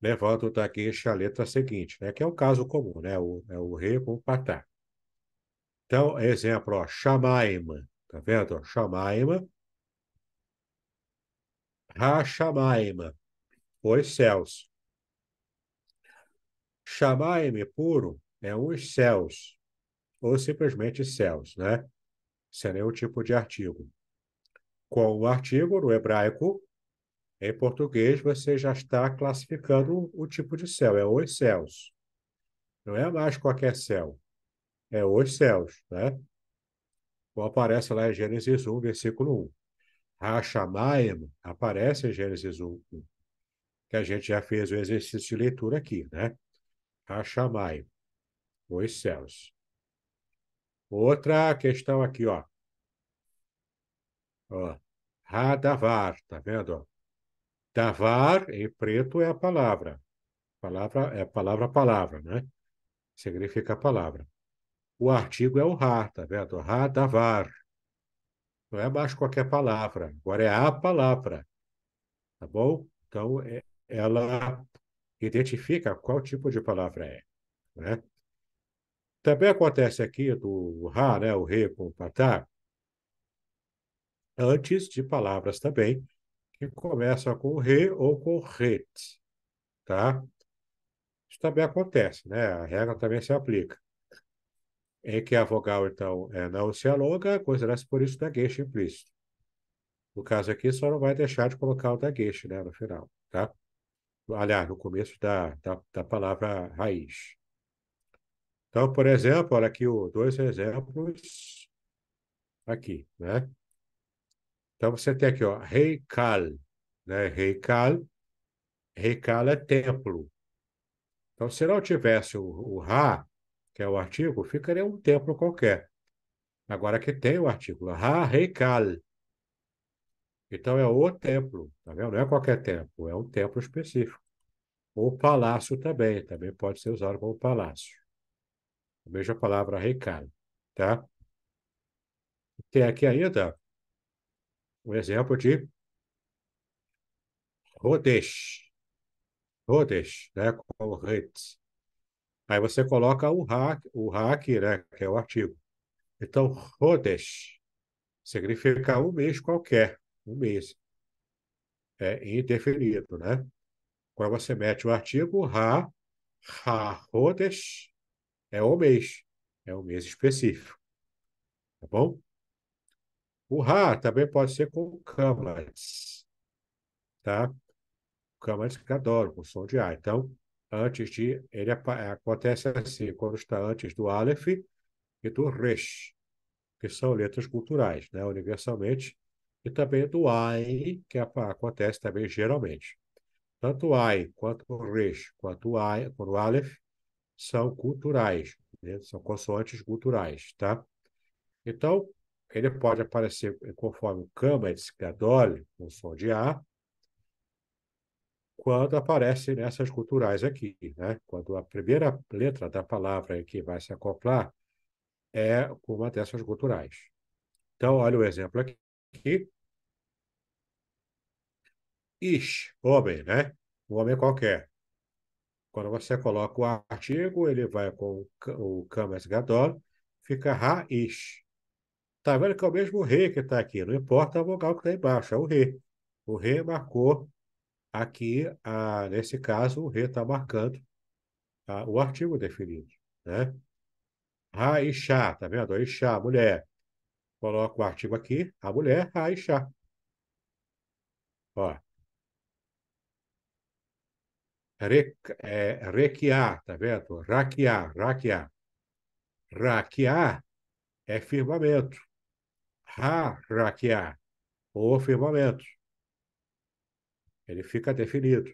[SPEAKER 1] levando da queixa a letra seguinte, né? Que é o caso comum, né? O, é o re com o patá. Então, exemplo, ó, Shamaima, tá vendo? Shamaima. Ha-Shamaima, os céus. Shamaime puro é os céus ou simplesmente céus, né? Sem nenhum tipo de artigo. Com o artigo no hebraico, em português você já está classificando o tipo de céu, é os céus. Não é mais qualquer céu, é os céus, né? Como aparece lá em Gênesis 1, versículo 1. Hashamaim aparece em Gênesis 1, que a gente já fez o exercício de leitura aqui, né? Hashamaim, os céus. Outra questão aqui, ó. ó. Radavar, tá vendo? Davar, em preto, é a palavra. Palavra é palavra, palavra, né? Significa palavra. O artigo é o ra, tá vendo? Radavar. Não é mais qualquer palavra. Agora é a palavra. Tá bom? Então, é, ela identifica qual tipo de palavra é. Né? Também acontece aqui do Ra, né, o Re com o Patá, antes de palavras também, que começam com Re ou com Ret, tá? Isso também acontece, né? A regra também se aplica. Em que a vogal, então, é, não se alonga, considera-se por isso dagueche implícito. No caso aqui, só não vai deixar de colocar o dagueche, né, no final, tá? Aliás, no começo da, da, da palavra raiz. Então, por exemplo, olha aqui o, dois exemplos aqui, né? Então, você tem aqui, ó, Reikal, né? Reikal, Reikal é templo. Então, se não tivesse o, o Ra, que é o artigo, ficaria um templo qualquer. Agora que tem o artigo, Ra Reikal. Então, é o templo, tá vendo? Não é qualquer templo, é um templo específico. Ou palácio também, também pode ser usado como palácio. Veja a palavra recado, tá? Tem aqui ainda um exemplo de Rodesh. Rodesh, né? Com Retz. Aí você coloca o hack, o hack, né? Que é o artigo. Então, Rodesh significa um mês qualquer, um mês. É indefinido, né? Quando você mete o artigo, ha, ha, Rodesh, é o mês. É um mês específico. Tá bom? O Ra também pode ser com Kamas, tá? Kamas Gadol, com som de A. Então, antes de. Ele acontece assim, quando está antes do Aleph e do Resh, que são letras culturais, né? universalmente, e também do Ai, que acontece também geralmente. Tanto o Ai, quanto o Resh, quanto o Ai, quanto o Aleph, são culturais, né? são consoantes culturais, tá? Então, ele pode aparecer conforme o Kametz, Gadol, com som de A, quando aparece nessas culturais aqui, né? Quando a primeira letra da palavra que vai se acoplar é uma dessas culturais. Então, olha o exemplo aqui. Ish, homem, né? Um homem qualquer. Quando você coloca o artigo, ele vai com o Kamas Gadol, fica Ha-ish. Tá vendo que é o mesmo re que está aqui, não importa a vogal que está embaixo, é o re. O re marcou aqui, ah, nesse caso, o re está marcando ah, o artigo definido, né? Raixá, tá vendo? Ixá, mulher. Coloca o artigo aqui, a mulher, Raixá. Ó. Re, é, requiá, tá vendo? Raquiá, raquiá. Raquiá é firmamento. Ha-raquiá, o firmamento. Ele fica definido,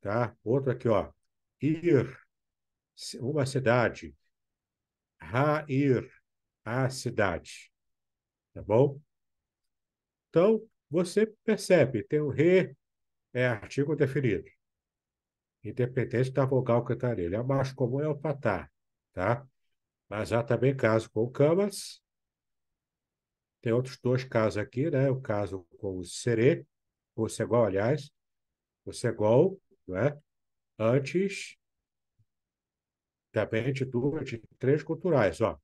[SPEAKER 1] tá? Outro aqui, ó. Ir, uma cidade. Ha-ir, a cidade. Tá bom? Então, você percebe, tem o re, é artigo definido. Independente da vogal que está nele. É mais comum é o patá, tá? Mas há também caso com camas. Tem outros dois casos aqui, né? O caso com o serê, o segol, aliás. O segol, não é? Antes também de duas, de três culturais, ó.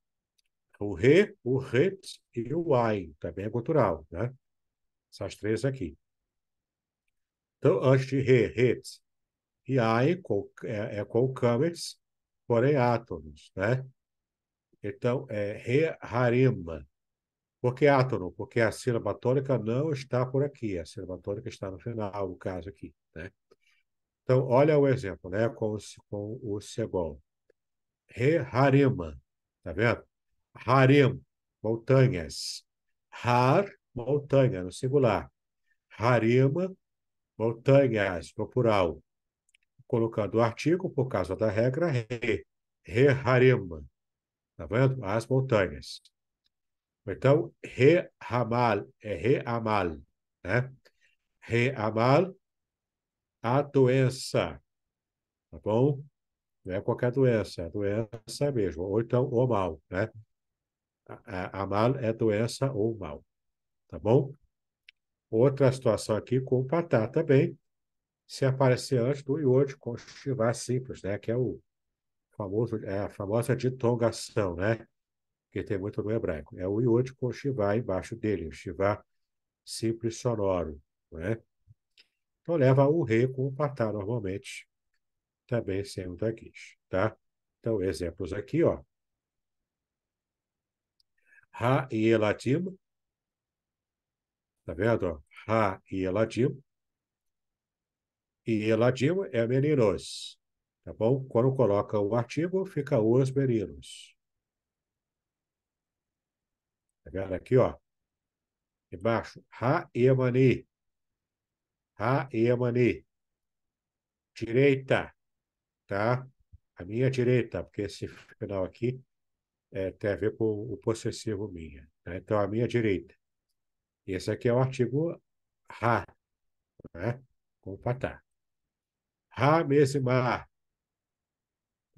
[SPEAKER 1] O re, o ret e o ai, também é cultural, né? Essas três aqui. Então, antes de re, ret e ai, é, é com cames, porém átomos, né? Então, é re, harima. Por que átono? Porque a sílaba tônica não está por aqui. A sílaba tônica está no final, no caso aqui, né? Então, olha o exemplo, né? Com, com o segol. Re, harima. Tá vendo? Harim, montanhas. Har, montanha, no singular. Harima, montanhas, no plural. Colocando o artigo, por causa da regra, re. Re, harima. Tá vendo? As montanhas. Então, re-ramal é re-amal, né? Re-amal, a doença, tá bom? Não é qualquer doença, é doença mesmo, ou então o mal, né? A, a mal é doença ou mal, tá bom? Outra situação aqui com o patá também, se aparecer antes do iode conjuntivar simples, né? Que é o famoso, é a famosa ditongação, né? Que tem muito no hebraico. É o iode com shivá embaixo dele, o shivá simples sonoro, né? Então leva o re com o patá normalmente, também sem o daguish, tá? Então, exemplos aqui, ó. Ha e elatim. Tá vendo? Ha e elatim. E elatim é meninos. Tá bom? Quando coloca o artigo, fica os meninos. Vendo aqui, ó? Embaixo. E mani. Ha e mani. Direita. Tá? A minha direita, porque esse final aqui é, tem a ver com o possessivo minha. Né? Então, a minha direita. Esse aqui é o artigo ha, né? com patá. Ha mesimar.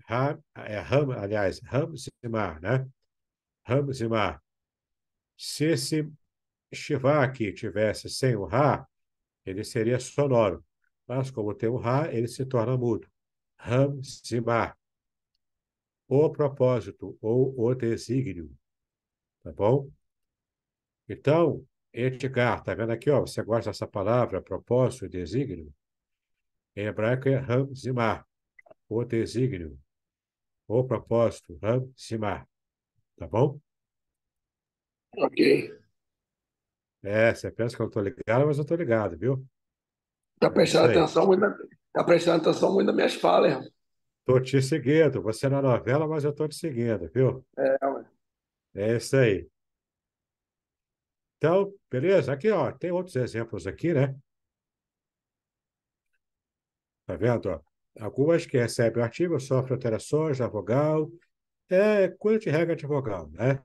[SPEAKER 1] Ha, é ram, aliás, ramzimar, né? Ramzimar. Se esse Shiva aqui tivesse sem o Ra, ele seria sonoro. Mas como tem o Ra, ele se torna mudo. Ramzimar o propósito ou o desígnio. Tá bom? Então, Edgar, tá vendo aqui, ó? Você gosta dessa palavra, propósito e desígnio? Em hebraico é Hamzimah, o desígnio, o propósito, Hamzimah. Tá bom?
[SPEAKER 7] Ok.
[SPEAKER 1] É, você pensa que eu estou ligado, mas eu estou ligado, viu?
[SPEAKER 7] Tá
[SPEAKER 1] É
[SPEAKER 7] prestando
[SPEAKER 1] aí.
[SPEAKER 7] atenção muito, tá prestando atenção muito nas minhas falas, irmão.
[SPEAKER 1] Estou te seguindo. Você na novela, mas eu estou te seguindo, viu?
[SPEAKER 7] É, ué.
[SPEAKER 1] É isso aí. Então, beleza? Aqui, ó, tem outros exemplos aqui, né? Tá vendo? ó? Algumas que recebem o artigo sofrem alterações na vogal. É coisa de regra de vogal, né?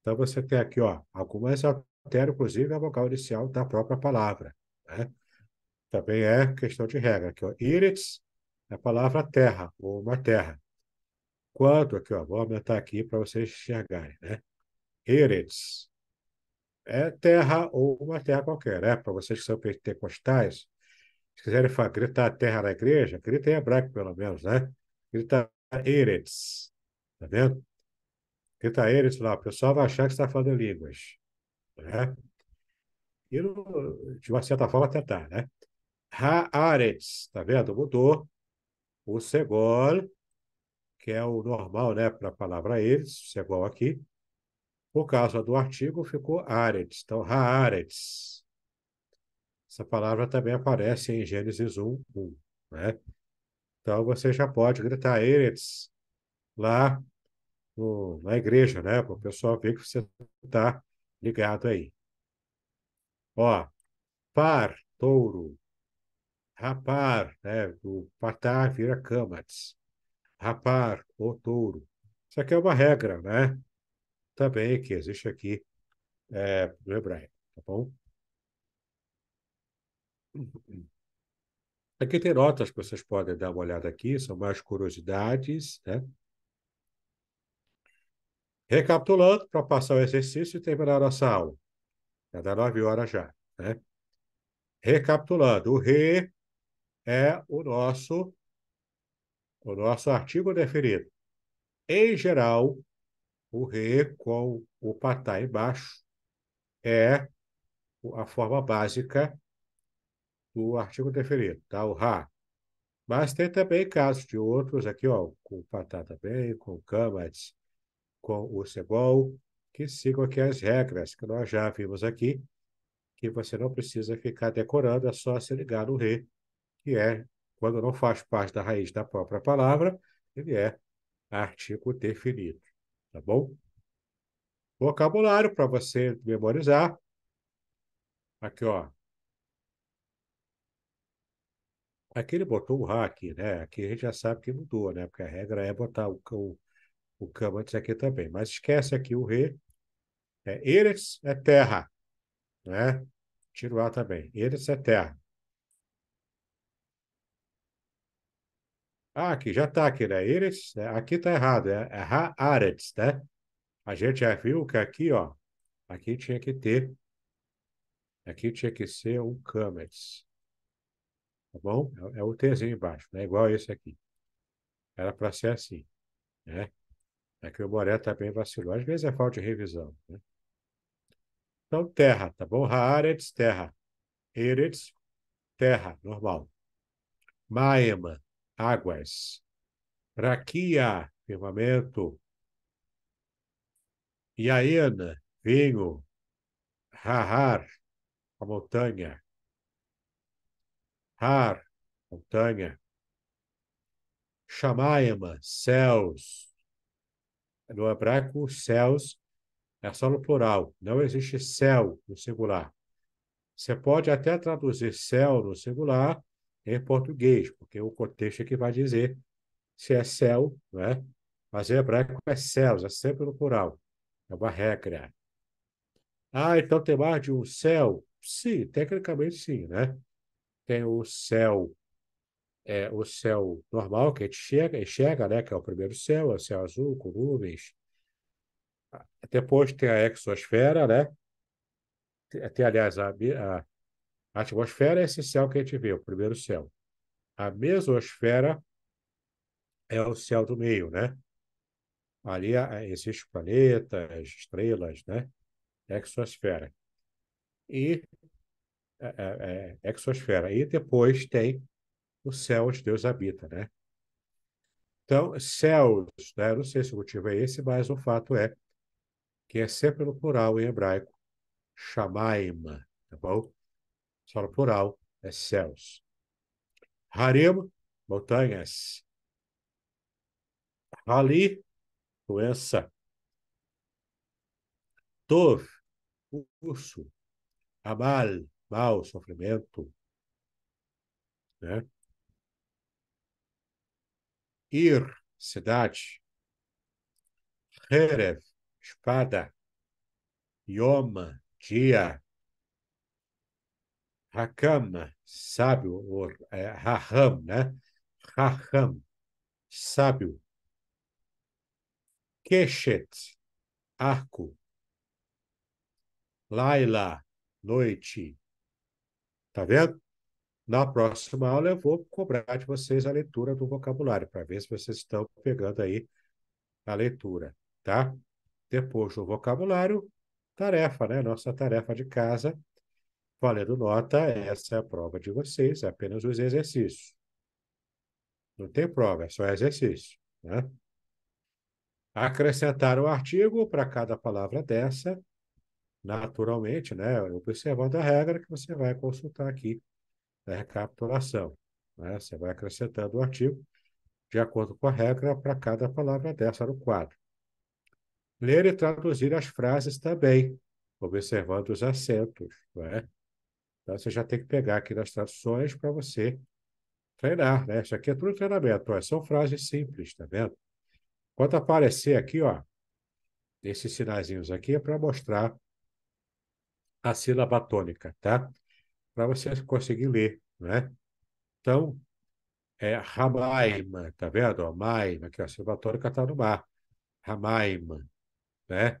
[SPEAKER 1] Então, você tem aqui, ó, algumas alteram, inclusive, a vogal inicial da própria palavra, né? Também é questão de regra. Aqui, ó, Iritz é a palavra terra, ou uma terra. Quando, aqui, ó, vou aumentar aqui para vocês enxergarem, né? Iritz é terra ou uma terra qualquer, né? Para vocês que são pentecostais, se quiserem gritar terra na igreja, grita em hebraico, pelo menos, né? Grita Eretz. Tá vendo? Grita Eretz lá, o pessoal vai achar que está falando línguas. Né? E, de uma certa forma, tentar, né? Haaretz, tá vendo? Mudou. O segol, que é o normal, né, para a palavra eles, segol aqui. Por causa do artigo, ficou Aretz. Então, Haaretz. Essa palavra também aparece em Gênesis 1, 1, né? Então, você já pode gritar Eretz lá na igreja, né? Para o pessoal ver que você está ligado aí. Ó, par, touro. Rapar, né? Do patar vira camas. Rapar, ou touro. Isso aqui é uma regra, né? Também que existe aqui é, no hebraico, tá bom? Aqui tem notas que vocês podem dar uma olhada aqui, são mais curiosidades, né? Recapitulando, para passar o exercício e terminar a nossa aula. Já dá nove horas já, né? Recapitulando, o re é o nosso, o nosso artigo definido. Em geral, o re com o patá embaixo é a forma básica do artigo definido, tá? O ra. Mas tem também casos de outros aqui, ó, com patá também, com camas, com o cebol, que sigam aqui as regras que nós já vimos aqui, que você não precisa ficar decorando, é só se ligar no re, que é, quando não faz parte da raiz da própria palavra, ele é artigo definido, tá bom? Vocabulário para você memorizar. Aqui, ó. Aqui ele botou o aqui, né? Aqui a gente já sabe que mudou, né? Porque a regra é botar o, o, o cama aqui também. Mas esquece aqui o re. É, Eretz é terra, né? Tira o A também. Eretz é terra. Ah, aqui já está aqui, né? Eretz, né? aqui está errado, é, é Haaretz, né? A gente já viu que aqui, ó, aqui tinha que ter, aqui tinha que ser um Kametz, tá bom? É, é o Tzinho embaixo, né? Igual esse aqui. Era para ser assim, né? É que o Moré também vacilou. Às vezes é falta de revisão, né? Então, terra, tá bom? Haaretz, terra. Eretz, terra, normal. Maema, águas. Raquia, firmamento. Iaena, vinho. Rahar, a montanha. Har, montanha. Shamaima, céus. No hebraico, céus é só no plural. Não existe céu no singular. Você pode até traduzir céu no singular em português, porque o contexto é que vai dizer se é céu, não é? Mas em hebraico é céus, é sempre no plural. É uma regra. Ah, então tem mais de um céu? Sim, tecnicamente sim, né? Tem o céu, é, o céu normal que a gente enxerga, enxerga, né? Que é o primeiro céu, é o céu azul, com nuvens. Depois tem a exosfera, né? Tem, aliás, a, a, a atmosfera é esse céu que a gente vê, o primeiro céu. A mesosfera é o céu do meio, né? Ali existem planetas, estrelas, né? Exosfera. E é, é, é, exosfera. E depois tem o céu onde Deus habita, né? Então, céus, né? Não sei se o motivo é esse, mas o fato é que é sempre no plural em hebraico. Shamaim, tá bom? Só no plural é céus. Harim, montanhas. Hali, doença. Tov, urso. Amal, mal, sofrimento. Né? Ir, cidade. Herev, espada. Yom, dia. Hakam, sábio, ou é, Raham, né? Raham, sábio. Keshet, arco. Laila, noite. Tá vendo? Na próxima aula eu vou cobrar de vocês a leitura do vocabulário, para ver se vocês estão pegando aí a leitura, tá? Depois do vocabulário, tarefa, né? Nossa tarefa de casa, valendo nota, essa é a prova de vocês, é apenas os exercícios. Não tem prova, é só exercício, né? Acrescentar o um artigo para cada palavra dessa, naturalmente, né? Observando a regra que você vai consultar aqui na recapitulação. Né? Você vai acrescentando o artigo de acordo com a regra para cada palavra dessa no quadro. Ler e traduzir as frases também, observando os acentos. Né? Então, você já tem que pegar aqui nas traduções para você treinar. Né? Isso aqui é tudo treinamento. Ó. São frases simples, tá vendo? Quando aparecer aqui, ó, esses sinaizinhos aqui é para mostrar a sílaba tônica, tá? Para você conseguir ler, né? Então, é Ramaim, tá vendo? Ó, sílaba tônica está no mar. Ramaim, né?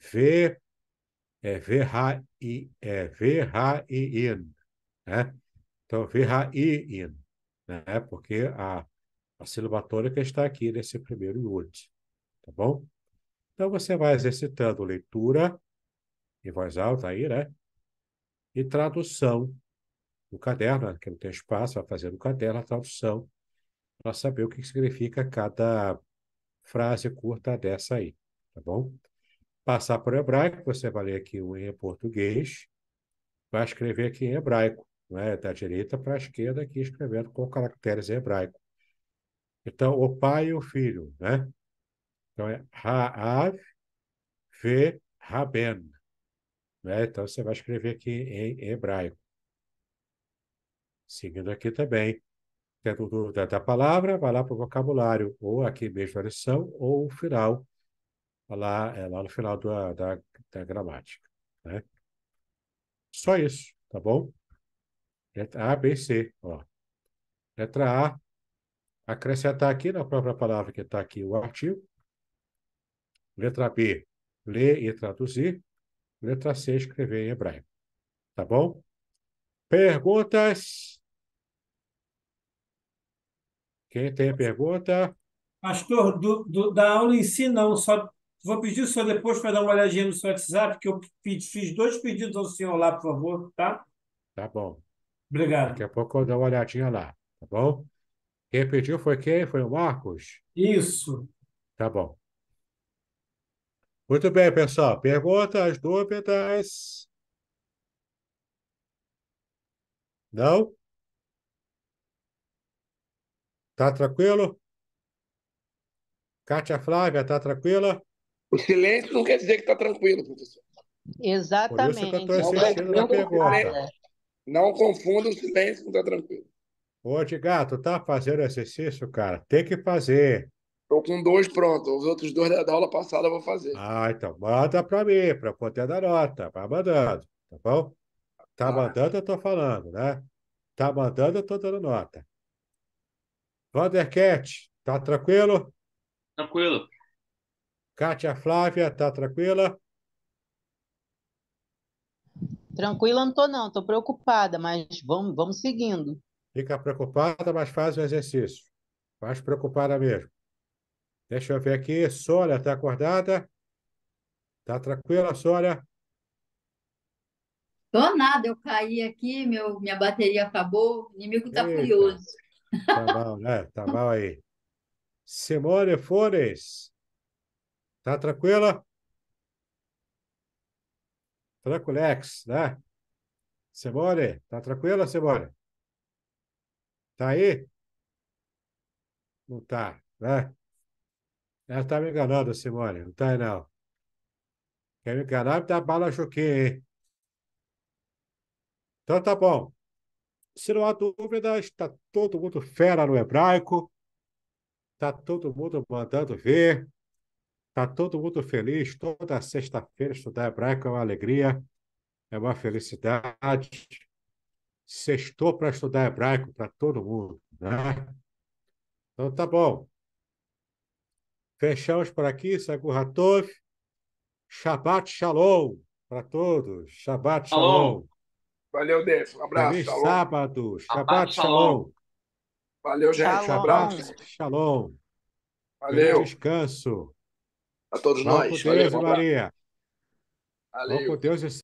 [SPEAKER 1] V é V-H-I, é V-H-I-In, né? Então, V-H-I-In, né? Porque a, a sílaba tônica está aqui nesse primeiro Yud, tá bom? Então, você vai exercitando leitura em voz alta aí, né? E tradução no caderno, né? que não tem espaço, vai fazer no caderno a tradução para saber o que significa cada frase curta dessa aí, tá bom? Passar por hebraico, você vai ler aqui um em português, vai escrever aqui em hebraico, né? da direita para a esquerda, aqui escrevendo com caracteres em hebraico. Então, o pai e o filho, né? Então, é Ha'av Ve Raben. Né? Então, você vai escrever aqui em hebraico. Seguindo aqui também. Tendo dúvida da palavra, vai lá para o vocabulário, ou aqui mesmo a lição, ou o final, lá, é lá no final da, da, da gramática. Né? Só isso, tá bom? Letra A, B, C. Ó. Letra A, acrescentar aqui na própria palavra que está aqui o artigo. Letra B, ler e traduzir. Letra C, escrever em hebraico. Tá bom? Perguntas? Quem tem pergunta?
[SPEAKER 5] Pastor, do, do, da aula em si, não. Só vou pedir o senhor depois para dar uma olhadinha no seu WhatsApp, que eu fiz dois pedidos ao senhor lá, por favor, tá?
[SPEAKER 1] Tá bom.
[SPEAKER 5] Obrigado.
[SPEAKER 1] Daqui a pouco eu dou uma olhadinha lá, tá bom? Quem pediu foi quem? Foi o Marcos?
[SPEAKER 5] Isso.
[SPEAKER 1] Tá bom. Muito bem, pessoal. Perguntas, dúvidas? Não? Tá tranquilo? Kátia Flávia, tá tranquila?
[SPEAKER 7] O silêncio não quer dizer que está tranquilo, professor.
[SPEAKER 2] Exatamente.
[SPEAKER 1] Por isso que eu estou insistindo na pergunta.
[SPEAKER 7] Não confunda o silêncio com está tranquilo.
[SPEAKER 1] Ô, Edgar, tá fazendo exercício, cara? Tem que fazer.
[SPEAKER 7] Estou com dois prontos. Os outros dois da aula passada eu vou fazer.
[SPEAKER 1] Ah, então manda para mim, para poder dar nota. Vai mandando, tá bom? Tá
[SPEAKER 7] Ah.
[SPEAKER 1] mandando, eu tô falando, né? Tá mandando, eu tô dando nota. Vandercat, tá tranquilo?
[SPEAKER 6] Tranquilo.
[SPEAKER 1] Kátia Flávia, tá tranquila?
[SPEAKER 2] Tranquila não tô não, tô preocupada, mas vamos, vamos seguindo.
[SPEAKER 1] Fica preocupada, mas faz o exercício. Faz preocupada mesmo. Deixa eu ver aqui. Sônia, tá acordada? Tá tranquila, Sônia?
[SPEAKER 9] Tô nada, eu caí aqui, meu, minha bateria acabou, o inimigo tá
[SPEAKER 1] Eita.
[SPEAKER 9] furioso.
[SPEAKER 1] Tá mal, né? Tá mal aí. Simone Flores. Tá tranquila? Tranquilex, né? Simone, tá tranquila, Simone? Tá aí? Não tá, né? Ela tá me enganando, Simone. Não tá aí, não. Quer me enganar, me dá bala choquinha, hein? Então tá bom. Se não há dúvida, está todo mundo fera no hebraico. Está todo mundo mandando ver. Está todo mundo feliz. Toda sexta-feira estudar hebraico é uma alegria, é uma felicidade. Sextou para estudar hebraico para todo mundo, né? Então tá bom. Fechamos por aqui, Sagur Hatov. Shabbat Shalom para todos. Shabbat
[SPEAKER 6] Shalom.
[SPEAKER 1] Shalom.
[SPEAKER 7] Valeu, Def. Um abraço.
[SPEAKER 1] Feliz
[SPEAKER 7] Shalom.
[SPEAKER 1] sábado.
[SPEAKER 6] Shabbat
[SPEAKER 1] Shabbat Shalom.
[SPEAKER 7] Valeu, gente. Um
[SPEAKER 2] Shalom.
[SPEAKER 7] abraço.
[SPEAKER 1] Shabbat Shalom.
[SPEAKER 7] Valeu.
[SPEAKER 1] Feliz descanso.
[SPEAKER 7] A todos
[SPEAKER 1] Vão com
[SPEAKER 7] nós. Valeu.
[SPEAKER 1] Deus
[SPEAKER 7] Um
[SPEAKER 1] e
[SPEAKER 7] abraço.
[SPEAKER 1] Maria. Vão
[SPEAKER 7] Valeu.
[SPEAKER 1] com Deus e